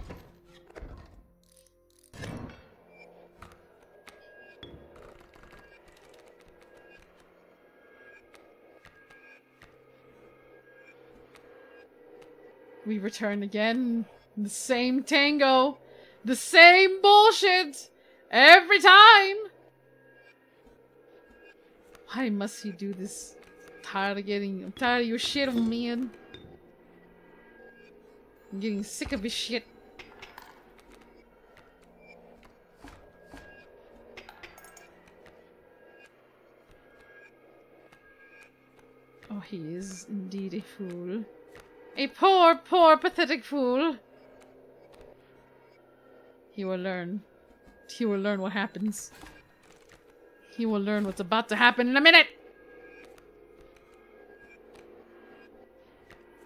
We return again. The same tango. The same bullshit. Every time. Why must you do this? I'm tired of getting. I'm tired of your shit, man. I'm getting sick of his shit. Oh, he is indeed a fool. A poor, poor, pathetic fool. He will learn. He will learn what happens. He will learn what's about to happen in a minute!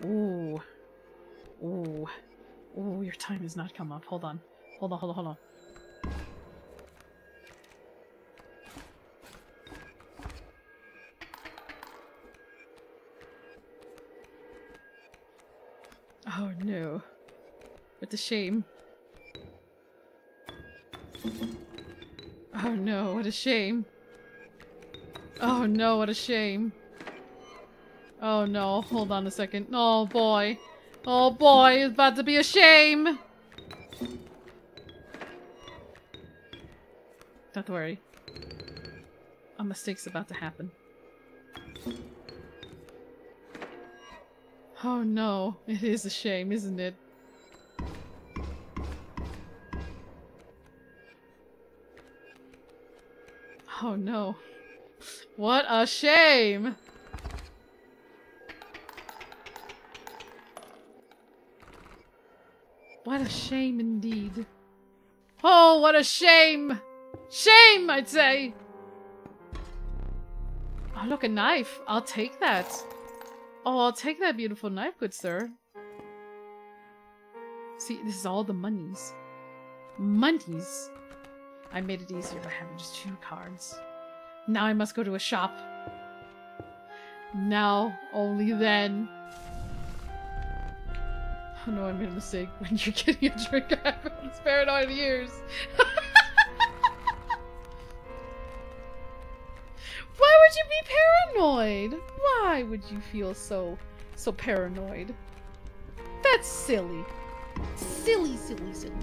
Ooh. Ooh. Ooh, your time has not come up. Hold on. Hold on, hold on, hold on. No. What a shame. Oh no, what a shame. Oh no, what a shame. Oh no, hold on a second. Oh boy. Oh boy, it's about to be a shame! Don't worry. A mistake's about to happen. Oh no, it is a shame, isn't it? Oh no. What a shame! What a shame indeed. Oh, what a shame! Shame, I'd say! Oh, look, a knife. I'll take that. Oh, I'll take that beautiful knife, good sir. See, this is all the monies. Monies. I made it easier by having just two cards. Now I must go to a shop. Now, only then. Oh no, I made a mistake. When you're getting a drink, I have these paranoid ears. be paranoid? Why would you feel so, so paranoid? That's silly. Silly, silly, silly.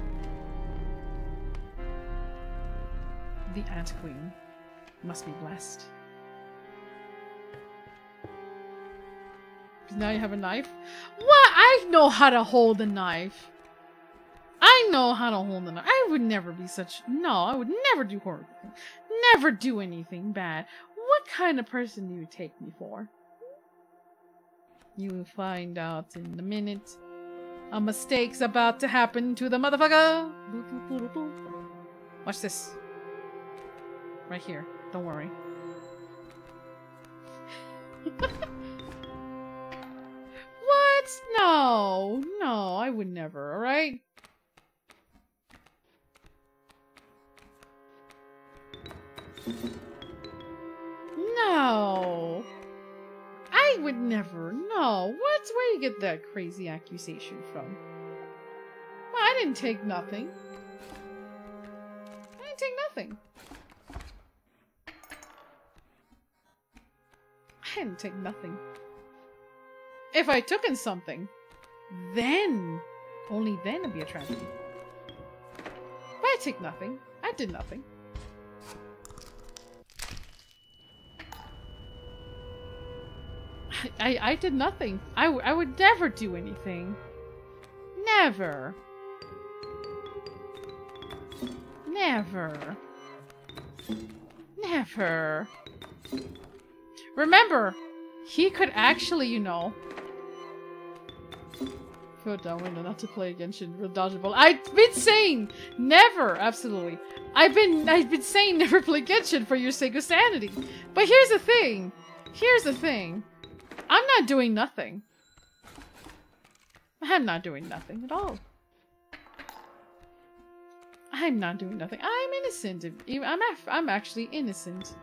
The Ant Queen must be blessed. now you have a knife? What? I know how to hold a knife. I know how to hold a knife. I would never be such. No, I would never do horrible things. Never do anything bad. Kind of person do you take me for? You will find out in a minute. A mistake's about to happen to the motherfucker. Watch this. Right here. Don't worry. what? No. No, I would never, alright? No. I would never. No. What's where you get that crazy accusation from? Well, I didn't take nothing. I didn't take nothing. I didn't take nothing. If I took in something, then, only then it'd be a tragedy. But I take nothing. I did nothing. I, I did nothing. I, I would never do anything. Never. Never. Never. Remember, he could actually, you know, go down window not to play Genshin real dodgeable. I've been saying never, absolutely. I've been I've been saying never play Genshin for your sake of sanity. But here's the thing. Here's the thing. I'm not doing nothing. I'm not doing nothing at all. I'm not doing nothing. I'm innocent. I'm, I'm actually innocent.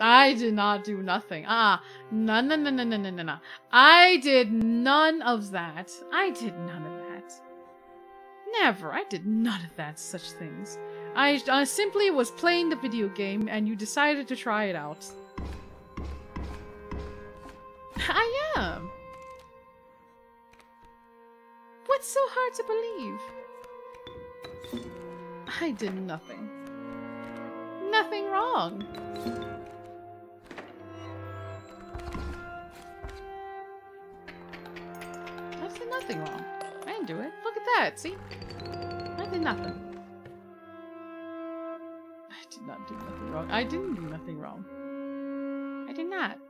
I did not do nothing. Ah, no, no, no, no, no, no, no, no. I did none of that. I did none of that. Never. I did none of that such things. I, simply was playing the video game, and you decided to try it out. I am. What's so hard to believe? I did nothing. Nothing wrong. I did nothing wrong. I didn't do it. Look at that. See? I did nothing. Not do nothing wrong. I didn't do nothing wrong. I did not.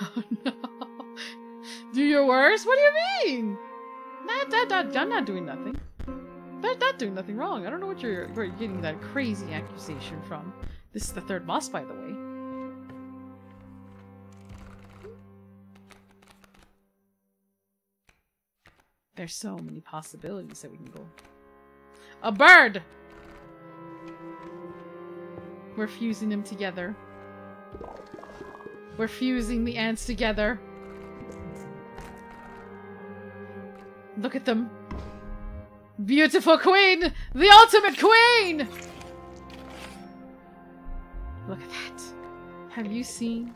Oh no. Do your worst? What do you mean? Not, that, that, I'm not doing nothing. I'm not doing nothing wrong. I don't know what you're, where you're getting that crazy accusation from. This is the third boss, by the way. There's so many possibilities that we can go. A bird! We're fusing them together. We're fusing the ants together. Look at them. Beautiful queen! The ultimate queen! Look at that. Have you seen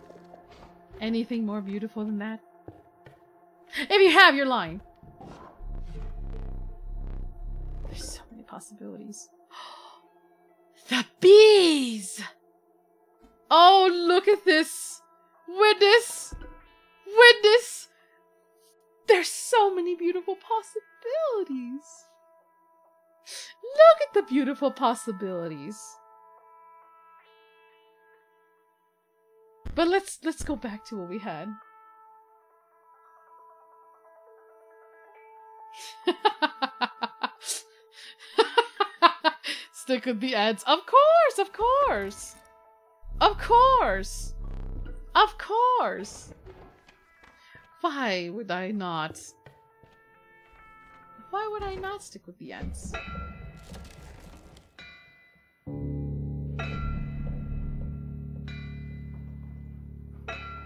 anything more beautiful than that? If you have, you're lying. Possibilities. the bees! Oh, look at this! Witness! Witness! There's so many beautiful possibilities. Look at the beautiful possibilities. But let's let's go back to what we had. Stick with the ads. Of course, of course. Of course. Of course. Why would I not? Why would I not stick with the ants?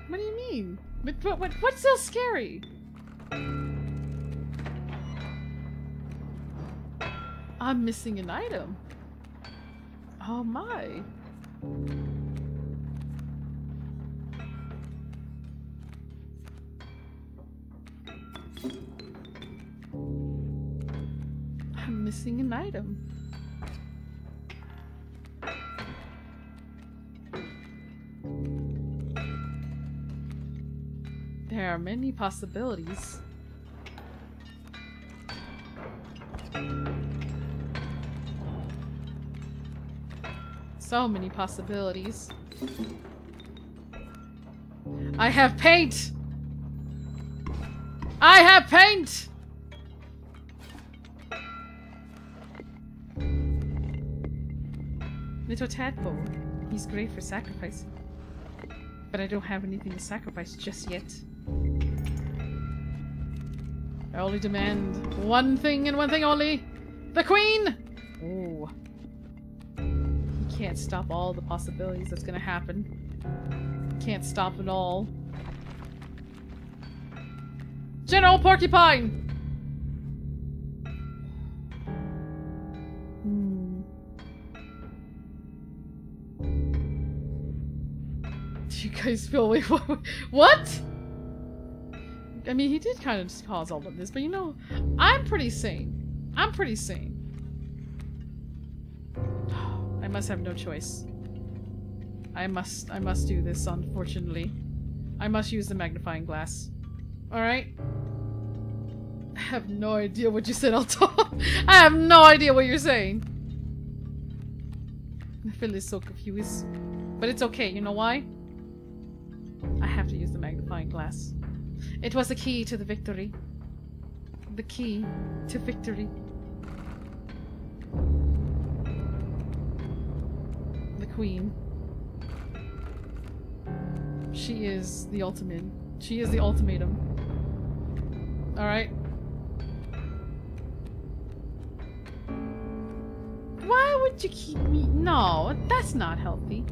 What do you mean? What, what's so scary? I'm missing an item. Oh my. I'm missing an item. There are many possibilities. So many possibilities. I have paint! I have paint! Little tadpole. He's great for sacrificing. But I don't have anything to sacrifice just yet. I only demand one thing and one thing only. The queen! Oh. Can't stop all the possibilities that's gonna happen. Can't stop it all. General Porcupine! Hmm. Do you guys feel wait, what? what? I mean, he did kind of cause all of this, but you know, I'm pretty sane. I'm pretty sane. Must have no choice. I must, I must do this, unfortunately. I must use the magnifying glass. Alright? I have no idea what you said, Alto. I have no idea what you're saying. I feel is so confused. But it's okay, you know why? I have to use the magnifying glass. It was the key to the victory. The key to victory. Queen. She is the ultimate. She is the ultimatum. Alright. Why would you keep me? No, that's not healthy.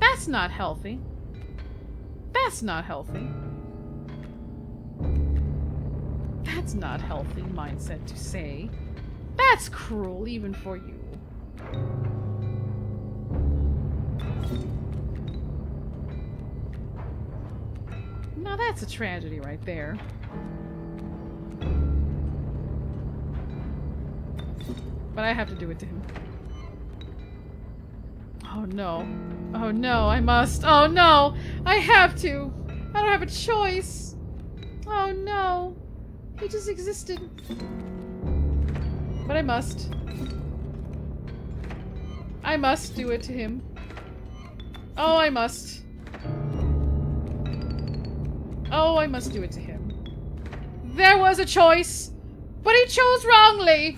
That's not healthy. That's not healthy. That's not healthy mindset to say. That's cruel even for you. That's a tragedy right there. But I have to do it to him. Oh no. Oh no, I must. Oh no! I have to! I don't have a choice! Oh no! He just existed. But I must. I must do it to him. Oh, I must. Oh, I must do it to him. There was a choice, but he chose wrongly!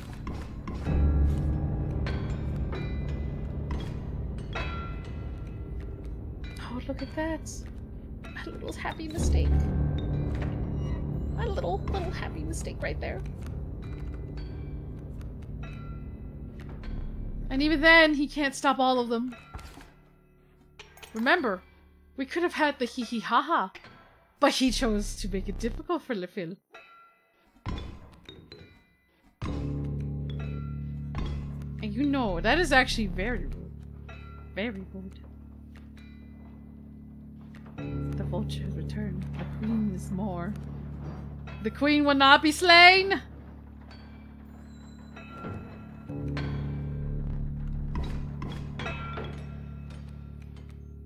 Oh, look at that. A little happy mistake. A little, little happy mistake right there. And even then, he can't stop all of them. Remember, we could have had the hee hee ha ha, but he chose to make it difficult for Lefil. And you know, that is actually very rude. Very rude. The vultures return. The queen is more. The queen will not be slain!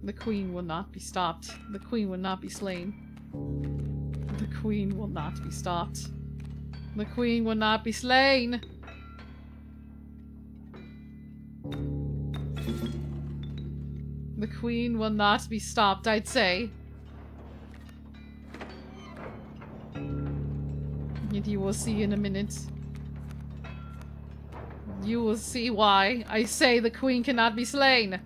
The queen will not be stopped. The queen will not be slain. The queen will not be stopped. The queen will not be slain! The queen will not be stopped, I'd say. And you will see in a minute. You will see why I say the queen cannot be slain.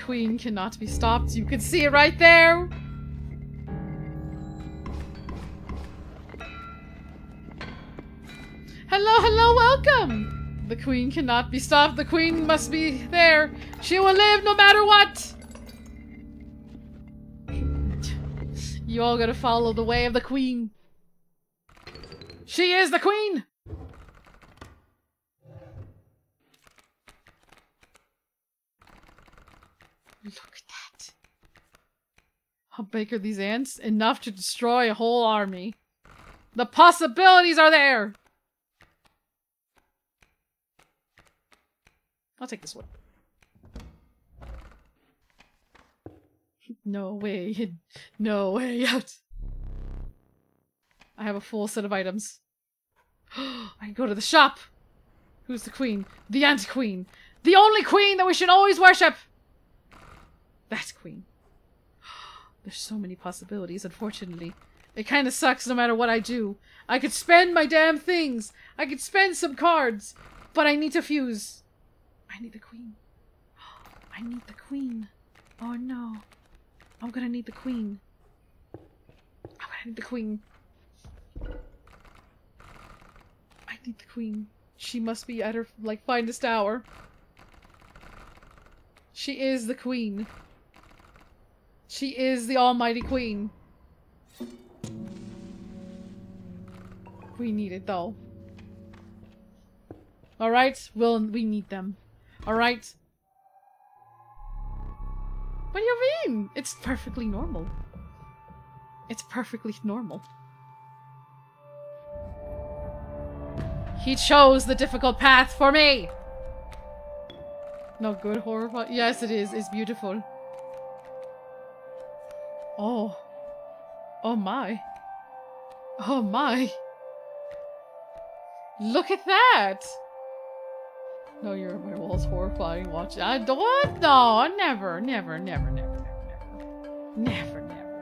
Queen cannot be stopped. You can see it right there. Hello, hello, welcome! The queen cannot be stopped. The queen must be there. She will live no matter what. You all gotta follow the way of the queen. She is the queen! Look at that. How big are these ants? Enough to destroy a whole army. The possibilities are there! I'll take this one. No way. No way out. I have a full set of items. I can go to the shop. Who's the queen? The anti-queen. The only queen that we should always worship. That queen. There's so many possibilities, unfortunately. It kind of sucks no matter what I do. I could spend my damn things. I could spend some cards. But I need to fuse. I need the queen. I need the queen. Oh no. I'm gonna need the queen. I'm gonna need the queen. I need the queen. She must be at her, like, finest hour. She is the queen. She is the almighty queen. We need it, though. Alright? Well, we need them. Alright? What do you mean? It's perfectly normal. It's perfectly normal. He chose the difficult path for me! No good horror. Yes, it is. It's beautiful. Oh. Oh my. Oh my. Look at that! No, you're my walls horrifying. Watch. I don't. No, never, never, never, never, never, never,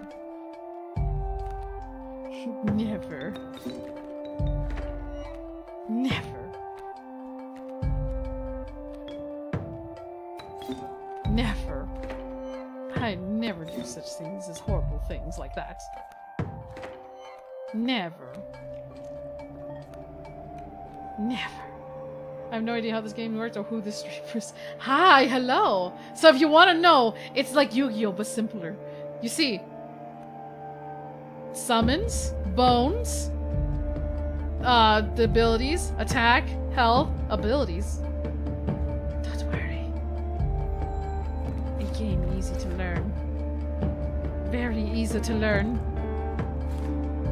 never, never, never, never. I never do such things as horrible things like that. Never. Never. I have no idea how this game works or who the streamers. Hi, hello. So if you want to know, it's like Yu-Gi-Oh but simpler. You see, summons, bones, uh, the abilities, attack, health, abilities. Very easy to learn.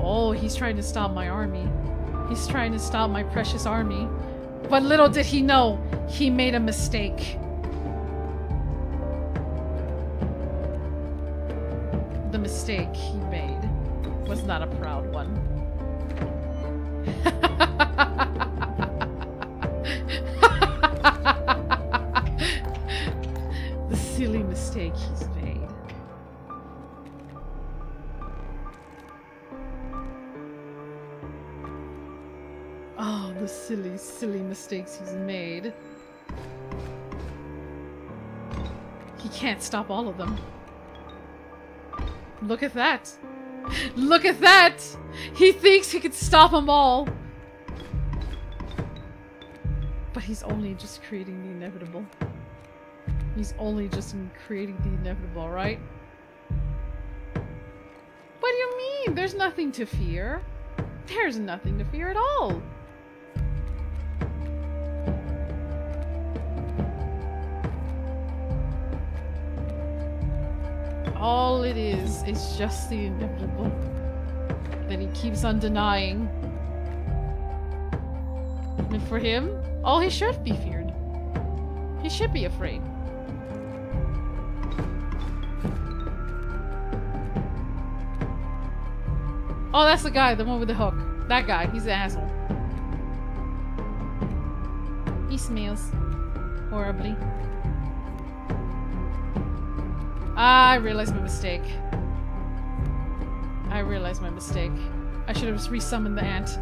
Oh, he's trying to stop my army. He's trying to stop my precious army. But little did he know, he made a mistake. The mistake he made was not a proud one. silly, mistakes he's made. He can't stop all of them. Look at that. Look at that! He thinks he could stop them all. But he's only just creating the inevitable. He's only just creating the inevitable, right? What do you mean? There's nothing to fear. There's nothing to fear at all. All it is is just the inevitable that he keeps on denying. And for him, all he should be feared. He should be afraid. Oh, that's the guy, the one with the hook. That guy, he's an asshole. He smells horribly. I realized my mistake. I realized my mistake. I should have resummoned the ant.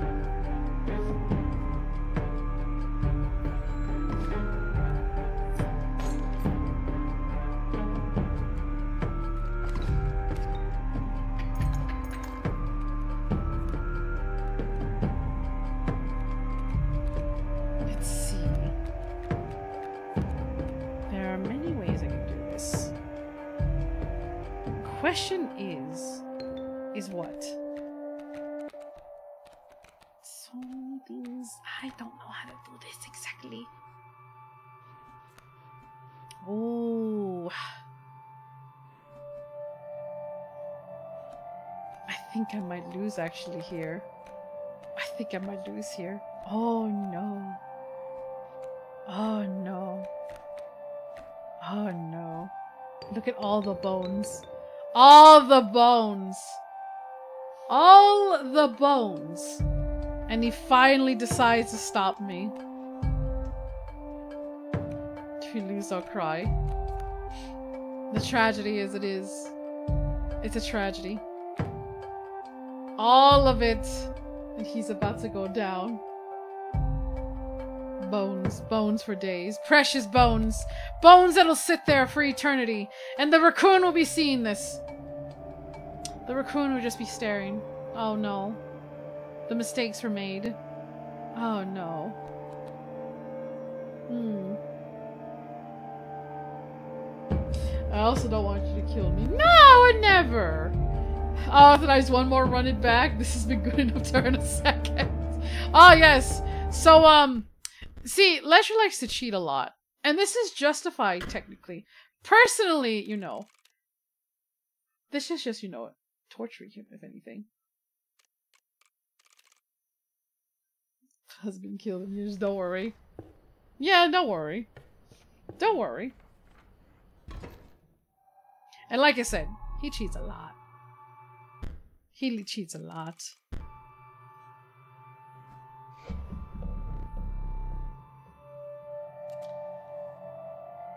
Actually here. I think I might lose here. Oh no. Oh no. Oh no. Look at all the bones. All the bones. All the bones. And he finally decides to stop me. If we lose, I'll cry. The tragedy is it is. It's a tragedy. All of it. And he's about to go down. Bones, bones for days. Precious bones. Bones that'll sit there for eternity. And the raccoon will be seeing this. The raccoon will just be staring. Oh no. The mistakes were made. Oh no. Hmm. I also don't want you to kill me. No, never! Oh, then I just one more run it back. This has been good enough to earn a second. Oh, yes. So, um, see, Leshy likes to cheat a lot. And this is justified, technically. Personally, you know. This is just, you know, torturing him, if anything. Husband killed him. You just don't worry. Yeah, don't worry. Don't worry. And like I said, he cheats a lot. He cheats a lot.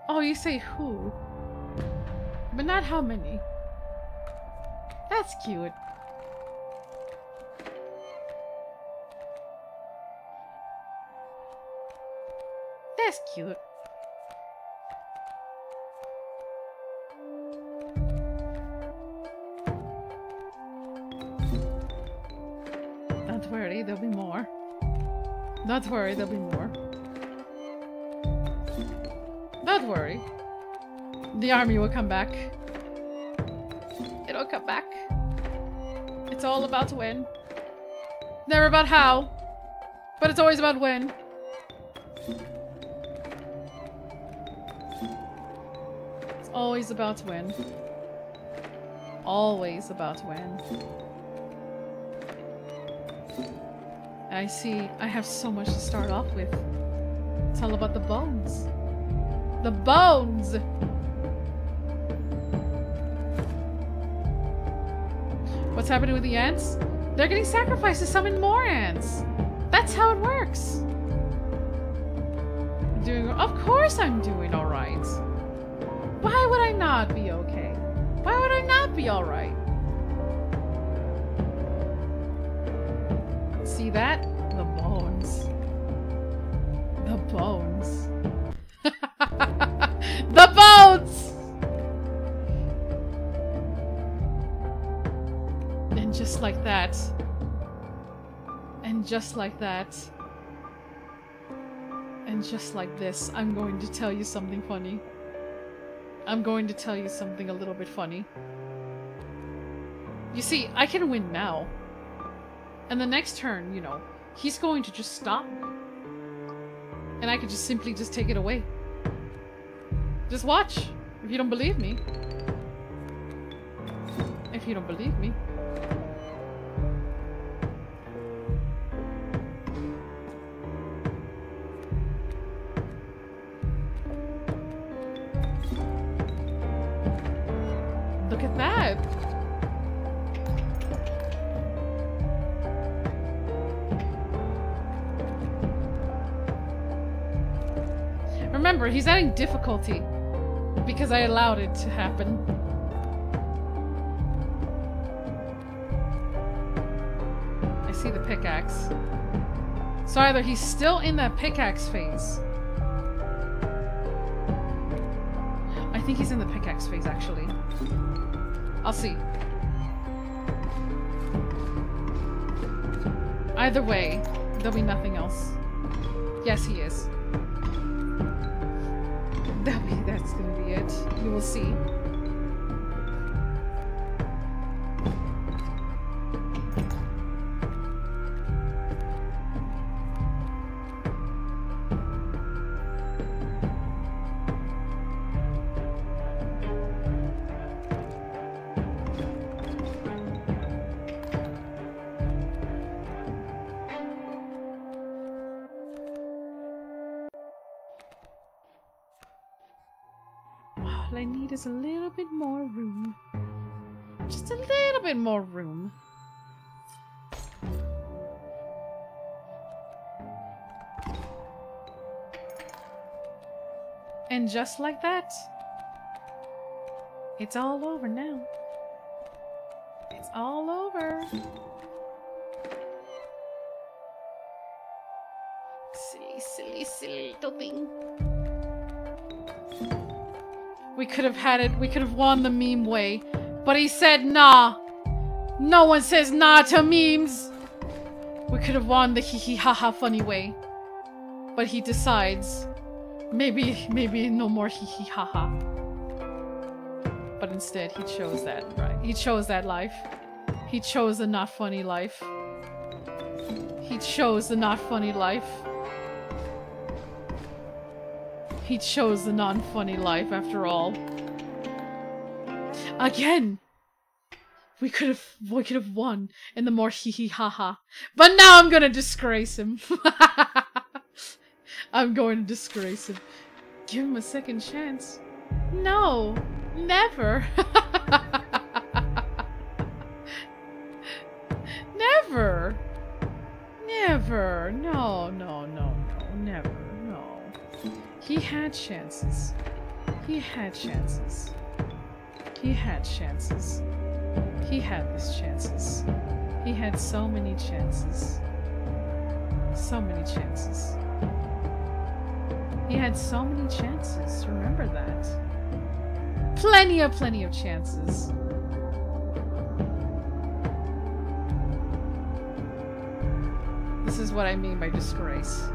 Oh, you say who? But not how many. That's cute. That's cute. Don't worry, there'll be more. Don't worry. The army will come back. It'll come back. It's all about when. Never about how. But it's always about when. It's always about when. Always about when. I see. I have so much to start off with. It's all about the bones. The bones! What's happening with the ants? They're getting sacrificed to summon more ants. That's how it works. Doing. Of course, I'm doing all right. Why would I not be okay? Why would I not be all right? See that? The bones. The bones. the bones! And just like that. And just like that. And just like this, I'm going to tell you something funny. I'm going to tell you something a little bit funny. You see, I can win now. And the next turn, you know, he's going to just stop me. And I could just simply just take it away. Just watch. If you don't believe me. If you don't believe me. He's adding difficulty because I allowed it to happen. I see the pickaxe. So either he's still in that pickaxe phase. I think he's in the pickaxe phase, actually. I'll see. Either way, there'll be nothing else. Yes, he is. See. Just like that, it's all over now. It's all over. Silly, silly, silly little thing. We could have had it, we could have won the meme way. But he said nah. No one says nah to memes. We could have won the hee hee ha ha funny way. But he decides maybe, maybe no more hee hee ha ha. But instead, he chose that, right? He chose that life. He chose the not funny life. He chose the not funny life. He chose the non-funny life after all. Again! We could have we could have won in the more hee hee ha ha. But now I'm gonna disgrace him. I'm going to disgrace him. Give him a second chance. No, never. never. Never. No, no, no, no, never. No. He had chances. He had chances. He had chances. He had his chances. He had so many chances. So many chances. He had so many chances. Remember that. Plenty of, plenty of chances. This is what I mean by disgrace.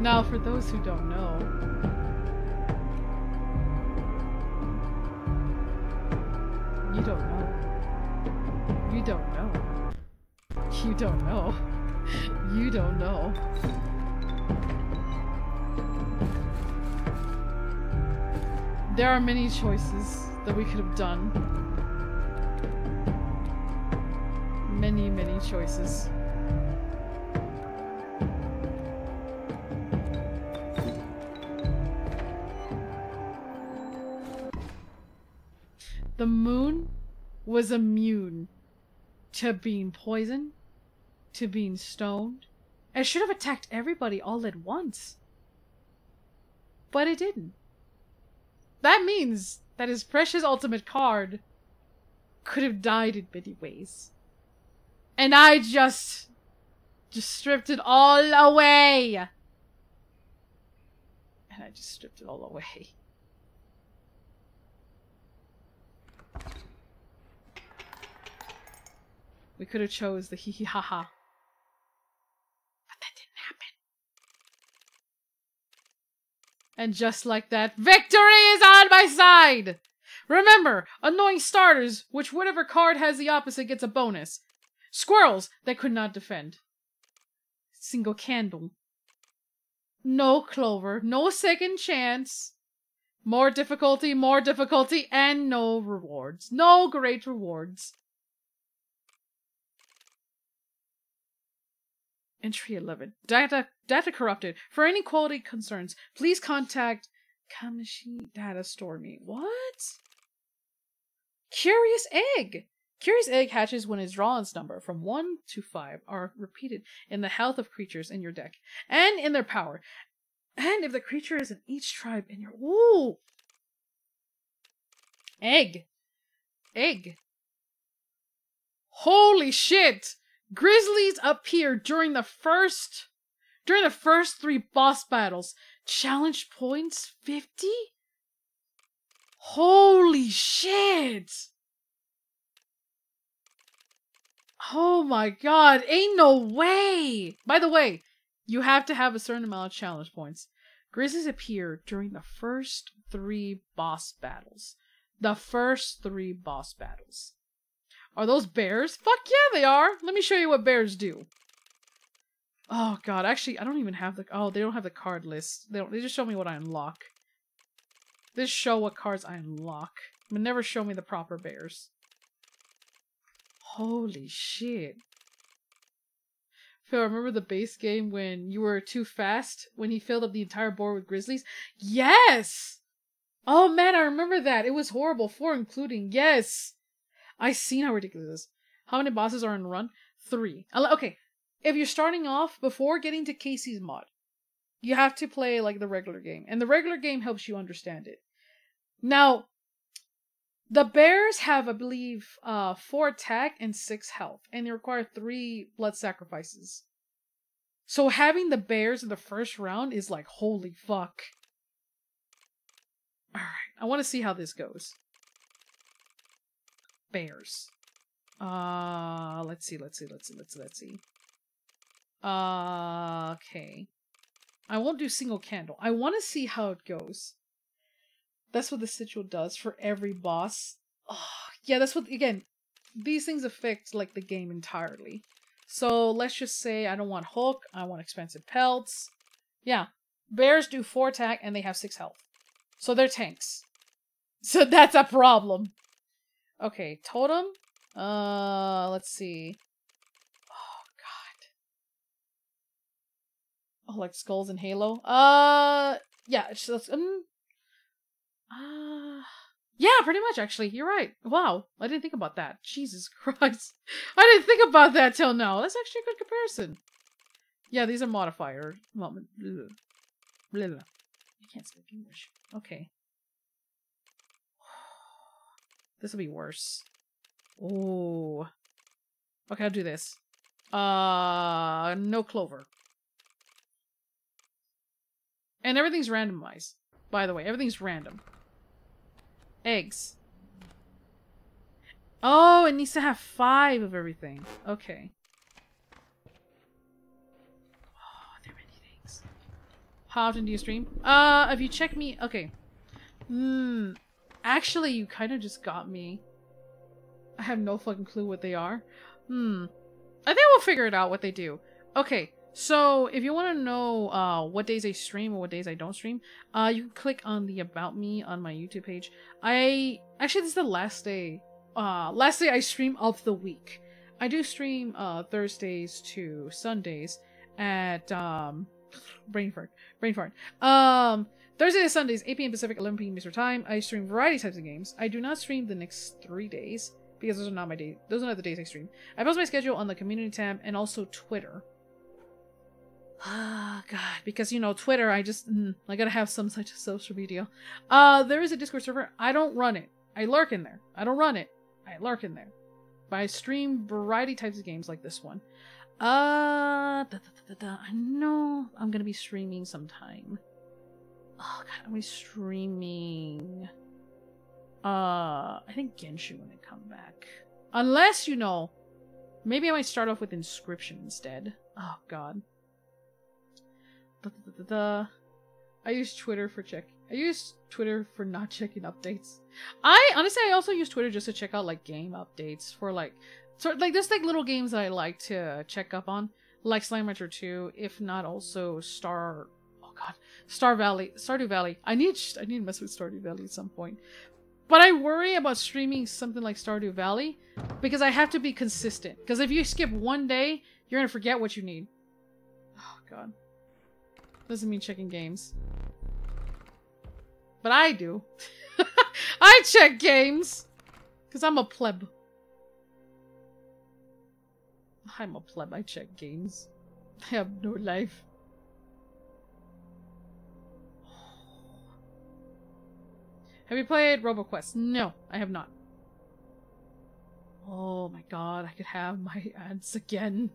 now, for those who don't know, There are many choices that we could have done. Many, many choices. The moon was immune to being poisoned, to being stoned. It should have attacked everybody all at once. But it didn't. That means that his precious ultimate card could have died in many ways. And I just just stripped it all away. And I just stripped it all away. We could have chose the hee hee ha ha. But that didn't happen. And just like that, victory is on my side! Remember, annoying starters, which whatever card has the opposite gets a bonus. Squirrels that could not defend. Single candle. No clover, no second chance. More difficulty, more difficulty, and no rewards. No great rewards. Entry 11. Data data corrupted. For any quality concerns, please contact Kamishi Data Store Me. What? Curious Egg. Curious egg hatches when its drawings number from 1 to 5 are repeated in the health of creatures in your deck and in their power. And if the creature is in each tribe in your. Ooh! Egg. Egg. Holy shit! Grizzlies appear during the first. During the first three boss battles. Challenge points 50? Holy shit! Oh my god, ain't no way! By the way, you have to have a certain amount of challenge points. Grizzlies appear during the first three boss battles. The first three boss battles. Are those bears? Fuck yeah, they are! Let me show you what bears do. Oh god, actually, I don't even have the. Oh, they don't have the card list. They don't. They just show me what I unlock. They just show what cards I unlock, but never show me the proper bears. Holy shit. Phil, remember the base game when you were too fast when he filled up the entire board with grizzlies? Yes! Oh man, I remember that. It was horrible. Four including. Yes! I seen how ridiculous this is. How many bosses are in run? Three. Okay, if you're starting off before getting to Kaycee's mod, you have to play like the regular game, and the regular game helps you understand it. Now, the bears have, I believe, uh, four attack and six health, and they require three blood sacrifices. So having the bears in the first round is like holy fuck. All right, I want to see how this goes. Bears. Uh, let's see, let's see, let's see, let's see, let's see. Uh, okay. I won't do single candle. I want to see how it goes. That's what the sigil does for every boss. Oh, yeah, that's what, again, these things affect, like, the game entirely. So, let's just say I don't want hook, I want expensive pelts. Yeah, bears do 4 attack and they have 6 health. So they're tanks. So that's a problem. Okay, totem. Uh, let's see. Oh, God. Oh, like skulls and Halo? Uh, yeah, it's um, uh, yeah, pretty much, actually. You're right. Wow, I didn't think about that. Jesus Christ. I didn't think about that till now. That's actually a good comparison. Yeah, these are modifier. Well, blah, blah, blah. I can't speak English. Okay. This will be worse. Ooh. Okay, I'll do this. Uh, no clover. And everything's randomized. By the way, everything's random. Eggs. Oh, it needs to have five of everything. Okay. Oh, there are many things. How often do you stream? Uh, if you check me, okay. Hmm. Actually, you kind of just got me. I have no fucking clue what they are. Hmm. I think we'll figure it out what they do. Okay, so if you want to know uh, what days I stream or what days I don't stream, uh, you can click on the About Me on my YouTube page. I actually this is the last day, uh, last day I stream of the week. I do stream uh, Thursdays to Sundays at um, brain fart, brain fart. Um, Thursday to Sundays, 8 p.m. Pacific, 11 p.m. Eastern Time. I stream variety types of games. I do not stream the next three days because those are not my days. Those are not the days I stream. I post my schedule on the community tab and also Twitter. Ah, God, because you know Twitter, I just mm, I gotta have some such social media. Uh, there is a Discord server. I don't run it. I lurk in there. I don't run it. I lurk in there. But I stream variety types of games like this one. Uh, da, da, da, da, da. I know I'm gonna be streaming sometime. Oh God, I'm streaming. Uh, I think Genshin when it come back. Unless you know, maybe I might start off with Inscryption instead. Oh God. Da. I use Twitter for check. I use Twitter for not checking updates. I honestly, I also use Twitter just to check out like game updates for like, sort like there's like little games that I like to check up on, like Slime Rancher 2. If not, also Star. Oh God, Star Valley, Stardew Valley. I need I need to mess with Stardew Valley at some point. But I worry about streaming something like Stardew Valley because I have to be consistent. Because if you skip one day, you're gonna forget what you need. Oh God. Doesn't mean checking games. But I do. I check games! Because I'm a pleb. I'm a pleb. I check games. I have no life. Have you played RoboQuest? No, I have not. Oh my god, I could have my ads again.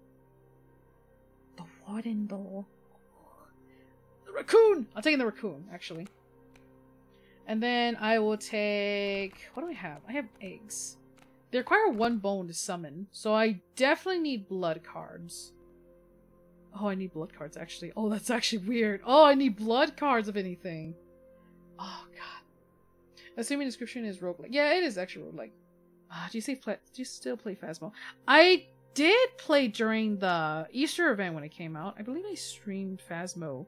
The warren though. The raccoon! I'll take the raccoon, actually. And then I will take... What do I have? I have eggs. They require one bone to summon, so I definitely need blood cards. Oh, I need blood cards, actually. Oh, that's actually weird. Oh, I need blood cards of anything. Oh, God. Assuming Inscryption is roguelike. Yeah, it is actually roguelike. Ah, do you say play, do you still play Phasmo? I did play during the Easter event when it came out. I believe I streamed Phasmo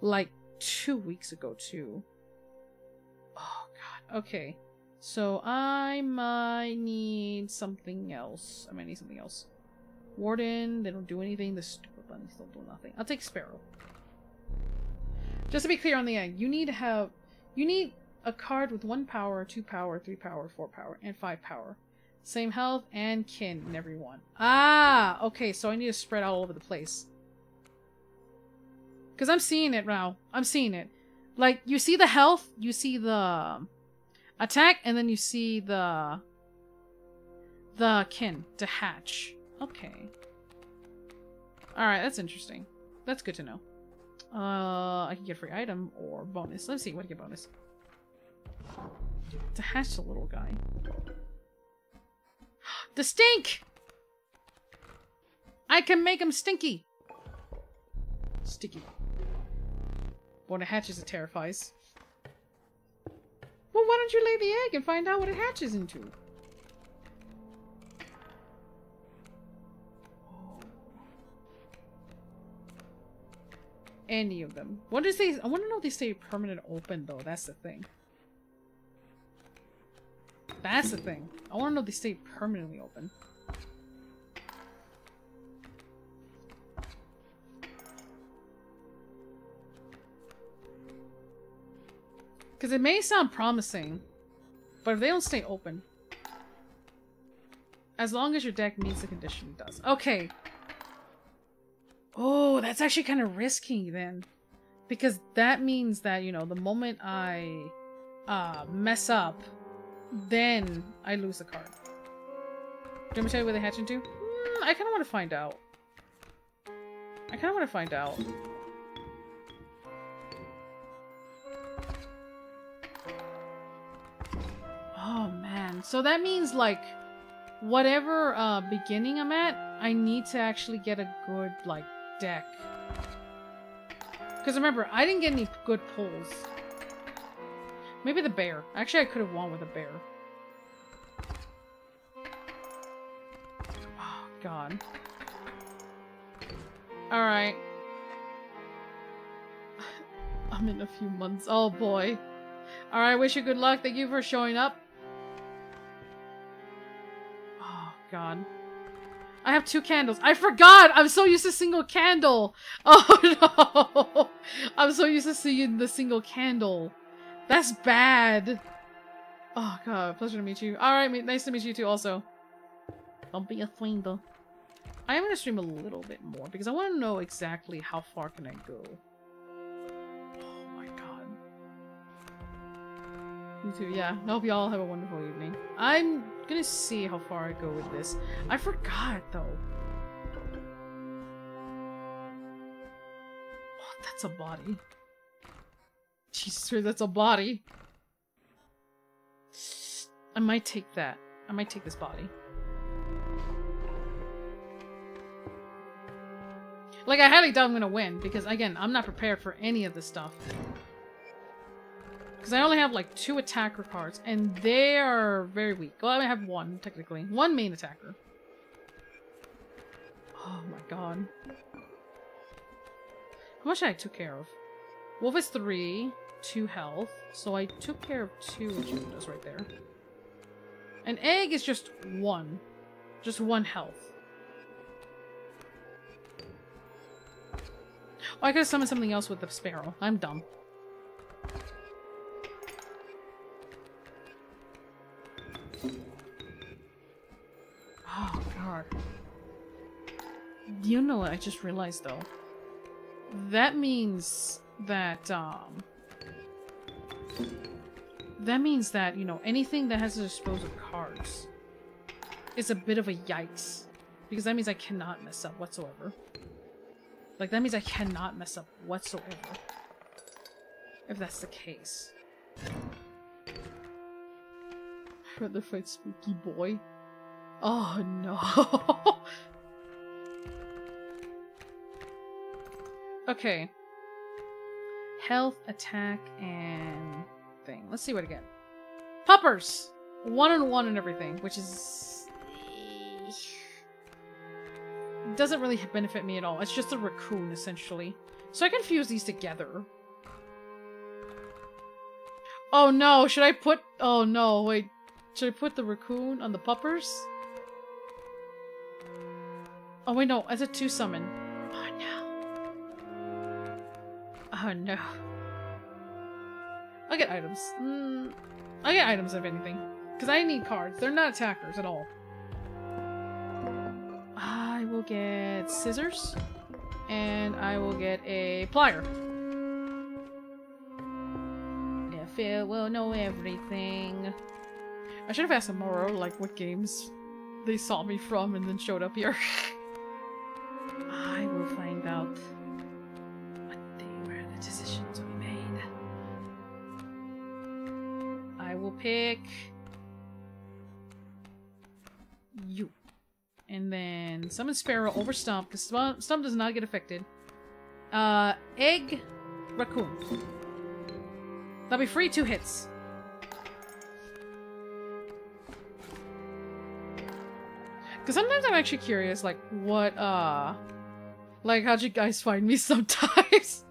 like two weeks ago too. Oh god. Okay. So I might need something else. I might need something else. Warren, they don't do anything. The stupid bunnies don't do nothing. I'll take Sparrow. Just to be clear on the end, you need to have you need a card with one power, two power, three power, four power, and five power. Same health and kin in every one. Ah, okay, so I need to spread all over the place. Because I'm seeing it now. I'm seeing it. Like, you see the health, you see the attack, and then you see the the kin to hatch. Okay. Alright, that's interesting. That's good to know. Uh, I can get free item or bonus. Let's see, what do you get bonus? To hatch the little guy. The stink! I can make him stinky! Sticky. When it hatches, it terrifies. Well, why don't you lay the egg and find out what it hatches into? Any of them. What does they? I want to know if they stay permanent open though. That's the thing. That's the thing. I want to know if they stay permanently open. Because it may sound promising, but if they don't stay open, as long as your deck meets the condition, it does. Okay. Oh, that's actually kind of risky then. Because that means that, you know, the moment I uh, mess up, then I lose the card. Do you want me to tell you where they hatch into? Mm, I kind of want to find out. I kind of want to find out. Oh man, so that means like whatever uh, beginning I'm at, I need to actually get a good like deck. Because remember, I didn't get any good pulls. Maybe the bear. Actually, I could have won with a bear. Oh, God. Alright. I'm in a few months. Oh, boy. Alright, wish you good luck. Thank you for showing up. Oh, God. I have two candles. I forgot! I'm so used to single candle! Oh, no! I'm so used to seeing the single candle. That's bad. Oh god, pleasure to meet you. Alright, nice to meet you too also. Don't be a swindler. I am gonna stream a little bit more because I want to know exactly how far can I go. Oh my god. Me too, yeah. I hope y'all have a wonderful evening. I'm gonna see how far I go with this. I forgot though. Oh, that's a body. Jesus, that's a body. I might take that. I might take this body. Like, I highly doubt I'm gonna win, because, again, I'm not prepared for any of this stuff. Because I only have, like, two attacker cards, and they are very weak. Well, I have one, technically. One main attacker. Oh my god. How much I took care of? Wolf is three, two health, so I took care of two agendas right there. An egg is just one. Just one health. Oh, I could have summoned something else with the sparrow. I'm dumb. Oh, God. You know what I just realized though? That means that, um... That means that, you know, anything that has to dispose of cards is a bit of a yikes. Because that means I cannot mess up whatsoever. Like, that means I cannot mess up whatsoever. If that's the case. Rather fight Spooky Boy. Oh no. okay. Health, attack, and thing. Let's see what I get. Puppers! One and one and everything, which is... Doesn't really benefit me at all. It's just a raccoon, essentially. So I can fuse these together. Oh no, should I put... Oh no, wait. Should I put the raccoon on the puppers? Oh wait, no, as a two summon. Oh no. I'll get items. Mm, I'll get items if anything. Because I need cards. They're not attackers at all. I will get scissors. And I will get a plier. If it will know everything. I should have asked tomorrow, like, what games they saw me from and then showed up here. I pick you. And then summon Sparrow over Stump, because Stump, does not get affected. Uh, Egg, Raccoon. That'll be free two hits. Because sometimes I'm actually curious, like, what, uh... Like, how'd you guys find me sometimes?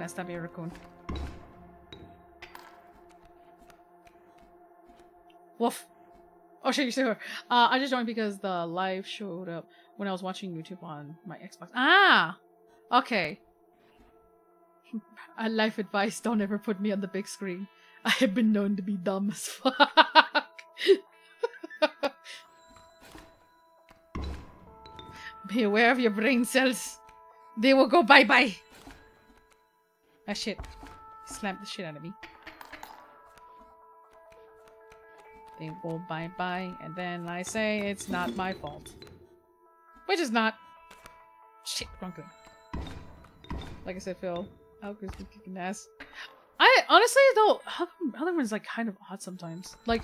I stab a raccoon? Woof. Oh shit, you see her. Uh, I just joined because the live showed up when I was watching YouTube on my Xbox. Ah! Okay. A life advice, don't ever put me on the big screen. I have been known to be dumb as fuck. be aware of your brain cells. They will go bye-bye. Ah shit. Slapped the shit out of me. They go bye-bye, and then I say it's not my fault. Which is not. Shit, wrong thing. Like I said, Phil, Alka's been kicking ass. I honestly though, other one's like kind of odd sometimes. Like,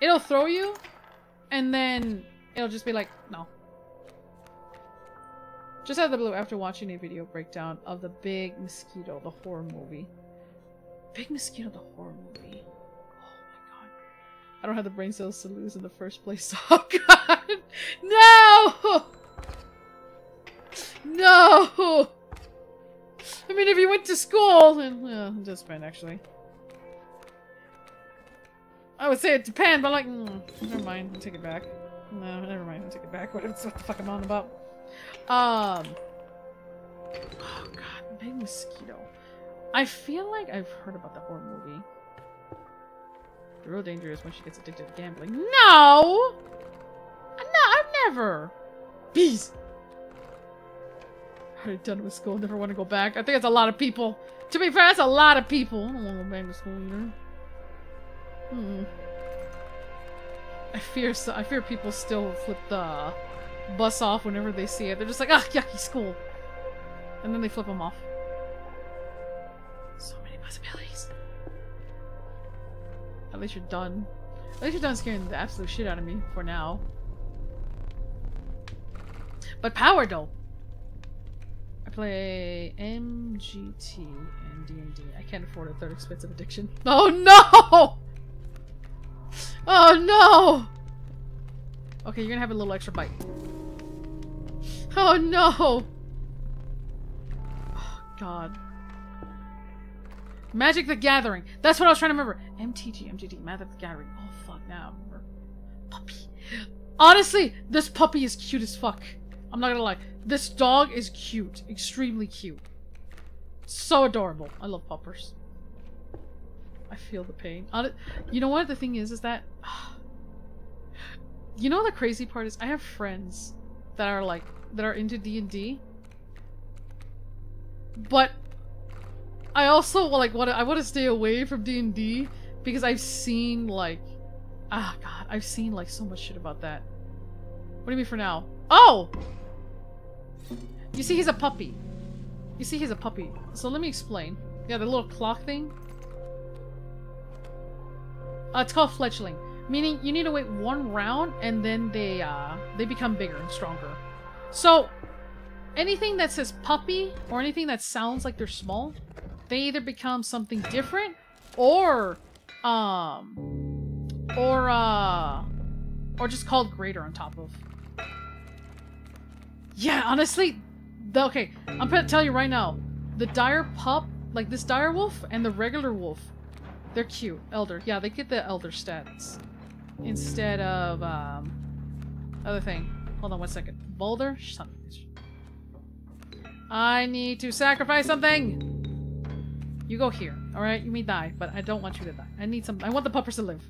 it'll throw you, and then it'll just be like, no. Just out of the blue after watching a video breakdown of the Big Mosquito, the horror movie. Big Mosquito, the horror movie. Oh my god. I don't have the brain cells to lose in the first place. Oh god! No! No! I mean, if you went to school, then, well, it does depend, actually. I would say it depends, but like, mm, never mind, I'll take it back. No, never mind, I'll take it back. What, what the fuck I'm on about? Um. Oh god, Big Mosquito. I feel like I've heard about the horror movie. The real danger is when she gets addicted to gambling. No! No, I've never. Bees! Already done with school, never want to go back. I think it's a lot of people. To be fair, that's a lot of people. I don't want to go back to school either. Hmm. I fear so I fear people still flip the bus off whenever they see it. They're just like, ah, yucky school. And then they flip them off. So many possibilities. At least you're done. At least you're done scaring the absolute shit out of me for now. But power though. I play MGT and D&D. I can't afford a third expensive addiction. Oh no! Oh no! Okay, you're gonna have a little extra bite. Oh no! Oh, God. Magic the Gathering. That's what I was trying to remember. MTG, MTG, Magic the Gathering. Oh fuck, now. Puppy. Honestly, this puppy is cute as fuck. I'm not gonna lie. This dog is cute. Extremely cute. So adorable. I love puppers. I feel the pain. You know what? The thing is, is that You know the crazy part is I have friends that are like that are into D&D. But I also like want I want to stay away from D&D because I've seen like ah god, I've seen like so much shit about that. What do you mean for now? Oh! You see he's a puppy. You see he's a puppy. So let me explain. Yeah, the little clock thing. Uh, it's called fledgling, meaning you need to wait one round and then they uh they become bigger and stronger. So anything that says puppy or anything that sounds like they're small, they either become something different or um or uh or just called greater on top of. Yeah, honestly, the, okay, I'm gonna tell you right now, the dire pup, like this dire wolf and the regular wolf, they're cute. Elder, yeah, they get the elder stats instead of um other thing. Hold on one second. Boulder, son. I need to sacrifice something. You go here, all right? You may die, but I don't want you to die. I need some. I want the puppers to live.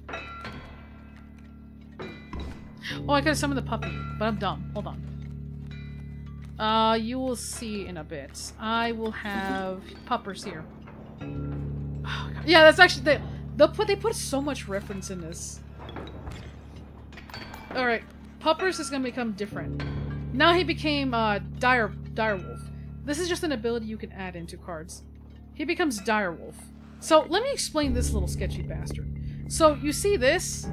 Oh, I could have summoned the puppy, but I'm dumb. Hold on. Uh, you will see in a bit. I will have puppers here. Oh. Yeah, that's actually they. They'll put they put so much reference in this. All right, puppers is gonna become different. Now he became uh dire direwolf. This is just an ability you can add into cards. He becomes direwolf. So let me explain this little sketchy bastard. So you see this?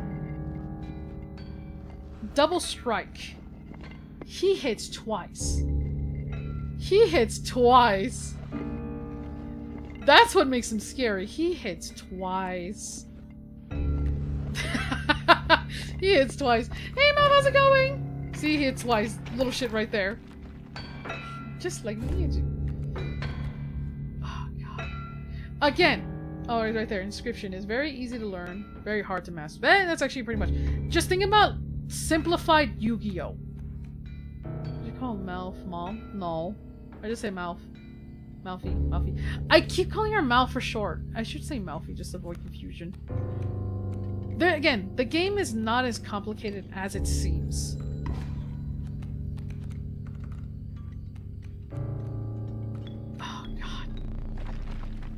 Double strike. He hits twice. He hits twice. That's what makes him scary. He hits twice. he hits twice. Hey, Mom, how's it going? See, he hits twice. Little shit right there. Just like me. Oh, God. Again. Oh, right, there. Inscryption is very easy to learn, very hard to master. That's actually pretty much. Just think about simplified Yu-Gi-Oh. Did you call him Malf mom? No. I just say Malf. Malfi. Malfi. I keep calling her Mal for short. I should say Malfi just to avoid confusion. There again, the game is not as complicated as it seems. Oh god.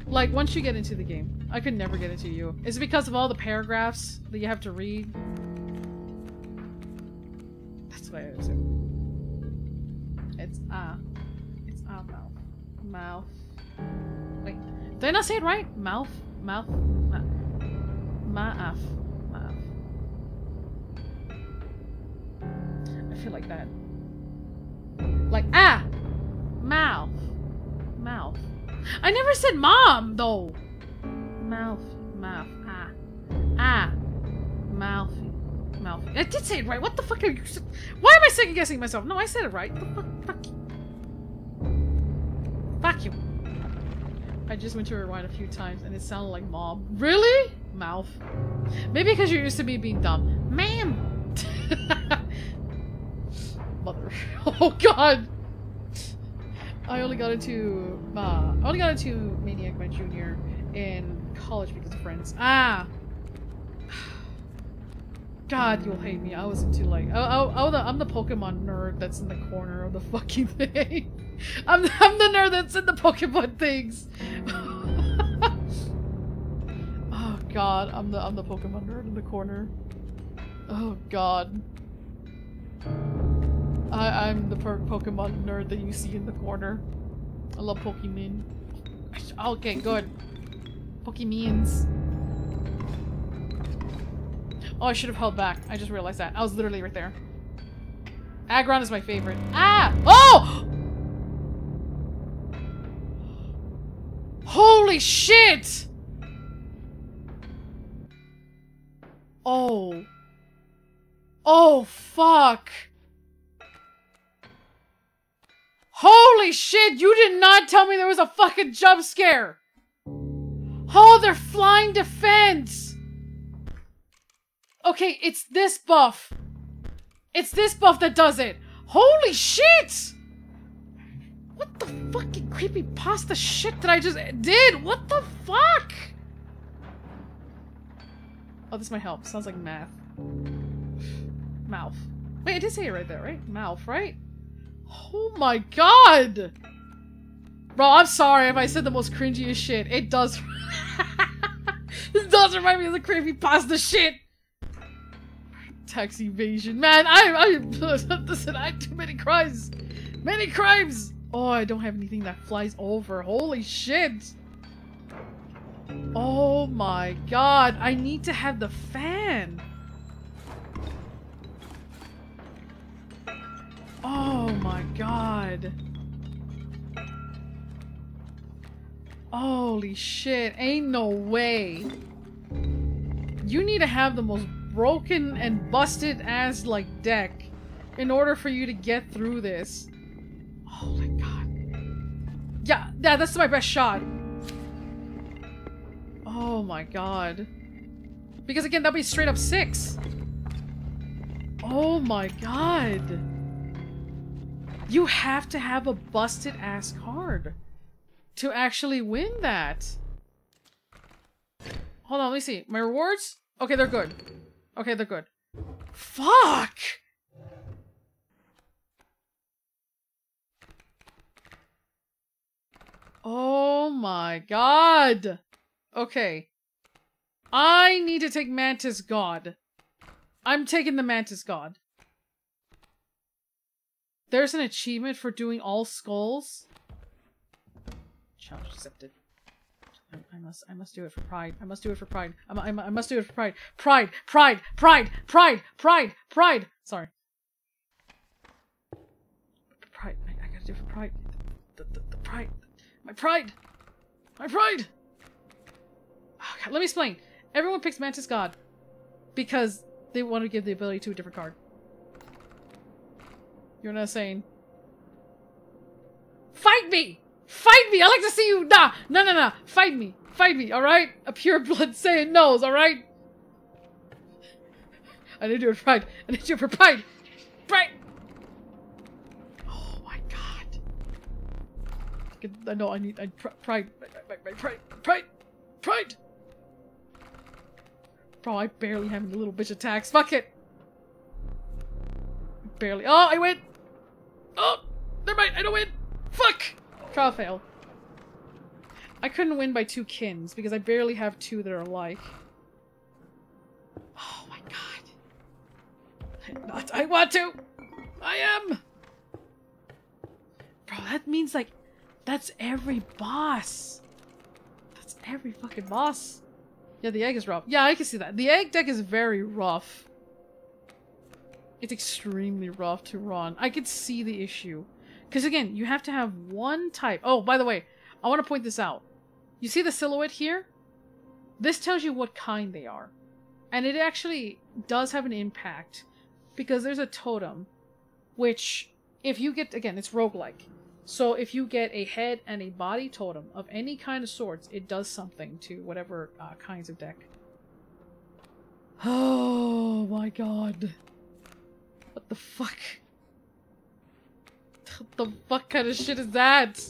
Like once you get into the game, I could never get into you. Is it because of all the paragraphs that you have to read? That's what I assume. It's ah. It's ah mouth. Mouth. Wait. Did I not say it right? Mouth? Mouth? Ma'af. Ma'af. Feel like that. Like, ah! Mouth. Mouth. I never said mom, though! Mouth. Mouth. Ah. Ah. Mouth. Mouth. I did say it right. What the fuck are you... Why am I second guessing myself? No, I said it right. Fuck? Fuck you. Fuck you. I just went to rewind a few times and it sounded like mom. Really? Mouth. Maybe because you're used to me being dumb. Ma'am! Mother. Oh god! I only got into uh, I only got into Maniac my junior in college because of friends. Ah! God, you'll hate me. I was into like oh oh, oh the, I'm the Pokemon nerd that's in the corner of the fucking thing. I'm I'm the nerd that's in the Pokemon things. oh God, I'm the I'm the Pokemon nerd in the corner. Oh God. I I'm the Pokemon nerd that you see in the corner. I love Pokemon. Okay, good. Pokemons. Oh, I should have held back. I just realized that. I was literally right there. Aggron is my favorite. Ah! Oh! Holy shit! Oh. Oh, fuck. Holy shit, you did not tell me there was a fucking jump scare! Oh, they're flying defense! Okay, it's this buff. It's this buff that does it. Holy shit! What the fucking creepy pasta shit that I just did? What the fuck? Oh, this might help. Sounds like math. Mouth. Wait, I did say it right there, right? Mouth, right? Oh my god! Bro, I'm sorry if I said the most cringiest shit. It does. it does remind me of the creepy pasta shit. Tax evasion, man. I, I, listen. I too many crimes, many crimes. Oh, I don't have anything that flies over. Holy shit. Oh my god. I need to have the fan. Oh my god. Holy shit. Ain't no way. You need to have the most broken and busted ass like deck in order for you to get through this. Oh my god. Yeah, yeah, that's my best shot. Oh my god. Because again, that'll be straight up six. Oh my god. You have to have a busted ass card to actually win that. Hold on, let me see. My rewards? Okay, they're good. Okay, they're good. Fuck! Oh my god! Okay. I need to take Mantis God. I'm taking the Mantis God. There's an achievement for doing all skulls. Challenge accepted. I, must, I must do it for pride. I must do it for pride. I, I, I must do it for pride. Pride, pride, pride, pride, pride, pride. Sorry. Pride. I, I gotta do it for pride. The, the, the pride. My pride. My pride. Oh, God, let me explain. Everyone picks Mantis God because they want to give the ability to a different card. You're not saying. Fight me! Fight me! I like to see you. Nah, no, no, no. Fight me. Fight me. All right. A pure blood saying no's. All right. I need it for pride. I need it for pride. Pride. Oh my god. I know. I need. I pr- pride. My pride. Pride. Pride. Bro, I barely have any little bitch attacks. Fuck it. Barely. Oh, I win. Oh, never mind. I don't win. Fuck. Trial fail. I couldn't win by two kins because I barely have two that are alike. Oh my god. I'm not. I want to. I am. Bro, that means like that's every boss. That's every fucking boss. Yeah, the egg is rough. Yeah, I can see that. The egg deck is very rough. It's extremely rough to run. I could see the issue. Because again, you have to have one type. Oh, by the way, I want to point this out. You see the silhouette here? This tells you what kind they are. And it actually does have an impact. Because there's a totem. Which, if you get, again, it's roguelike. So if you get a head and a body totem of any kind of sorts, it does something to whatever uh, kinds of deck. Oh my god. What the fuck? What the fuck kind of shit is that?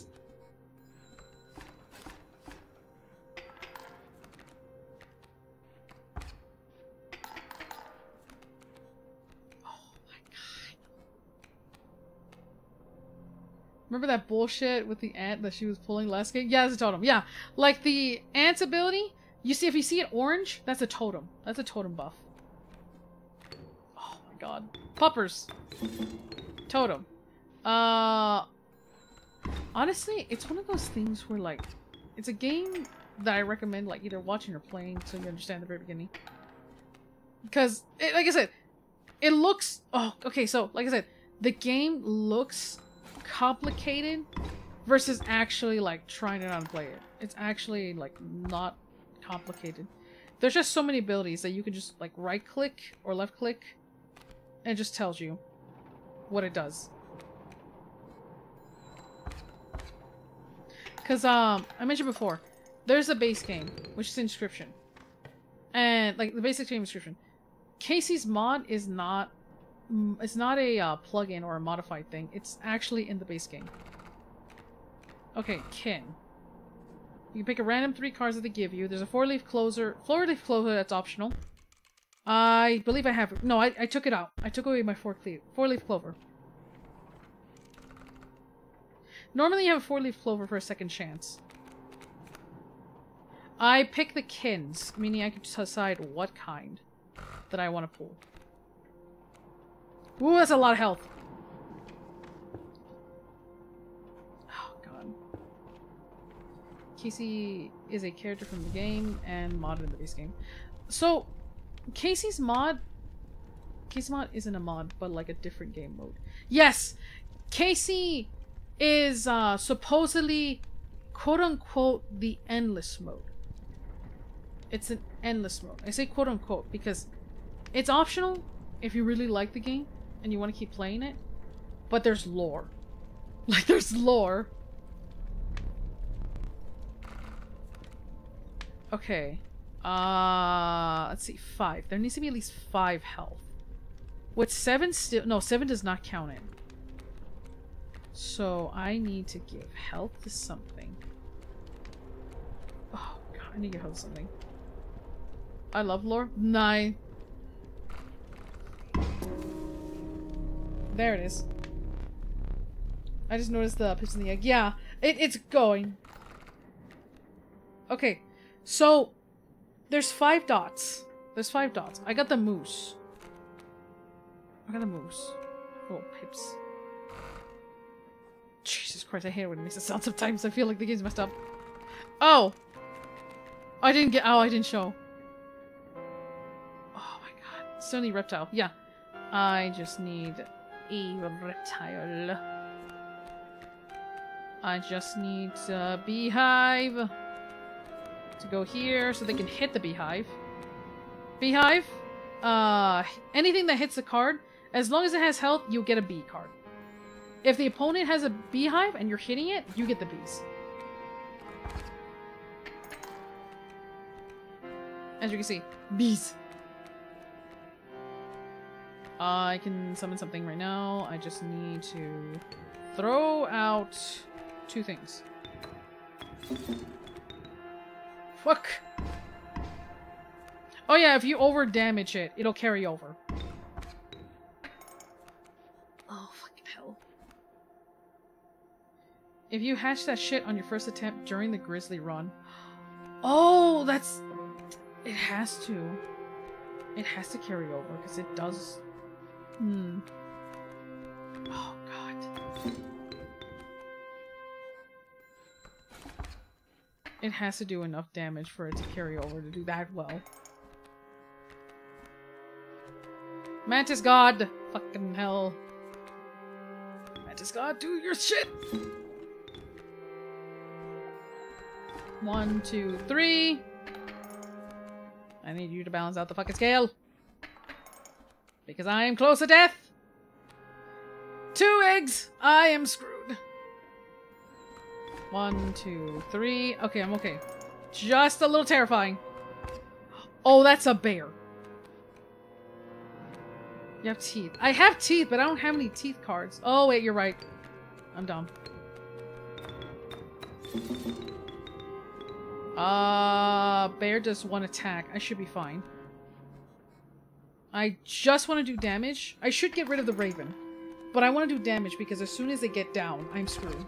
Oh my god. Remember that bullshit with the ant that she was pulling last game? Yeah, that's a totem. Yeah. Like the ant's ability, you see if you see it orange, that's a totem. That's a totem buff. God. Puppers. Totem. Uh honestly, it's one of those things where like it's a game that I recommend like either watching or playing so you understand the very beginning. Because it, like I said, it looks oh okay, so like I said, the game looks complicated versus actually like trying out and play it. It's actually like not complicated. There's just so many abilities that you can just like right click or left click and it just tells you what it does. Cause um I mentioned before, there's a base game, which is Inscryption. And like the basic game Inscryption. Kaycee's mod is not mm, it's not a uh, plugin or a modified thing. It's actually in the base game. Okay, kin. You can pick a random three cards that they give you. There's a four leaf closer, four leaf closer that's optional. I believe I have. No, I, I took it out. I took away my four leaf four leaf clover. Normally, you have a four leaf clover for a second chance. I pick the kins, meaning I can decide what kind that I want to pull. Ooh, that's a lot of health. Oh god. Kaycee is a character from the game and modded in the base game. So, Kaycee's mod. Kaycee's mod isn't a mod, but like a different game mode. Yes, Kaycee is uh, supposedly, quote unquote, the endless mode. It's an endless mode. I say quote unquote because it's optional if you really like the game and you want to keep playing it, but there's lore. Like there's lore. Okay. Uh, let's see, five. There needs to be at least five health. With seven still, no, seven does not count it. So I need to give health to something. Oh god, I need to give health to something. I love lore. Nine. There it is. I just noticed the pips in the egg. Yeah, it, it's going. Okay, so there's five dots. There's five dots. I got the moose. I got the moose. Oh, pips. Jesus Christ, I hate it when it makes it sound sometimes. I feel like the game's messed up. Oh! I didn't get- oh, I didn't show. Oh my god. Still reptile. Yeah. I just need a reptile. I just need a beehive to go here so they can hit the beehive. Beehive, uh, anything that hits the card, as long as it has health, you'll get a bee card. If the opponent has a beehive and you're hitting it, you get the bees. As you can see, bees. I can summon something right now. I just need to throw out two things. Fuck. Oh yeah, if you over damage it, it'll carry over. Oh, fucking hell. If you hatch that shit on your first attempt during the Grizzly run. Oh, that's... It has to. It has to carry over, because it does... Hmm. Oh, God. It has to do enough damage for it to carry over to do that well. Mantis God! Fucking hell. Mantis God, do your shit! One, two, three. I need you to balance out the fucking scale. Because I am close to death. Two eggs! I am screwed. One, two, three. Okay, I'm okay. Just a little terrifying. Oh, that's a bear. You have teeth. I have teeth, but I don't have any teeth cards. Oh, wait, you're right. I'm dumb. Uh, bear does one attack. I should be fine. I just want to do damage. I should get rid of the raven. But I want to do damage because as soon as they get down, I'm screwed.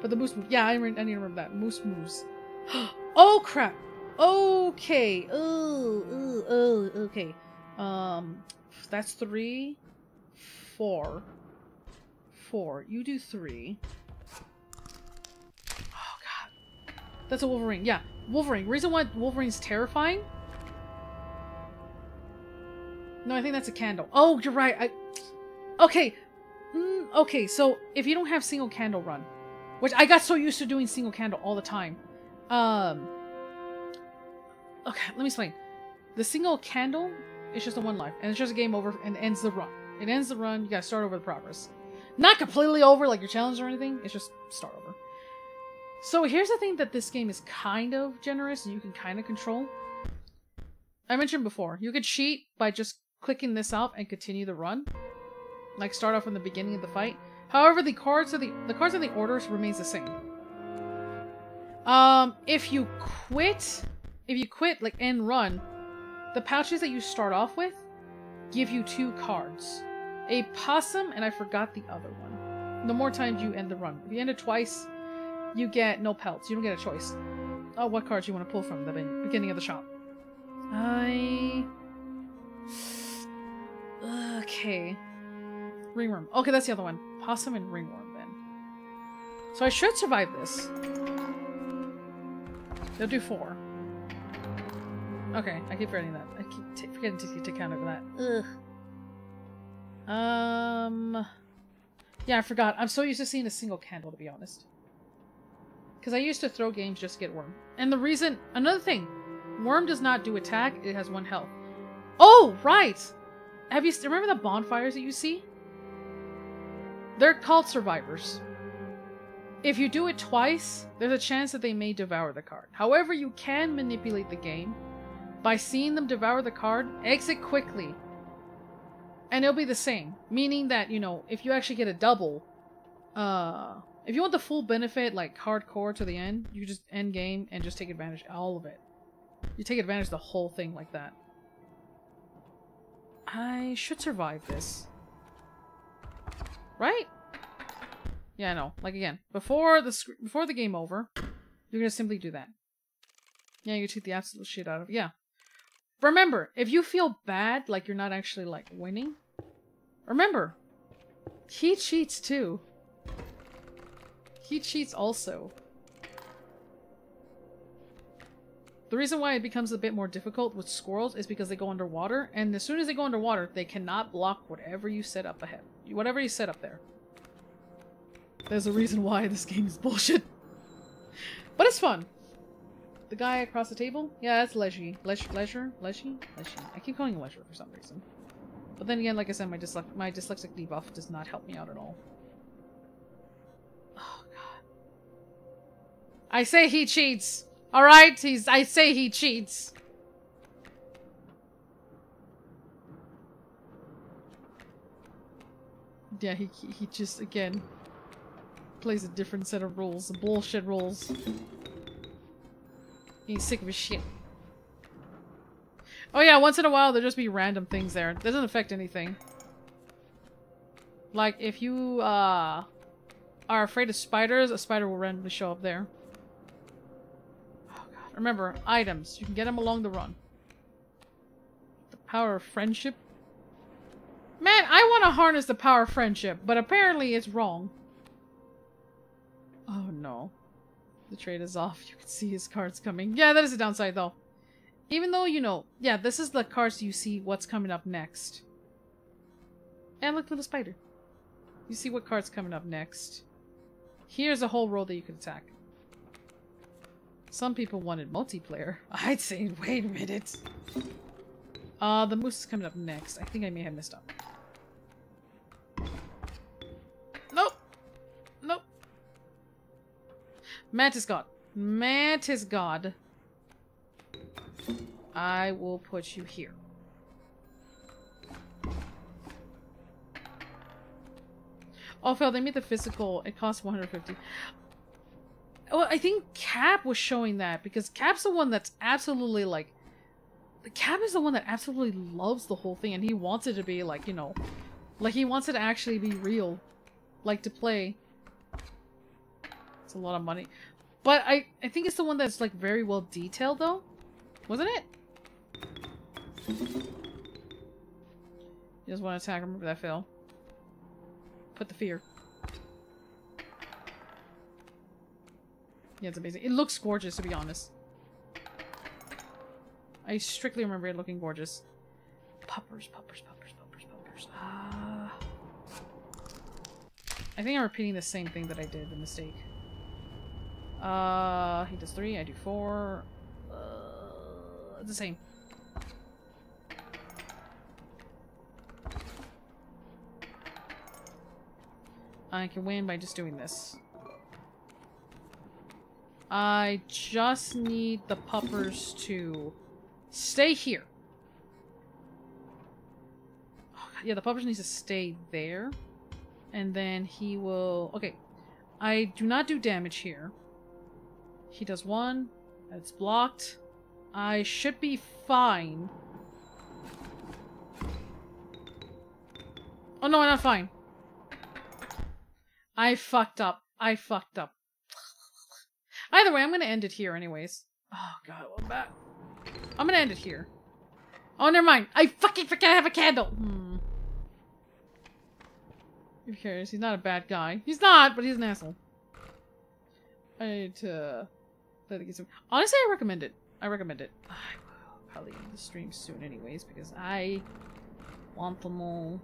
But the moose move. Yeah, I, re- I need to remember that. Moose moves. oh, crap. Okay. Oh, oh, okay. Um, that's three, four, four. You do three. Oh, God. That's a Wolverine. Yeah, Wolverine. Reason why Wolverine's terrifying? No, I think that's a candle. Oh, you're right. I. Okay. Mm, okay, so if you don't have single candle run, which I got so used to doing single candle all the time. Um. Okay, let me explain. The single candle is just a one life, and it's just a game over and ends the run. It ends the run. You gotta start over the progress. Not completely over like your challenge or anything. It's just start over. So here's the thing that this game is kind of generous and you can kind of control. I mentioned before, you could cheat by just clicking this off and continue the run. Like start off from the beginning of the fight. However, the cards of the the cards of the orders remains the same. Um, if you quit if you quit like end run, the pouches that you start off with give you two cards. A possum and I forgot the other one. The more times you end the run. If you end it twice, you get no pelts. You don't get a choice. Oh, what cards you want to pull from the beginning of the shop? I. Okay. Ringworm. Okay, that's the other one. Possum and ringworm then. So I should survive this. They'll do four. Okay, I keep forgetting that. I keep forgetting to account of that. Ugh. Um. Yeah, I forgot. I'm so used to seeing a single candle, to be honest. Because I used to throw games just to get Worm. And the reason. Another thing. Worm does not do attack, it has one health. Oh, right! Have you. Remember the bonfires that you see? They're called survivors. If you do it twice, there's a chance that they may devour the card. However, you can manipulate the game by seeing them devour the card, exit quickly, and it'll be the same. Meaning that, you know, if you actually get a double, uh, if you want the full benefit, like hardcore to the end, you just end game and just take advantage of all of it. You take advantage the whole thing like that. I should survive this. Right? Yeah, I know. Like again, before the before the game over, you're gonna simply do that. Yeah, you take the absolute shit out of yeah. Remember, if you feel bad, like you're not actually like winning, remember, he cheats too. He cheats also. The reason why it becomes a bit more difficult with squirrels is because they go underwater, and as soon as they go underwater, they cannot block whatever you set up ahead. Whatever you set up there. There's a reason why this game is bullshit. But it's fun. The guy across the table? Yeah, that's Leisure. Leisure? Leisure? Leisure? Leisure. I keep calling him Leisure for some reason. But then again, like I said, my, dyslex my dyslexic debuff does not help me out at all. Oh, God. I say he cheats! Alright? He's- I say he cheats! Yeah, he, he- just, again, plays a different set of rules. Bullshit rules. He's sick of his shit. Oh yeah, once in a while there'll just be random things there. It doesn't affect anything. Like, if you, uh, are afraid of spiders, a spider will randomly show up there. Remember, items. You can get them along the run. The power of friendship. Man, I want to harness the power of friendship, but apparently it's wrong. Oh no. The trade is off. You can see his cards coming. Yeah, that is a downside though. Even though, you know, yeah, this is the cards you see what's coming up next. And look, little spider. You see what card's coming up next. Here's a whole row that you can attack. Some people wanted multiplayer. I'd say, wait a minute. Uh, the moose is coming up next. I think I may have messed up. Nope. Nope. Mantis God. Mantis God. I will put you here. Oh, Phil, they made the physical. It costs 150. Well, I think Cap was showing that because Cap's the one that's absolutely like. The Cap is the one that absolutely loves the whole thing and he wants it to be like, you know, like he wants it to actually be real. Like to play. It's a lot of money. But I, I think it's the one that's like very well detailed though. Wasn't it? You just want to attack. Remember that, Phil. Put the fear. Yeah, it's amazing. It looks gorgeous, to be honest. I strictly remember it looking gorgeous. Puppers, puppers, puppers, puppers, puppers. Ah. I think I'm repeating the same thing that I did, the mistake. Uh, he does three, I do four. Uh, the same. I can win by just doing this. I just need the puppers to stay here. Oh, yeah, the puppers needs to stay there. And then he will... Okay. I do not do damage here. He does one. That's blocked. I should be fine. Oh no, I'm not fine. I fucked up. I fucked up. Either way, I'm gonna end it here anyways. Oh god, I'm back. I'm gonna end it here. Oh, never mind. I fucking forget I have a candle. Hmm. Who cares? He's not a bad guy. He's not, but he's an asshole. I need to let it get some. Honestly, I recommend it. I recommend it. I will probably end the stream soon, anyways, because I want them all.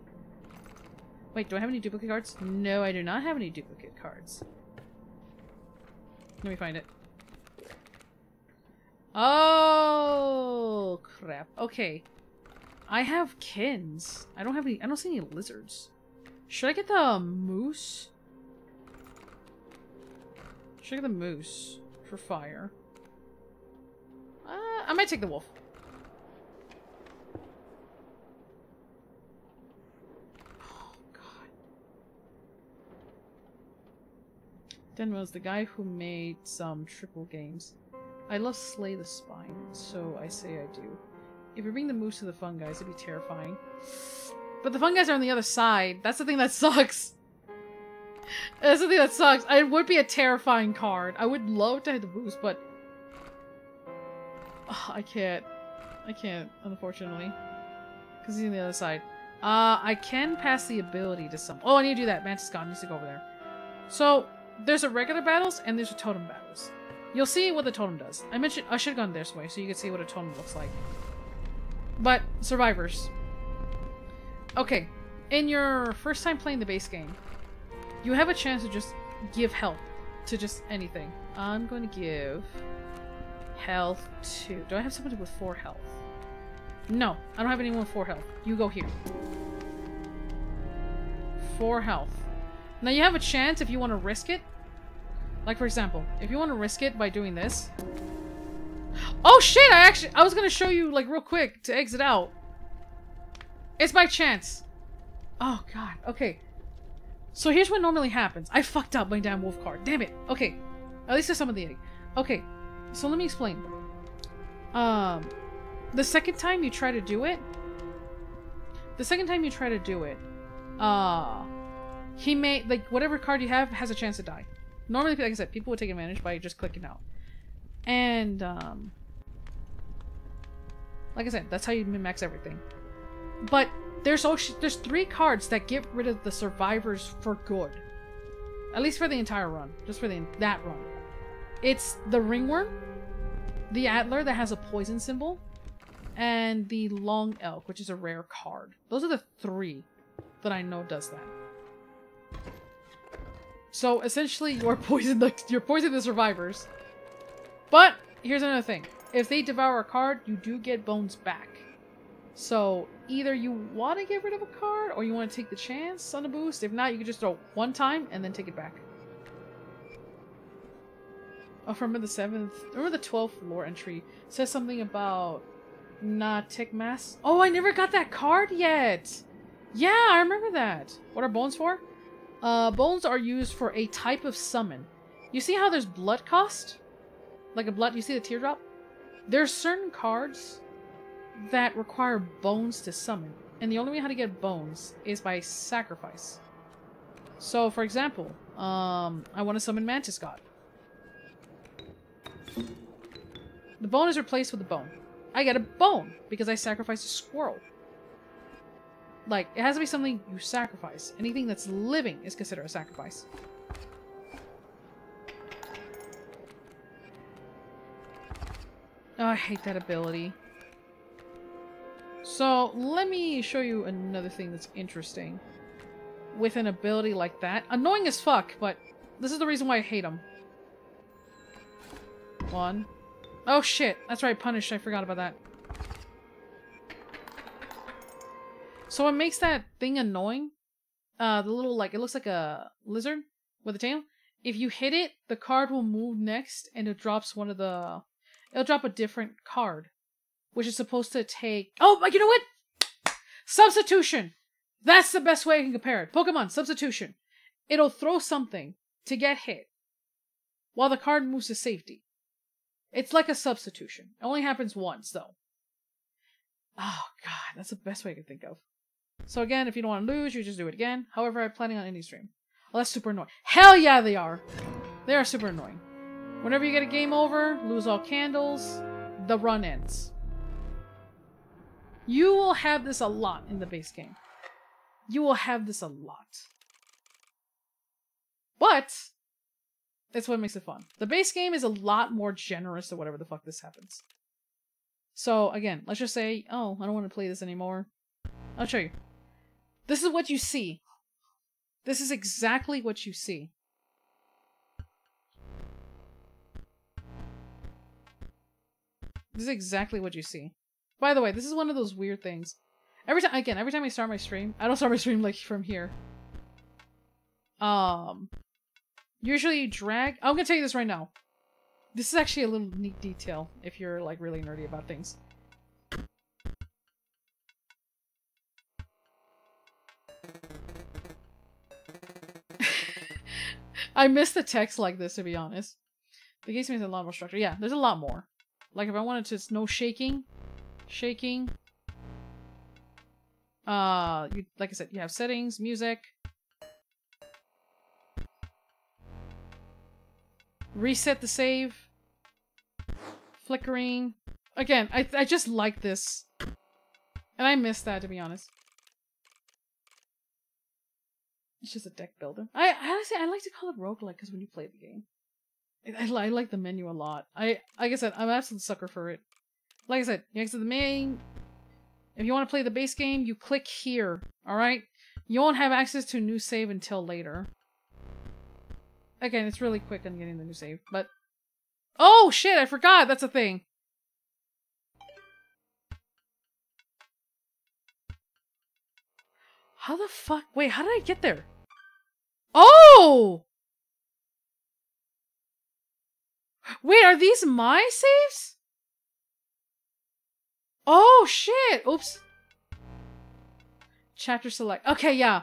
Wait, do I have any duplicate cards? No, I do not have any duplicate cards. Let me find it. Oh crap. Okay. I have kins. I don't have any I don't see any lizards. Should I get the moose? Should I get the moose for fire? Uh, I might take the wolf. Denmo's the guy who made some triple games. I love Slay the Spire, so I say I do. If you bring the moose to the fun guys, it'd be terrifying. But the fun guys are on the other side. That's the thing that sucks. That's the thing that sucks. It would be a terrifying card. I would love to have the moose, but... Ugh, I can't. I can't, unfortunately. Because he's on the other side. Uh, I can pass the ability to some. Oh, I need to do that. Mantis God needs to go over there. So, there's a regular battles and there's a totem battles. You'll see what the totem does. I mentioned I should have gone this way so you can see what a totem looks like. But survivors. Okay, in your first time playing the base game, you have a chance to just give help to just anything. I'm going to give health to. Do I have somebody with four health? No, I don't have anyone with four health. You go here. Four health. Now you have a chance if you want to risk it like, for example, if you want to risk it by doing this... Oh, shit! I actually... I was gonna show you, like, real quick to exit out. It's by chance. Oh, God. Okay. So here's what normally happens. I fucked up my damn wolf card. Damn it. Okay. At least there's some of the egg. Okay. So let me explain. Um... The second time you try to do it... The second time you try to do it... Uh... He may... Like, whatever card you have has a chance to die. Normally, like I said, people would take advantage by just clicking out. And, um... Like I said, that's how you min-max everything. But there's also, there's three cards that get rid of the survivors for good. At least for the entire run. Just for the that run. It's the ringworm, the antler that has a poison symbol, and the long elk, which is a rare card. Those are the three that I know does that. So essentially, you're poison the you're poison the survivors. But here's another thing: if they devour a card, you do get bones back. So either you want to get rid of a card, or you want to take the chance on a boost. If not, you can just throw one time and then take it back. Oh, remember the seventh? Remember the twelfth lore entry says something about not tick mass. Oh, I never got that card yet. Yeah, I remember that. What are bones for? Uh, bones are used for a type of summon. You see how there's blood cost? Like a blood, you see the teardrop? There's certain cards that require bones to summon. And the only way how to get bones is by sacrifice. So, for example, um, I want to summon Mantis God. The bone is replaced with a bone. I get a bone because I sacrificed a squirrel. Like, it has to be something you sacrifice. Anything that's living is considered a sacrifice. Oh, I hate that ability. So, let me show you another thing that's interesting. With an ability like that. Annoying as fuck, but this is the reason why I hate them. One. Oh shit, that's right, Punish, I forgot about that. So what makes that thing annoying, uh, the little, like, it looks like a lizard with a tail. If you hit it, the card will move next and it drops one of the, it'll drop a different card, which is supposed to take, oh, you know what? Substitution! That's the best way I can compare it. Pokemon, substitution. It'll throw something to get hit while the card moves to safety. It's like a substitution. It only happens once though. Oh god, that's the best way I can think of. So again, if you don't want to lose, you just do it again. However, I'm planning on any stream. Well, that's super annoying. Hell yeah, they are. They are super annoying. Whenever you get a game over, lose all candles, the run ends. You will have this a lot in the base game. You will have this a lot. But that's what makes it fun. The base game is a lot more generous to whatever the fuck this happens. So again, let's just say, oh, I don't want to play this anymore. I'll show you. This is what you see. This is exactly what you see. This is exactly what you see. By the way, this is one of those weird things. Every time, again, every time I start my stream, I don't start my stream like from here. Um, usually you drag. I'm gonna tell you this right now. This is actually a little neat detail if you're like really nerdy about things. I miss the text like this to be honest. The game seems a lot more structure. Yeah, there's a lot more. Like if I wanted to no shaking, shaking. Uh, you like I said, you have settings, music, reset the save, flickering. Again, I I just like this, and I miss that to be honest. It's just a deck builder. I honestly I like to call it roguelike because when you play the game, I, I, I like the menu a lot. I like I said I'm an absolute sucker for it. Like I said, you exit the main. If you want to play the base game, you click here. All right. You won't have access to a new save until later. Again, it's really quick on getting the new save, but oh shit, I forgot that's a thing. How the fuck? Wait, how did I get there? Oh! Wait, are these my saves? Oh shit! Oops. Chapter select. Okay, yeah.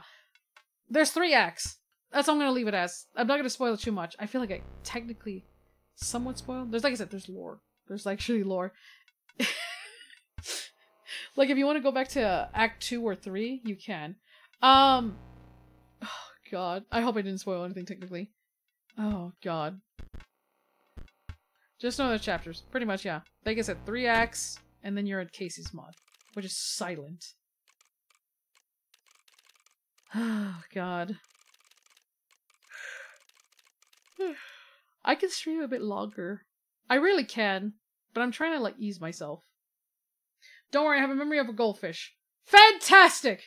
There's three acts. That's all I'm gonna leave it as. I'm not gonna spoil it too much. I feel like I technically somewhat spoiled. There's like I said, there's lore. There's actually lore. like if you want to go back to act two or three, you can. Um god. I hope I didn't spoil anything technically. Oh god. Just know the chapters. Pretty much, yeah. Like I said, three acts, and then you're at Kaycee's mod, which is silent. Oh god. I can stream a bit longer. I really can, but I'm trying to like ease myself. Don't worry, I have a memory of a goldfish. Fantastic!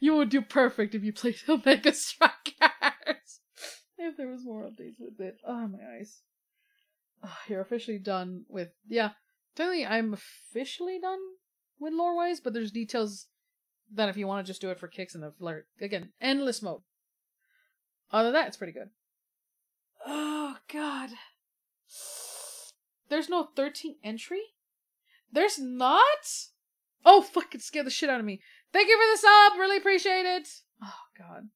You would do perfect if you played Omega Strikers. if there was more updates with it. Oh my eyes. Oh, you're officially done with yeah. Technically I'm officially done with lore wise, but there's details that if you want to just do it for kicks and the flirt again, endless mode. Other than that, it's pretty good. Oh god. There's no 13 entry? There's not? Oh fuck, it scared the shit out of me. Thank you for the sub, really appreciate it. Oh god.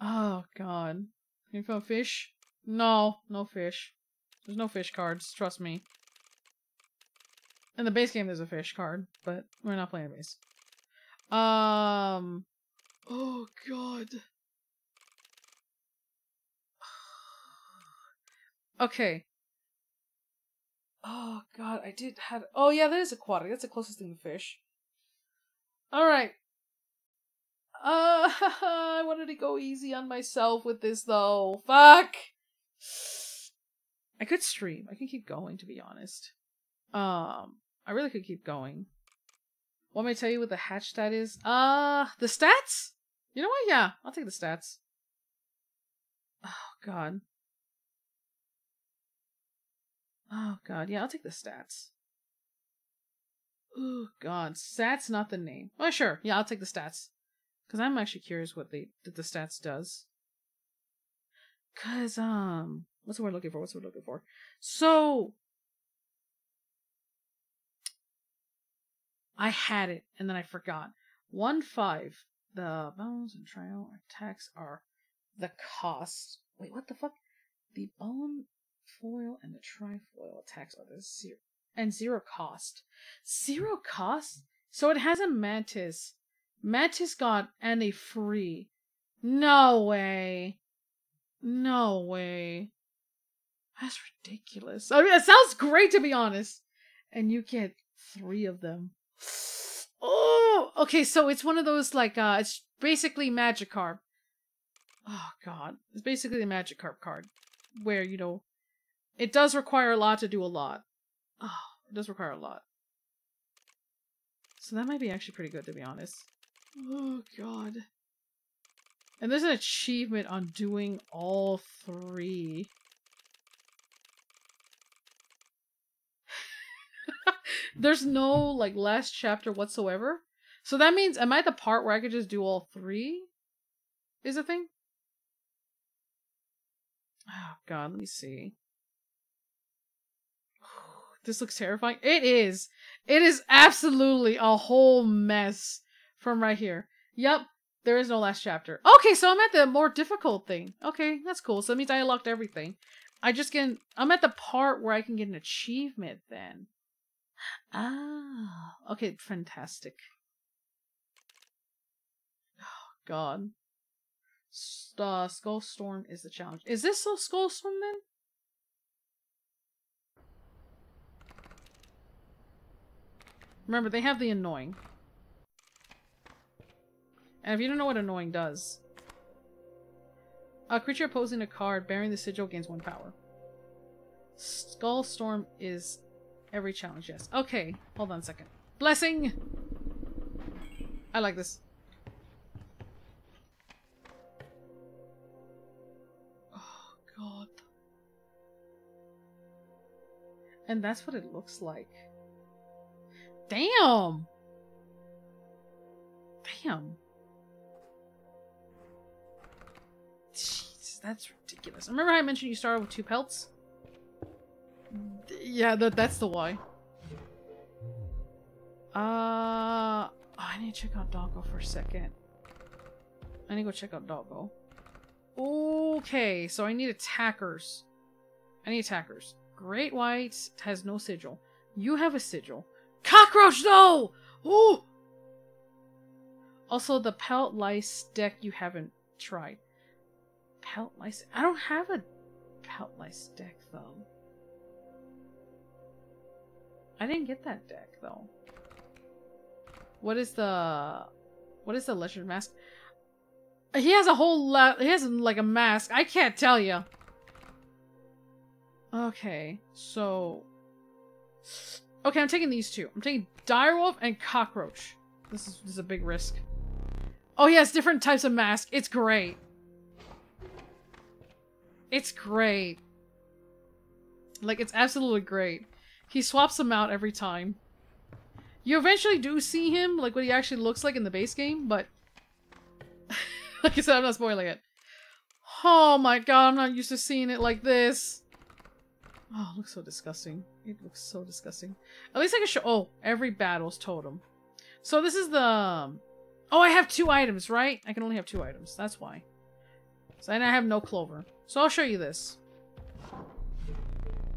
Oh god. You find fish? No, no fish. There's no fish cards, trust me. In the base game there's a fish card, but we're not playing base. Um Oh god. Okay. Oh god, I did have Oh yeah, that is aquatic. That's the closest thing to fish. Alright. Uh I wanted to go easy on myself with this though. Fuck. I could stream. I could keep going to be honest. Um I really could keep going. Want me to tell you what the hatch stat is? Uh the stats? You know what? Yeah, I'll take the stats. Oh god. Oh god, yeah, I'll take the stats. Oh god, stats not the name. Oh sure, yeah, I'll take the stats. Cause I'm actually curious what they that the stats does. Cause um what's the word looking for? What's the word looking for? So I had it and then I forgot. One five. The bones and trial attacks are the cost. Wait, what the fuck? The bone foil and the trifoil attacks are the zero and zero cost. Zero cost? So it has a mantis. Mantis god and a free. No way. No way. That's ridiculous. I mean, it sounds great to be honest. And you get three of them. Oh, okay. So it's one of those like uh, it's basically Magikarp. Oh God, it's basically a Magikarp card, where you know, it does require a lot to do a lot. Oh, it does require a lot. So that might be actually pretty good to be honest. Oh God. And there's an achievement on doing all three. There's no like last chapter whatsoever. So that means am I the part where I could just do all three? Is a thing? Oh god, let me see. This looks terrifying. It is. It is absolutely a whole mess from right here. Yep, there is no last chapter. Okay, so I'm at the more difficult thing. Okay, that's cool. So that means I unlocked everything. I just can I'm at the part where I can get an achievement then. Ah, okay, fantastic. Oh god. S- Uh, Skull Storm is the challenge. Is this a Skull Storm then? Remember, they have the annoying. And if you don't know what annoying does, a creature opposing a card bearing the sigil gains one power. Skull Storm is every challenge, yes. Okay, hold on a second. Blessing! I like this. Oh, God. And that's what it looks like. Damn! Damn. Jeez, that's ridiculous. Remember I mentioned you started with two pelts? Yeah, that that's the why. Uh, oh, I need to check out Doggo for a second. I need to go check out Doggo. Okay, so I need attackers. I need attackers. Great White has no sigil. You have a sigil. Cockroach, though! Ooh! Also, the Pelt Lice deck you haven't tried. Pelt Lice? I don't have a Pelt Lice deck, though. I didn't get that deck, though. What is the... What is the Legend Mask? He has a whole lot... He has, like, a mask. I can't tell you. Okay, so... Okay, I'm taking these two. I'm taking Direwolf and Cockroach. This is, this is a big risk. Oh, he has different types of mask. It's great. It's great. Like, it's absolutely great. He swaps them out every time. You eventually do see him, like what he actually looks like in the base game, but... like I said, I'm not spoiling it. Oh my god, I'm not used to seeing it like this. Oh, it looks so disgusting. It looks so disgusting. At least I can show- oh, every battle's totem. So this is the... um, Oh, I have two items, right? I can only have two items. That's why. So, and I have no clover. So I'll show you this.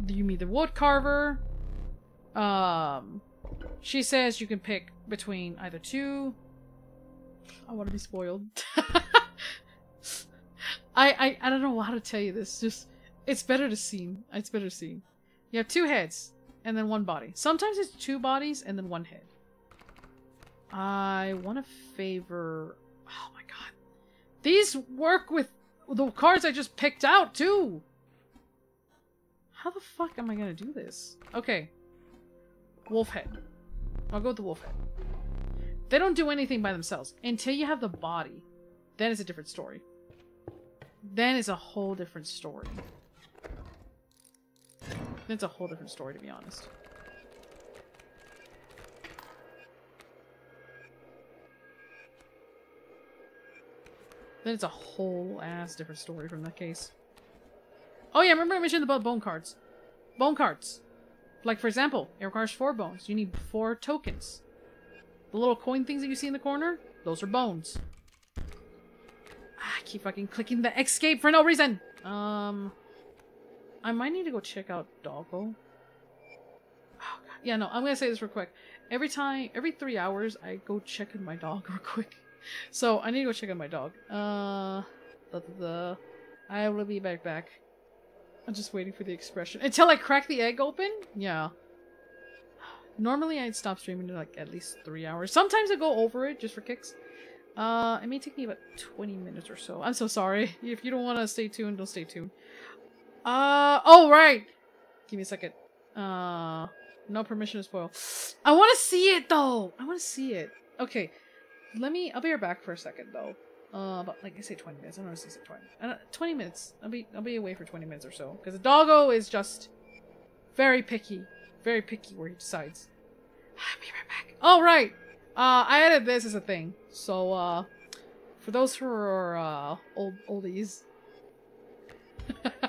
You meet the wood carver. Um, she says you can pick between either two. I want to be spoiled. I, I I don't know how to tell you this. Just it's better to see. It's better to see. You have two heads and then one body. Sometimes it's two bodies and then one head. I want to favor. Oh my god, these work with the cards I just picked out too. How the fuck am I gonna do this? Okay. Wolf head. I'll go with the wolf head. They don't do anything by themselves until you have the body. Then it's a different story. Then it's a whole different story. It's a whole different story, to be honest. Then it's a whole ass different story from that case. Oh yeah, remember I mentioned about bone cards. Bone cards. Like for example, it requires four bones. You need four tokens. The little coin things that you see in the corner, those are bones. Ah, I keep fucking clicking the escape for no reason. Um, I might need to go check out Doggo. Oh. Yeah, no, I'm gonna say this real quick. Every time, every three hours, I go check in my dog real quick. So I need to go check on my dog. Uh, the, the, I will be back back. I'm just waiting for the expression until I crack the egg open. Yeah. Normally I'd stop streaming in like at least three hours. Sometimes I go over it just for kicks. Uh, it may take me about 20 minutes or so. I'm so sorry. If you don't want to stay tuned, don't stay tuned. Uh, oh, right. Give me a second. Uh, no permission to spoil. I want to see it, though. I want to see it. Okay. Let me, I'll be right back for a second, though. Uh, but like I say 20 minutes. I don't know if I say 20. Uh, 20 minutes. I'll be, I'll be away for 20 minutes or so. Because the doggo is just very picky. Very picky where he decides. I'll be right back. All right. Uh, I added this as a thing. So, uh, for those who are, uh, old, oldies.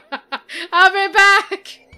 I'll be back!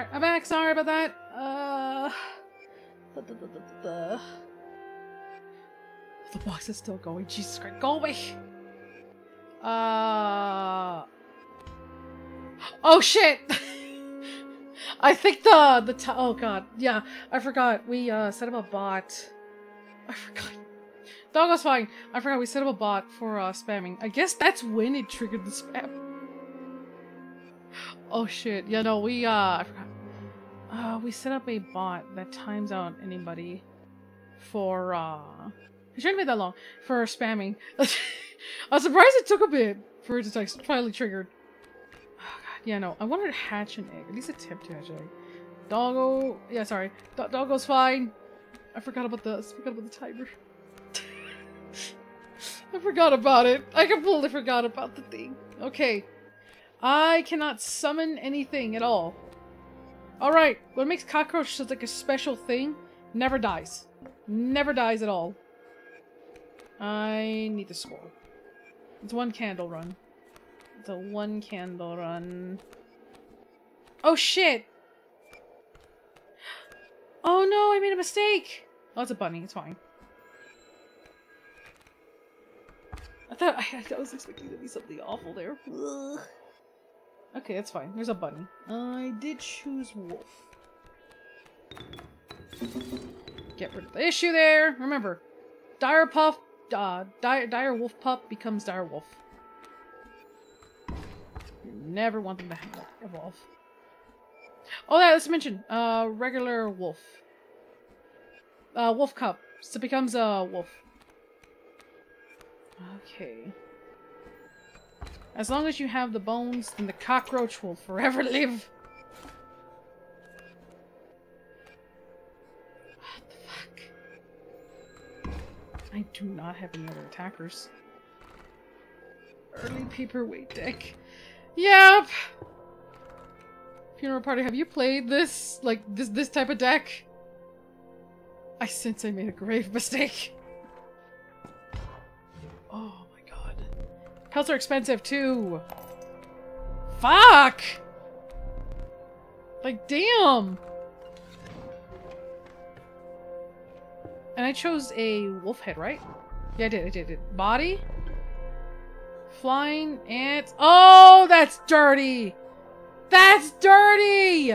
Alright, I'm back. Sorry about that. Uh. The, the, the, the, box is still going. Jesus Christ. Go away. Uh. Oh shit! I think the the oh god yeah I forgot we uh set up a bot. I forgot. Doggo's fine. I forgot we set up a bot for uh spamming. I guess that's when it triggered the spam. Oh shit! Yeah no we uh I forgot. We set up a bot that times out anybody for uh it shouldn't be that long for spamming. I was surprised it took a bit for it to like finally triggered. Oh god, yeah, no. I wanted to hatch an egg. At least attempt to hatch an egg. Doggo, yeah, sorry. Do Doggo's fine. I forgot about the. I forgot about the timer. I forgot about it. I completely forgot about the thing. Okay. I cannot summon anything at all. Alright, what makes cockroach such like a special thing never dies. Never dies at all. I need the score. It's one candle run. It's a one candle run. Oh shit! Oh no, I made a mistake! Oh, it's a bunny, it's fine. I thought I, I was expecting to be something awful there. Ugh. Okay, that's fine. There's a bunny. I did choose wolf. Get rid of the issue there. Remember, dire puff, uh, dire, dire wolf pup becomes dire wolf. You never want them to have- evolve. Oh, yeah, let's mention uh, regular wolf. Uh, wolf cub. So it becomes a wolf. Okay. As long as you have the bones, then the cockroach will forever live. What the fuck? I do not have any other attackers. Early paperweight deck. Yep. Funeral party, have you played this like this this type of deck? I sense I made a grave mistake. Pelts are expensive too. Fuck! Like, damn! And I chose a wolf head, right? Yeah, I did, I did, I did. Body? Flying ants. Oh, that's dirty! That's dirty!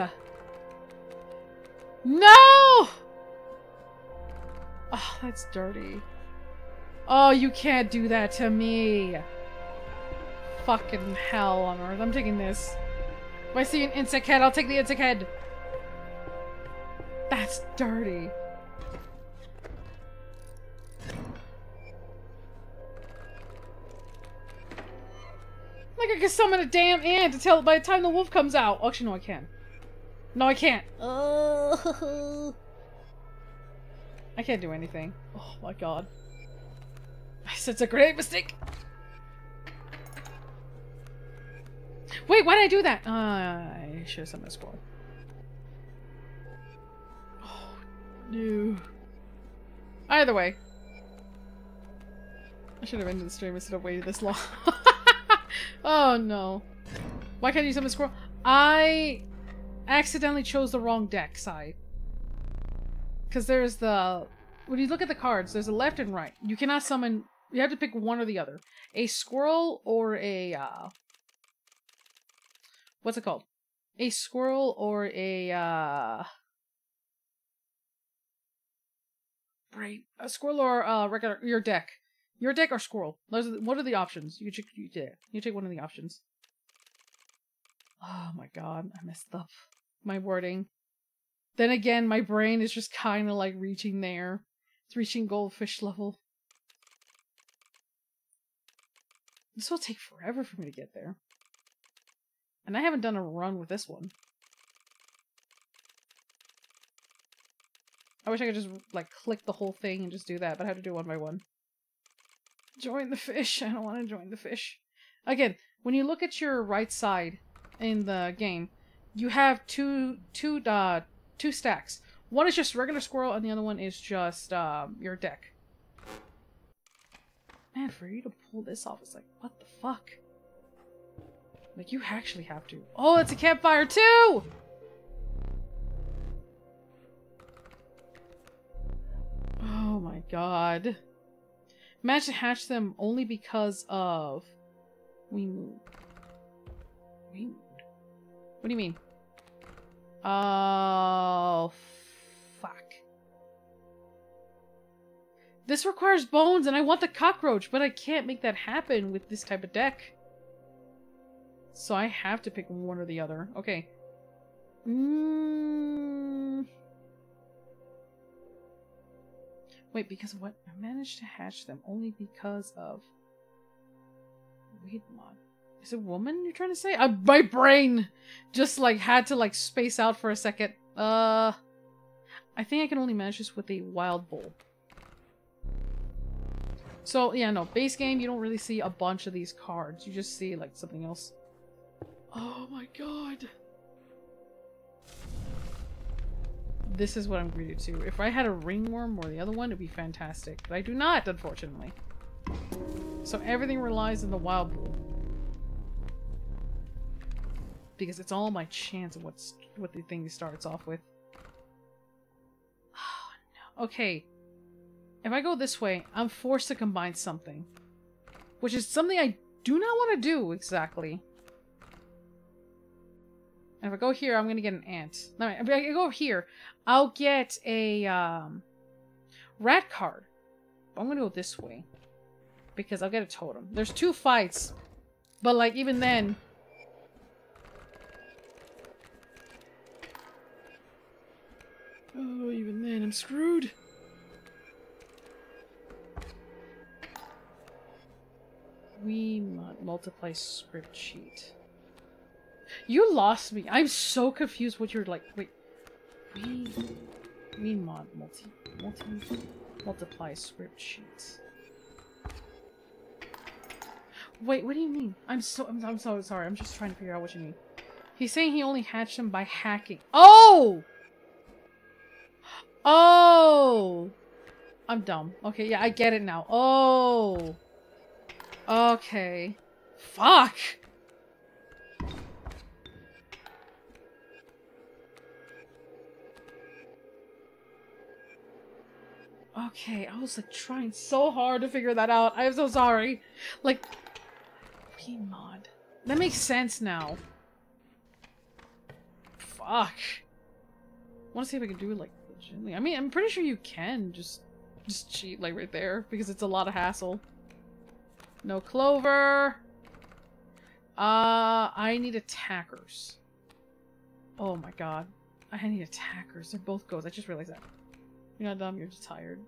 No! Oh, that's dirty. Oh, you can't do that to me. Fucking hell on earth. I'm taking this. If I see an insect head, I'll take the insect head. That's dirty. Like I can summon a damn ant to tell by the time the wolf comes out. Actually, no, I can. No, I can't. Oh. I can't do anything. Oh my god. It's a great mistake. Wait, why did I do that? Uh, I should have summoned a squirrel. Oh, no. Either way. I should have ended the stream instead of waiting this long. oh no. Why can't you summon a squirrel? I accidentally chose the wrong deck side. Because there's the... When you look at the cards, there's a left and right. You cannot summon... You have to pick one or the other. A squirrel or a... Uh, what's it called? A squirrel or a... Uh, right. A squirrel or uh, regular... Your deck. Your deck or squirrel. Those are the, what are the options? You check... You, yeah, you take one of the options. Oh my god. I messed up. My wording. Then again, my brain is just kind of like reaching there. It's reaching goldfish level. This will take forever for me to get there. And I haven't done a run with this one. I wish I could just, like, click the whole thing and just do that, but I have to do one by one. Join the fish. I don't want to join the fish. Again, when you look at your right side in the game, you have two, two, uh, two stacks. One is just regular squirrel, and the other one is just um, your deck. Man, for you to pull this off, it's like, what the fuck? Like, you actually have to. Oh, it's a campfire too! Oh my god. Managed to hatch them only because of... We moved. We moved. What do you mean? Oh, fuck. This requires bones and I want the cockroach, but I can't make that happen with this type of deck. So I have to pick one or the other. Okay. Mm. Wait, because what? I managed to hatch them only because of. Wait, mod. Is it woman you're trying to say? Uh, my brain just like had to like space out for a second. Uh, I think I can only manage this with a wild bull. So yeah, no, base game you don't really see a bunch of these cards. You just see like something else. Oh my god. This is what I'm greeted to. If I had a ringworm or the other one, it'd be fantastic. But I do not, unfortunately. So everything relies on the wild bull. Because it's all my chance of what's what the thing starts off with. Oh no. Okay. If I go this way, I'm forced to combine something. Which is something I do not want to do, exactly. If I go here, I'm gonna get an ant. No, if I go here, I'll get a um, rat card. I'm gonna go this way because I'll get a totem. There's two fights, but like even then. Oh, even then, I'm screwed. We mu- multiply script sheet. You lost me. I'm so confused what you're like. Wait. We mod multi multi multiply script sheets. Wait, what do you mean? I'm so I'm, I'm so sorry. I'm just trying to figure out what you mean. He's saying he only hatched them by hacking. Oh! Oh! I'm dumb. Okay, yeah, I get it now. Oh! Okay. Fuck! Okay, I was like trying so hard to figure that out. I'm so sorry. Like, P mod. That makes sense now. Fuck. want to see if I can do it like legitimately. I mean, I'm pretty sure you can just just cheat like right there because it's a lot of hassle. No clover. Uh, I need attackers. Oh my god. I need attackers. They're both ghosts. I just realized that. You're not dumb, you're just tired.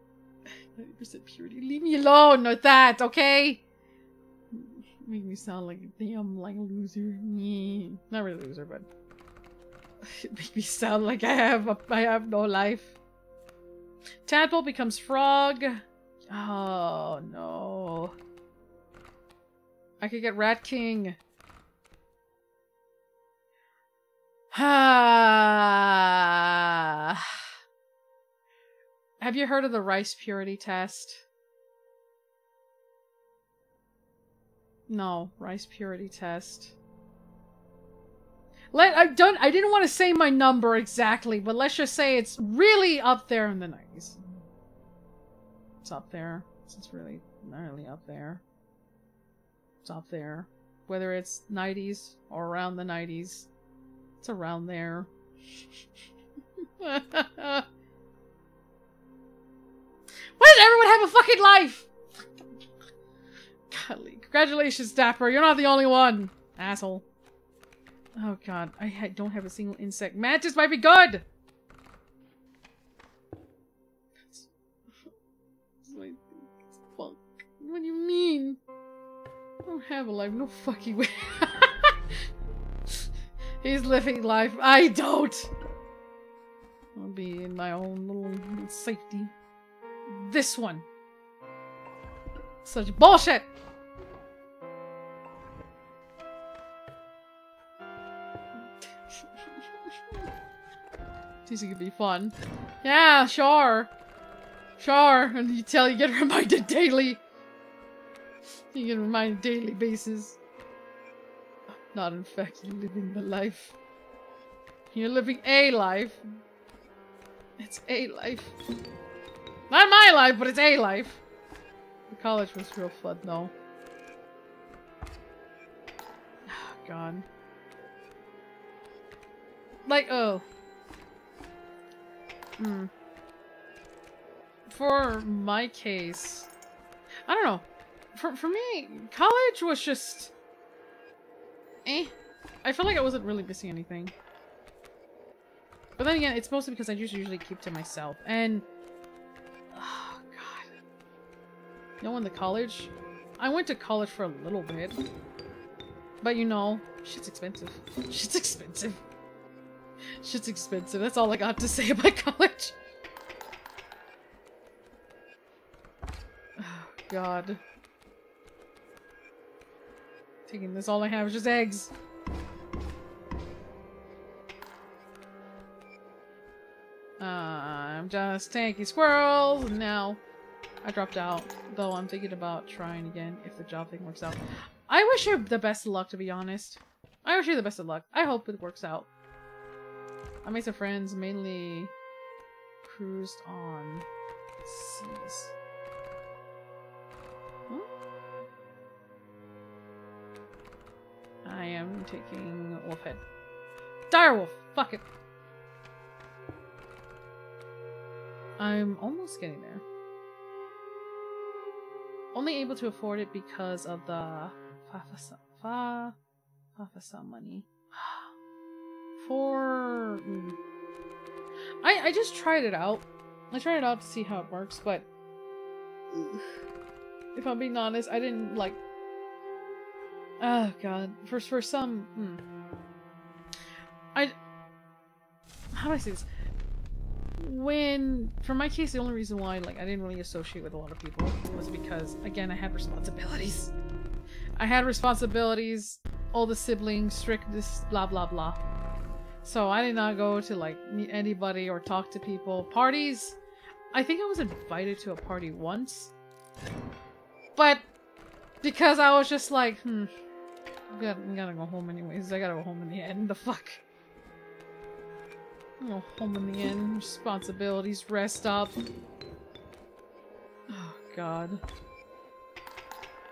90% purity. Leave me alone with that, okay? Make me sound like a damn like loser. Not really loser, but make me sound like I have a, I have no life. Tadpole becomes frog. Oh no. I could get Rat King. Ah. Have you heard of the rice purity test? No, rice purity test. Let I don't I didn't want to say my number exactly, but let's just say it's really up there in the 90s. It's up there. It's really really up there. It's up there. Whether it's 90s or around the 90s, it's around there. Why does everyone have a fucking life? Golly. Congratulations, Dapper. You're not the only one. Asshole. Oh god. I don't have a single insect. Mantis might be good! Fuck. What do you mean? I don't have a life. No fucking way. He's living life. I don't! I'll be in my own little safety this one. Such bullshit! This could be fun. Yeah, sure. Sure. And you tell you get reminded daily. You get reminded daily basis. Not in fact you're living the life. You're living a life. It's a life. Not my life, but it's a life. The college was real fun, though. Oh, God. Like, oh. Hmm. For my case, I don't know. For, for me, college was just... Eh. I felt like I wasn't really missing anything. But then again, it's mostly because I just usually keep to myself. And... Know, in the college... I went to college for a little bit. But you know, shit's expensive. Shit's expensive. Shit's expensive. That's all I got to say about college. Oh, God. Taking this, all I have is just eggs. Uh, I'm just tanky squirrels, now I dropped out. Though I'm thinking about trying again if the job thing works out. I wish you the best of luck, to be honest. I wish you the best of luck. I hope it works out. I made some friends, mainly cruised on seas. I am taking Wolfhead. Direwolf! Fuck it! I'm almost getting there. Only able to afford it because of the Fafasa, fa, Fafasa money. For... mm. I, I just tried it out. I tried it out to see how it works, but... If I'm being honest, I didn't, like... Oh, God. For, for some... Hmm. I... How do I say this? When for my case the only reason why like i didn't really associate with a lot of people was because again i had responsibilities. I had responsibilities all the siblings strictness blah blah blah. So i did not go to like meet anybody or talk to people. Parties i think i was invited to a party once. But because i was just like hmm i gotta, I gotta go home anyways. I gotta go home in the end. The fuck Oh, home in the end. Responsibilities, rest up. Oh, God.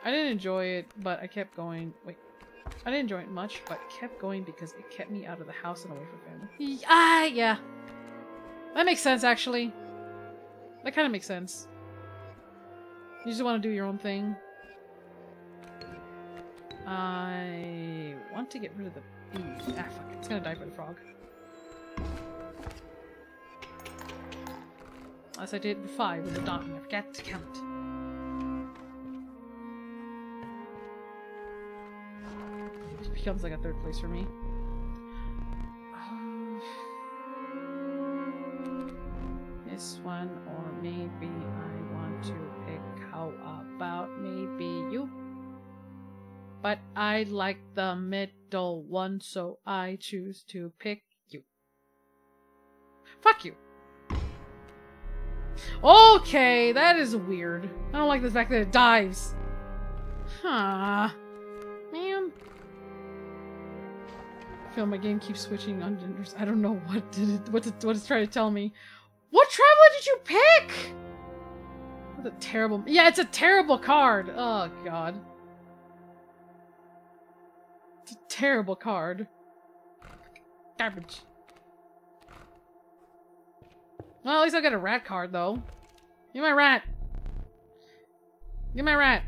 I didn't enjoy it, but I kept going. Wait. I didn't enjoy it much, but kept going because it kept me out of the house and away from family. Ah, yeah. That makes sense, actually. That kind of makes sense. You just want to do your own thing. I want to get rid of the bee. Ah, fuck. It's gonna die for the frog. As I did five with the and I forget to count. It becomes like a third place for me. Um, this one, or maybe I want to pick how about maybe you? But I like the middle one, so I choose to pick you. Fuck you. Okay, that is weird. I don't like the fact that it dives. Huh. Man. I feel my game keeps switching on genders. I don't know what did it, what, did, what it's trying to tell me. What traveler did you pick? What a terrible... Yeah, it's a terrible card. Oh, God. It's a terrible card. Garbage. Well, at least I got a rat card, though. Give my rat. Give my rat.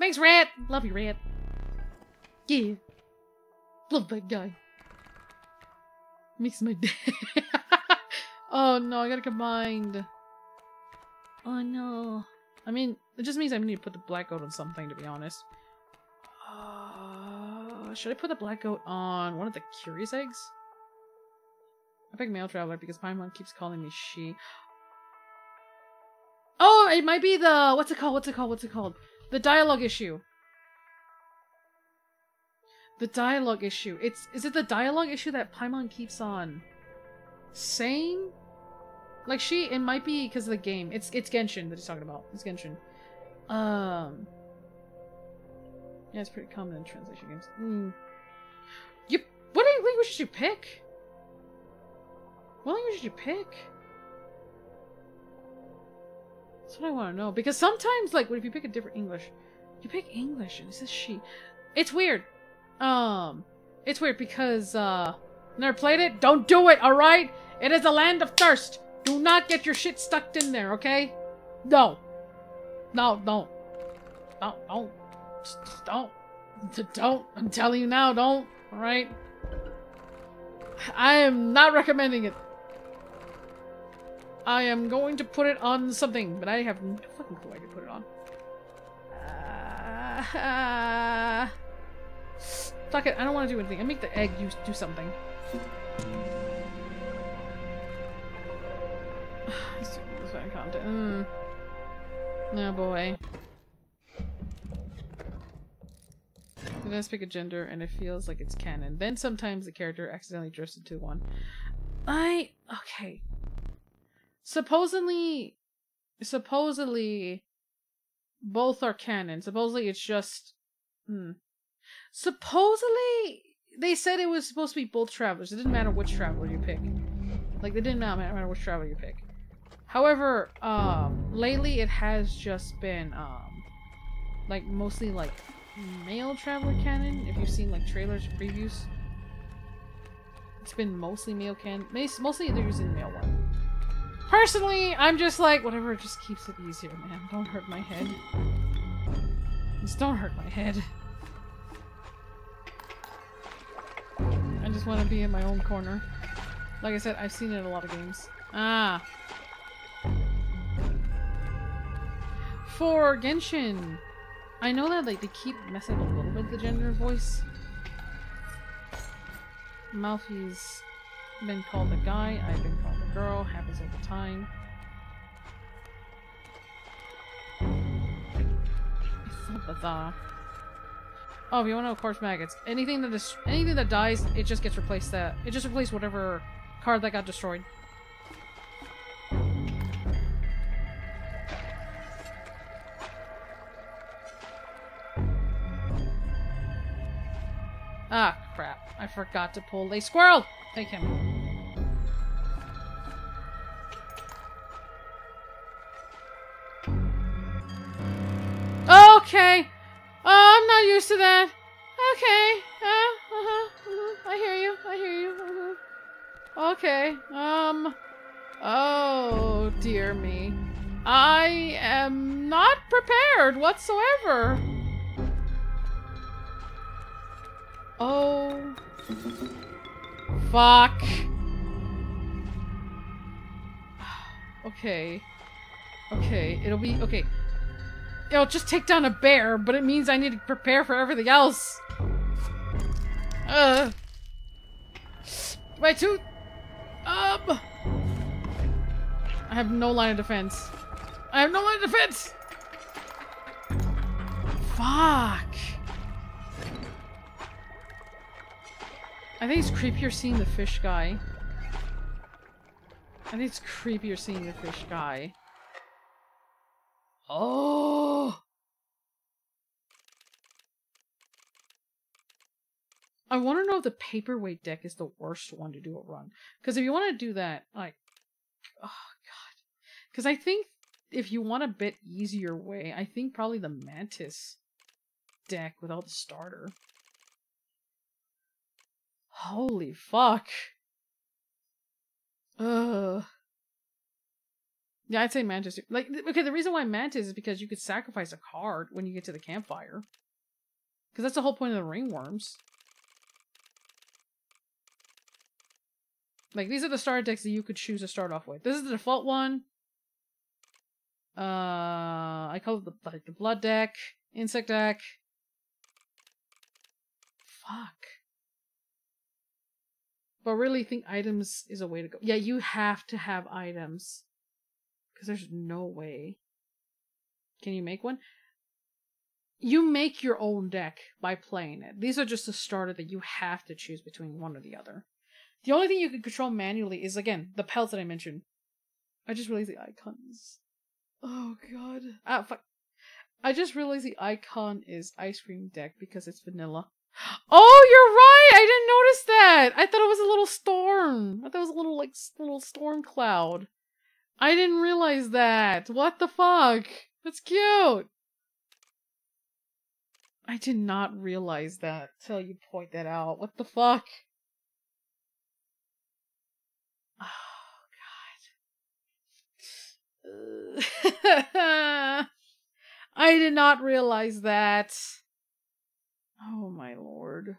Thanks, rat. Love you, rat. Yeah. Love that guy. Makes my day. oh no, I gotta combine. Oh no. I mean, it just means I need to put the black goat on something, to be honest. Uh, should I put the black goat on one of the curious eggs? I pick male traveler because Paimon keeps calling me she. Oh, it might be the what's it called? What's it called? What's it called? The dialogue issue. The dialogue issue. It's is it the dialogue issue that Paimon keeps on saying? Like she, it might be because of the game. It's it's Genshin that he's talking about. It's Genshin. Um. Yeah, it's pretty common in translation games. Mm. You, what language did you pick? What language did you pick? That's what I want to know. Because sometimes, like, if you pick a different English, you pick English and it says she. It's weird. Um, it's weird because, uh, never played it? Don't do it, alright? It is a land of thirst. Do not get your shit stuck in there, okay? No. No, don't. Don't, don't. Don't. Don't. I'm telling you now, don't. Alright? I am not recommending it. I am going to put it on something, but I have no fucking clue I can put it on. Uh, fuck it, I don't want to do anything. I make the egg use do something. Content. Mm. Oh boy. It does pick a gender and it feels like it's canon. Then sometimes the character accidentally drifts into one. I okay. Supposedly supposedly both are canon. Supposedly it's just hmm. Supposedly they said it was supposed to be both travelers. It didn't matter which traveler you pick. Like they didn't matter, which traveler you pick. However, um lately it has just been um like mostly like male traveler canon. If you've seen like trailers, previews, it's been mostly male canon. Mostly they're using the male one. Personally, I'm just like whatever. Just keeps it easier, man. Don't hurt my head. Just don't hurt my head. I just want to be in my own corner. Like I said, I've seen it in a lot of games. Ah. For Genshin, I know that like they keep messing a little bit with the gender voice. Malfi's been called a guy, I've been called girl, happens all the time. It's not the Oh, you want to know corpse maggots, anything that is anything that dies, it just gets replaced. That it just replaced whatever card that got destroyed. Ah, crap. I forgot to pull a squirrel! Take him. Okay. Oh, I'm not used to that. Okay. Uh, uh-huh, uh-huh. I hear you. I hear you. uh-huh. Okay. Um. Oh, dear me. I am not prepared whatsoever. Oh. Fuck. Okay. Okay, it'll be okay. It'll just take down a bear, but it means I need to prepare for everything else. Uh. My tooth. Um. I have no line of defense. I have no line of defense. Fuck. I think it's creepier seeing the fish guy. I think it's creepier seeing the fish guy. Oh! I want to know if the paperweight deck is the worst one to do a run. Because if you want to do that, like, oh god. Because I think if you want a bit easier way, I think probably the Mantis deck without the starter. Holy fuck. Ugh. Yeah, I'd say Mantis. Like, okay, the reason why Mantis is because you could sacrifice a card when you get to the campfire. Because that's the whole point of the ringworms. Like, these are the starter decks that you could choose to start off with. This is the default one. Uh, I call it the, like, the blood deck, insect deck. Fuck. But really think items is a way to go. Yeah, you have to have items. Because there's no way. Can you make one? You make your own deck by playing it. These are just a starter that you have to choose between one or the other. The only thing you can control manually is, again, the pelts that I mentioned. I just realized the icons. Oh god. Ah, fuck. I just realized the icon is ice cream deck because it's vanilla. Oh, you're right! I didn't notice that! I thought it was a little storm. I thought it was a little, like, little storm cloud. I didn't realize that. What the fuck? That's cute. I did not realize that till you point that out. What the fuck? Oh god. I did not realize that. Oh my lord.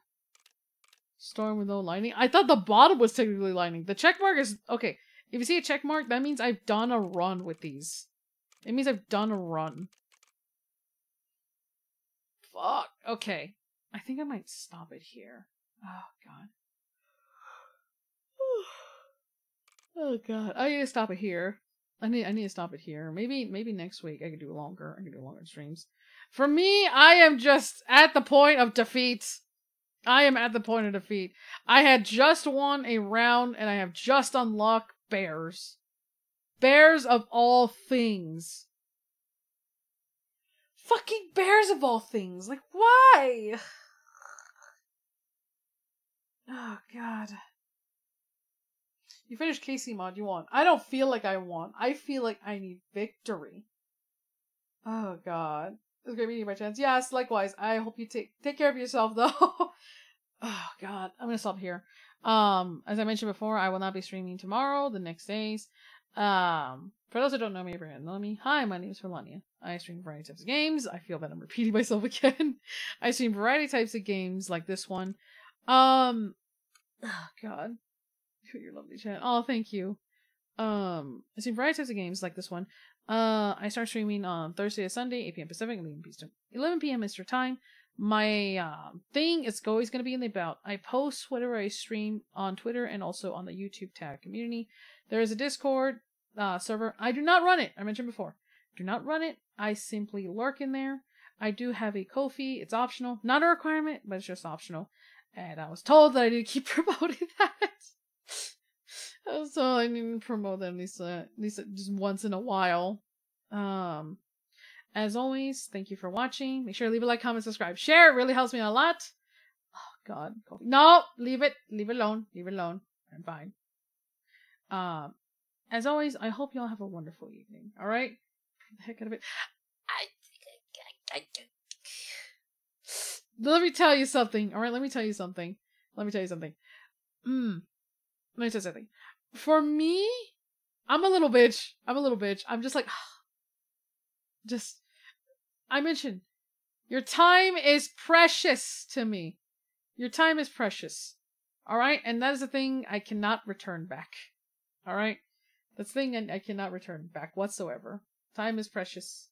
Storm with no lining. I thought the bottom was technically lining. The check mark is okay. If you see a check mark, that means I've done a run with these. It means I've done a run. Fuck. Okay. I think I might stop it here. Oh god. Oh god. I need to stop it here. I need I need to stop it here. Maybe maybe next week I could do longer. I could do longer streams. For me, I am just at the point of defeat. I am at the point of defeat. I had just won a round and I have just unlocked bears. Bears of all things. Fucking bears of all things. Like why? Oh god. You finished Kaycee mod, you won. I don't feel like I won. I feel like I need victory. Oh god. It was great meeting you by chance. Yes, likewise. I hope you take take care of yourself though. oh god. I'm gonna stop here. Um, as I mentioned before, I will not be streaming tomorrow, the next days. Um, for those who don't know me, Brian, know me. Hi, my name is Fylannia. I stream variety types of games. I feel that I'm repeating myself again. I stream variety types of games like this one. Um, oh god, your lovely chat. Oh, thank you. Um, I stream variety types of games like this one. Uh, I start streaming on Thursday to Sunday, 8 p.m. Pacific, 11 p.m. 11 p.m. Eastern time. My um thing is always going to be in the about. I post whatever I stream on Twitter and also on the YouTube tag community. There is a Discord uh, server. I do not run it. I mentioned before. Do not run it. I simply lurk in there. I do have a Ko-fi. It's optional. Not a requirement, but it's just optional. And I was told that I need to keep promoting that. so I need to promote that at least, uh, at least just once in a while. Um, as always, thank you for watching. Make sure to leave a like, comment, subscribe, share. It really helps me a lot. Oh God, no, leave it, leave it alone, leave it alone. I'm fine. Um, as always, I hope y'all have a wonderful evening. All right, the heck out of it. I, let me tell you something. All right, let me tell you something. Let me tell you something. Mm. Let me tell you something. For me, I'm a little bitch. I'm a little bitch. I'm just like, just. I mentioned, your time is precious to me. Your time is precious. All right, and that is a thing I cannot return back. All right, that's the thing I, I cannot return back whatsoever. Time is precious.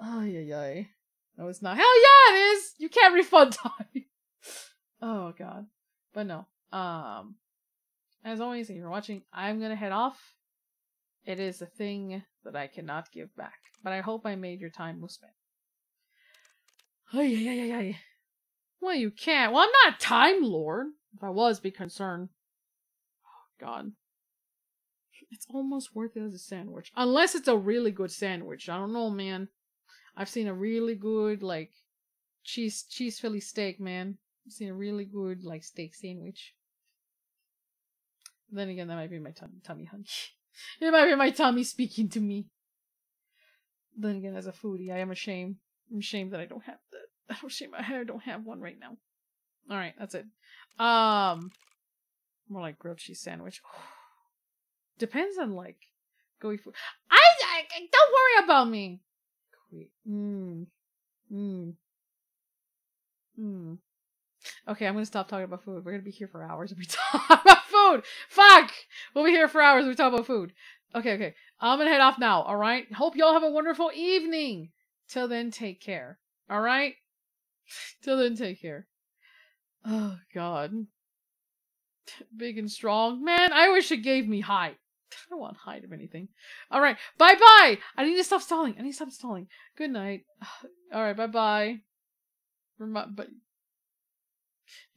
Ay, yeah, ay. No, it's not. Hell yeah, it is! You can't refund time. oh, God. But no. Um, as always, thank you for watching. I'm gonna head off. It is a thing that I cannot give back. But I hope I made your time well spent. Ay, ay, ay, ay. Well, you can't. Well, I'm not a Time Lord. If I was, be concerned. Oh, God. It's almost worth it as a sandwich. Unless it's a really good sandwich. I don't know, man. I've seen a really good, like, cheese cheese Philly steak, man. I've seen a really good, like, steak sandwich. Then again, that might be my tummy, tummy hungry. It might be my tummy speaking to me. Then again, as a foodie, I am ashamed. I'm ashamed that I don't have that. I'm ashamed I don't have one right now. All right, that's it. Um, more like grilled cheese sandwich. Depends on like gooey food. I, I don't worry about me. Mmm. Mmm. Mmm. Okay, I'm gonna stop talking about food. We're gonna be here for hours if we talk about food. Fuck! We'll be here for hours if we talk about food. Okay, okay. I'm gonna head off now, alright? Hope y'all have a wonderful evening. Till then, take care. Alright? Till then, take care. Oh, God. Big and strong. Man, I wish it gave me height. I don't want height of anything. Alright, bye bye! I need to stop stalling. I need to stop stalling. Good night. Alright, bye bye. Remi- but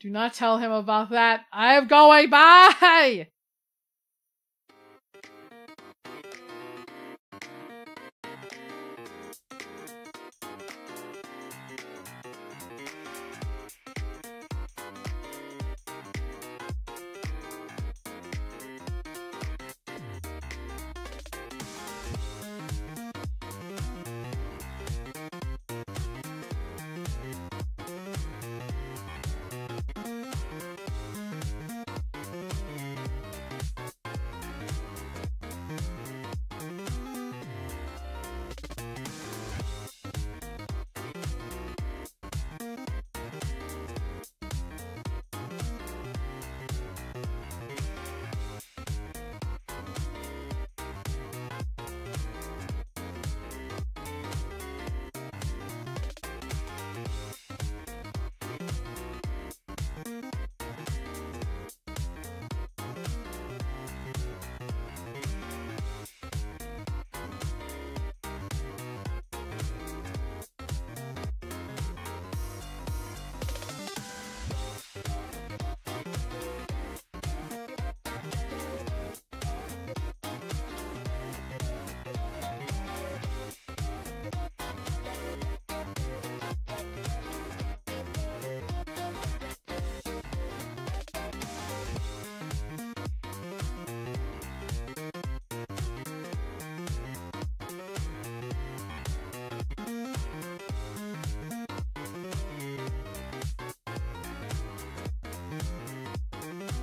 do not tell him about that. I am going. Bye.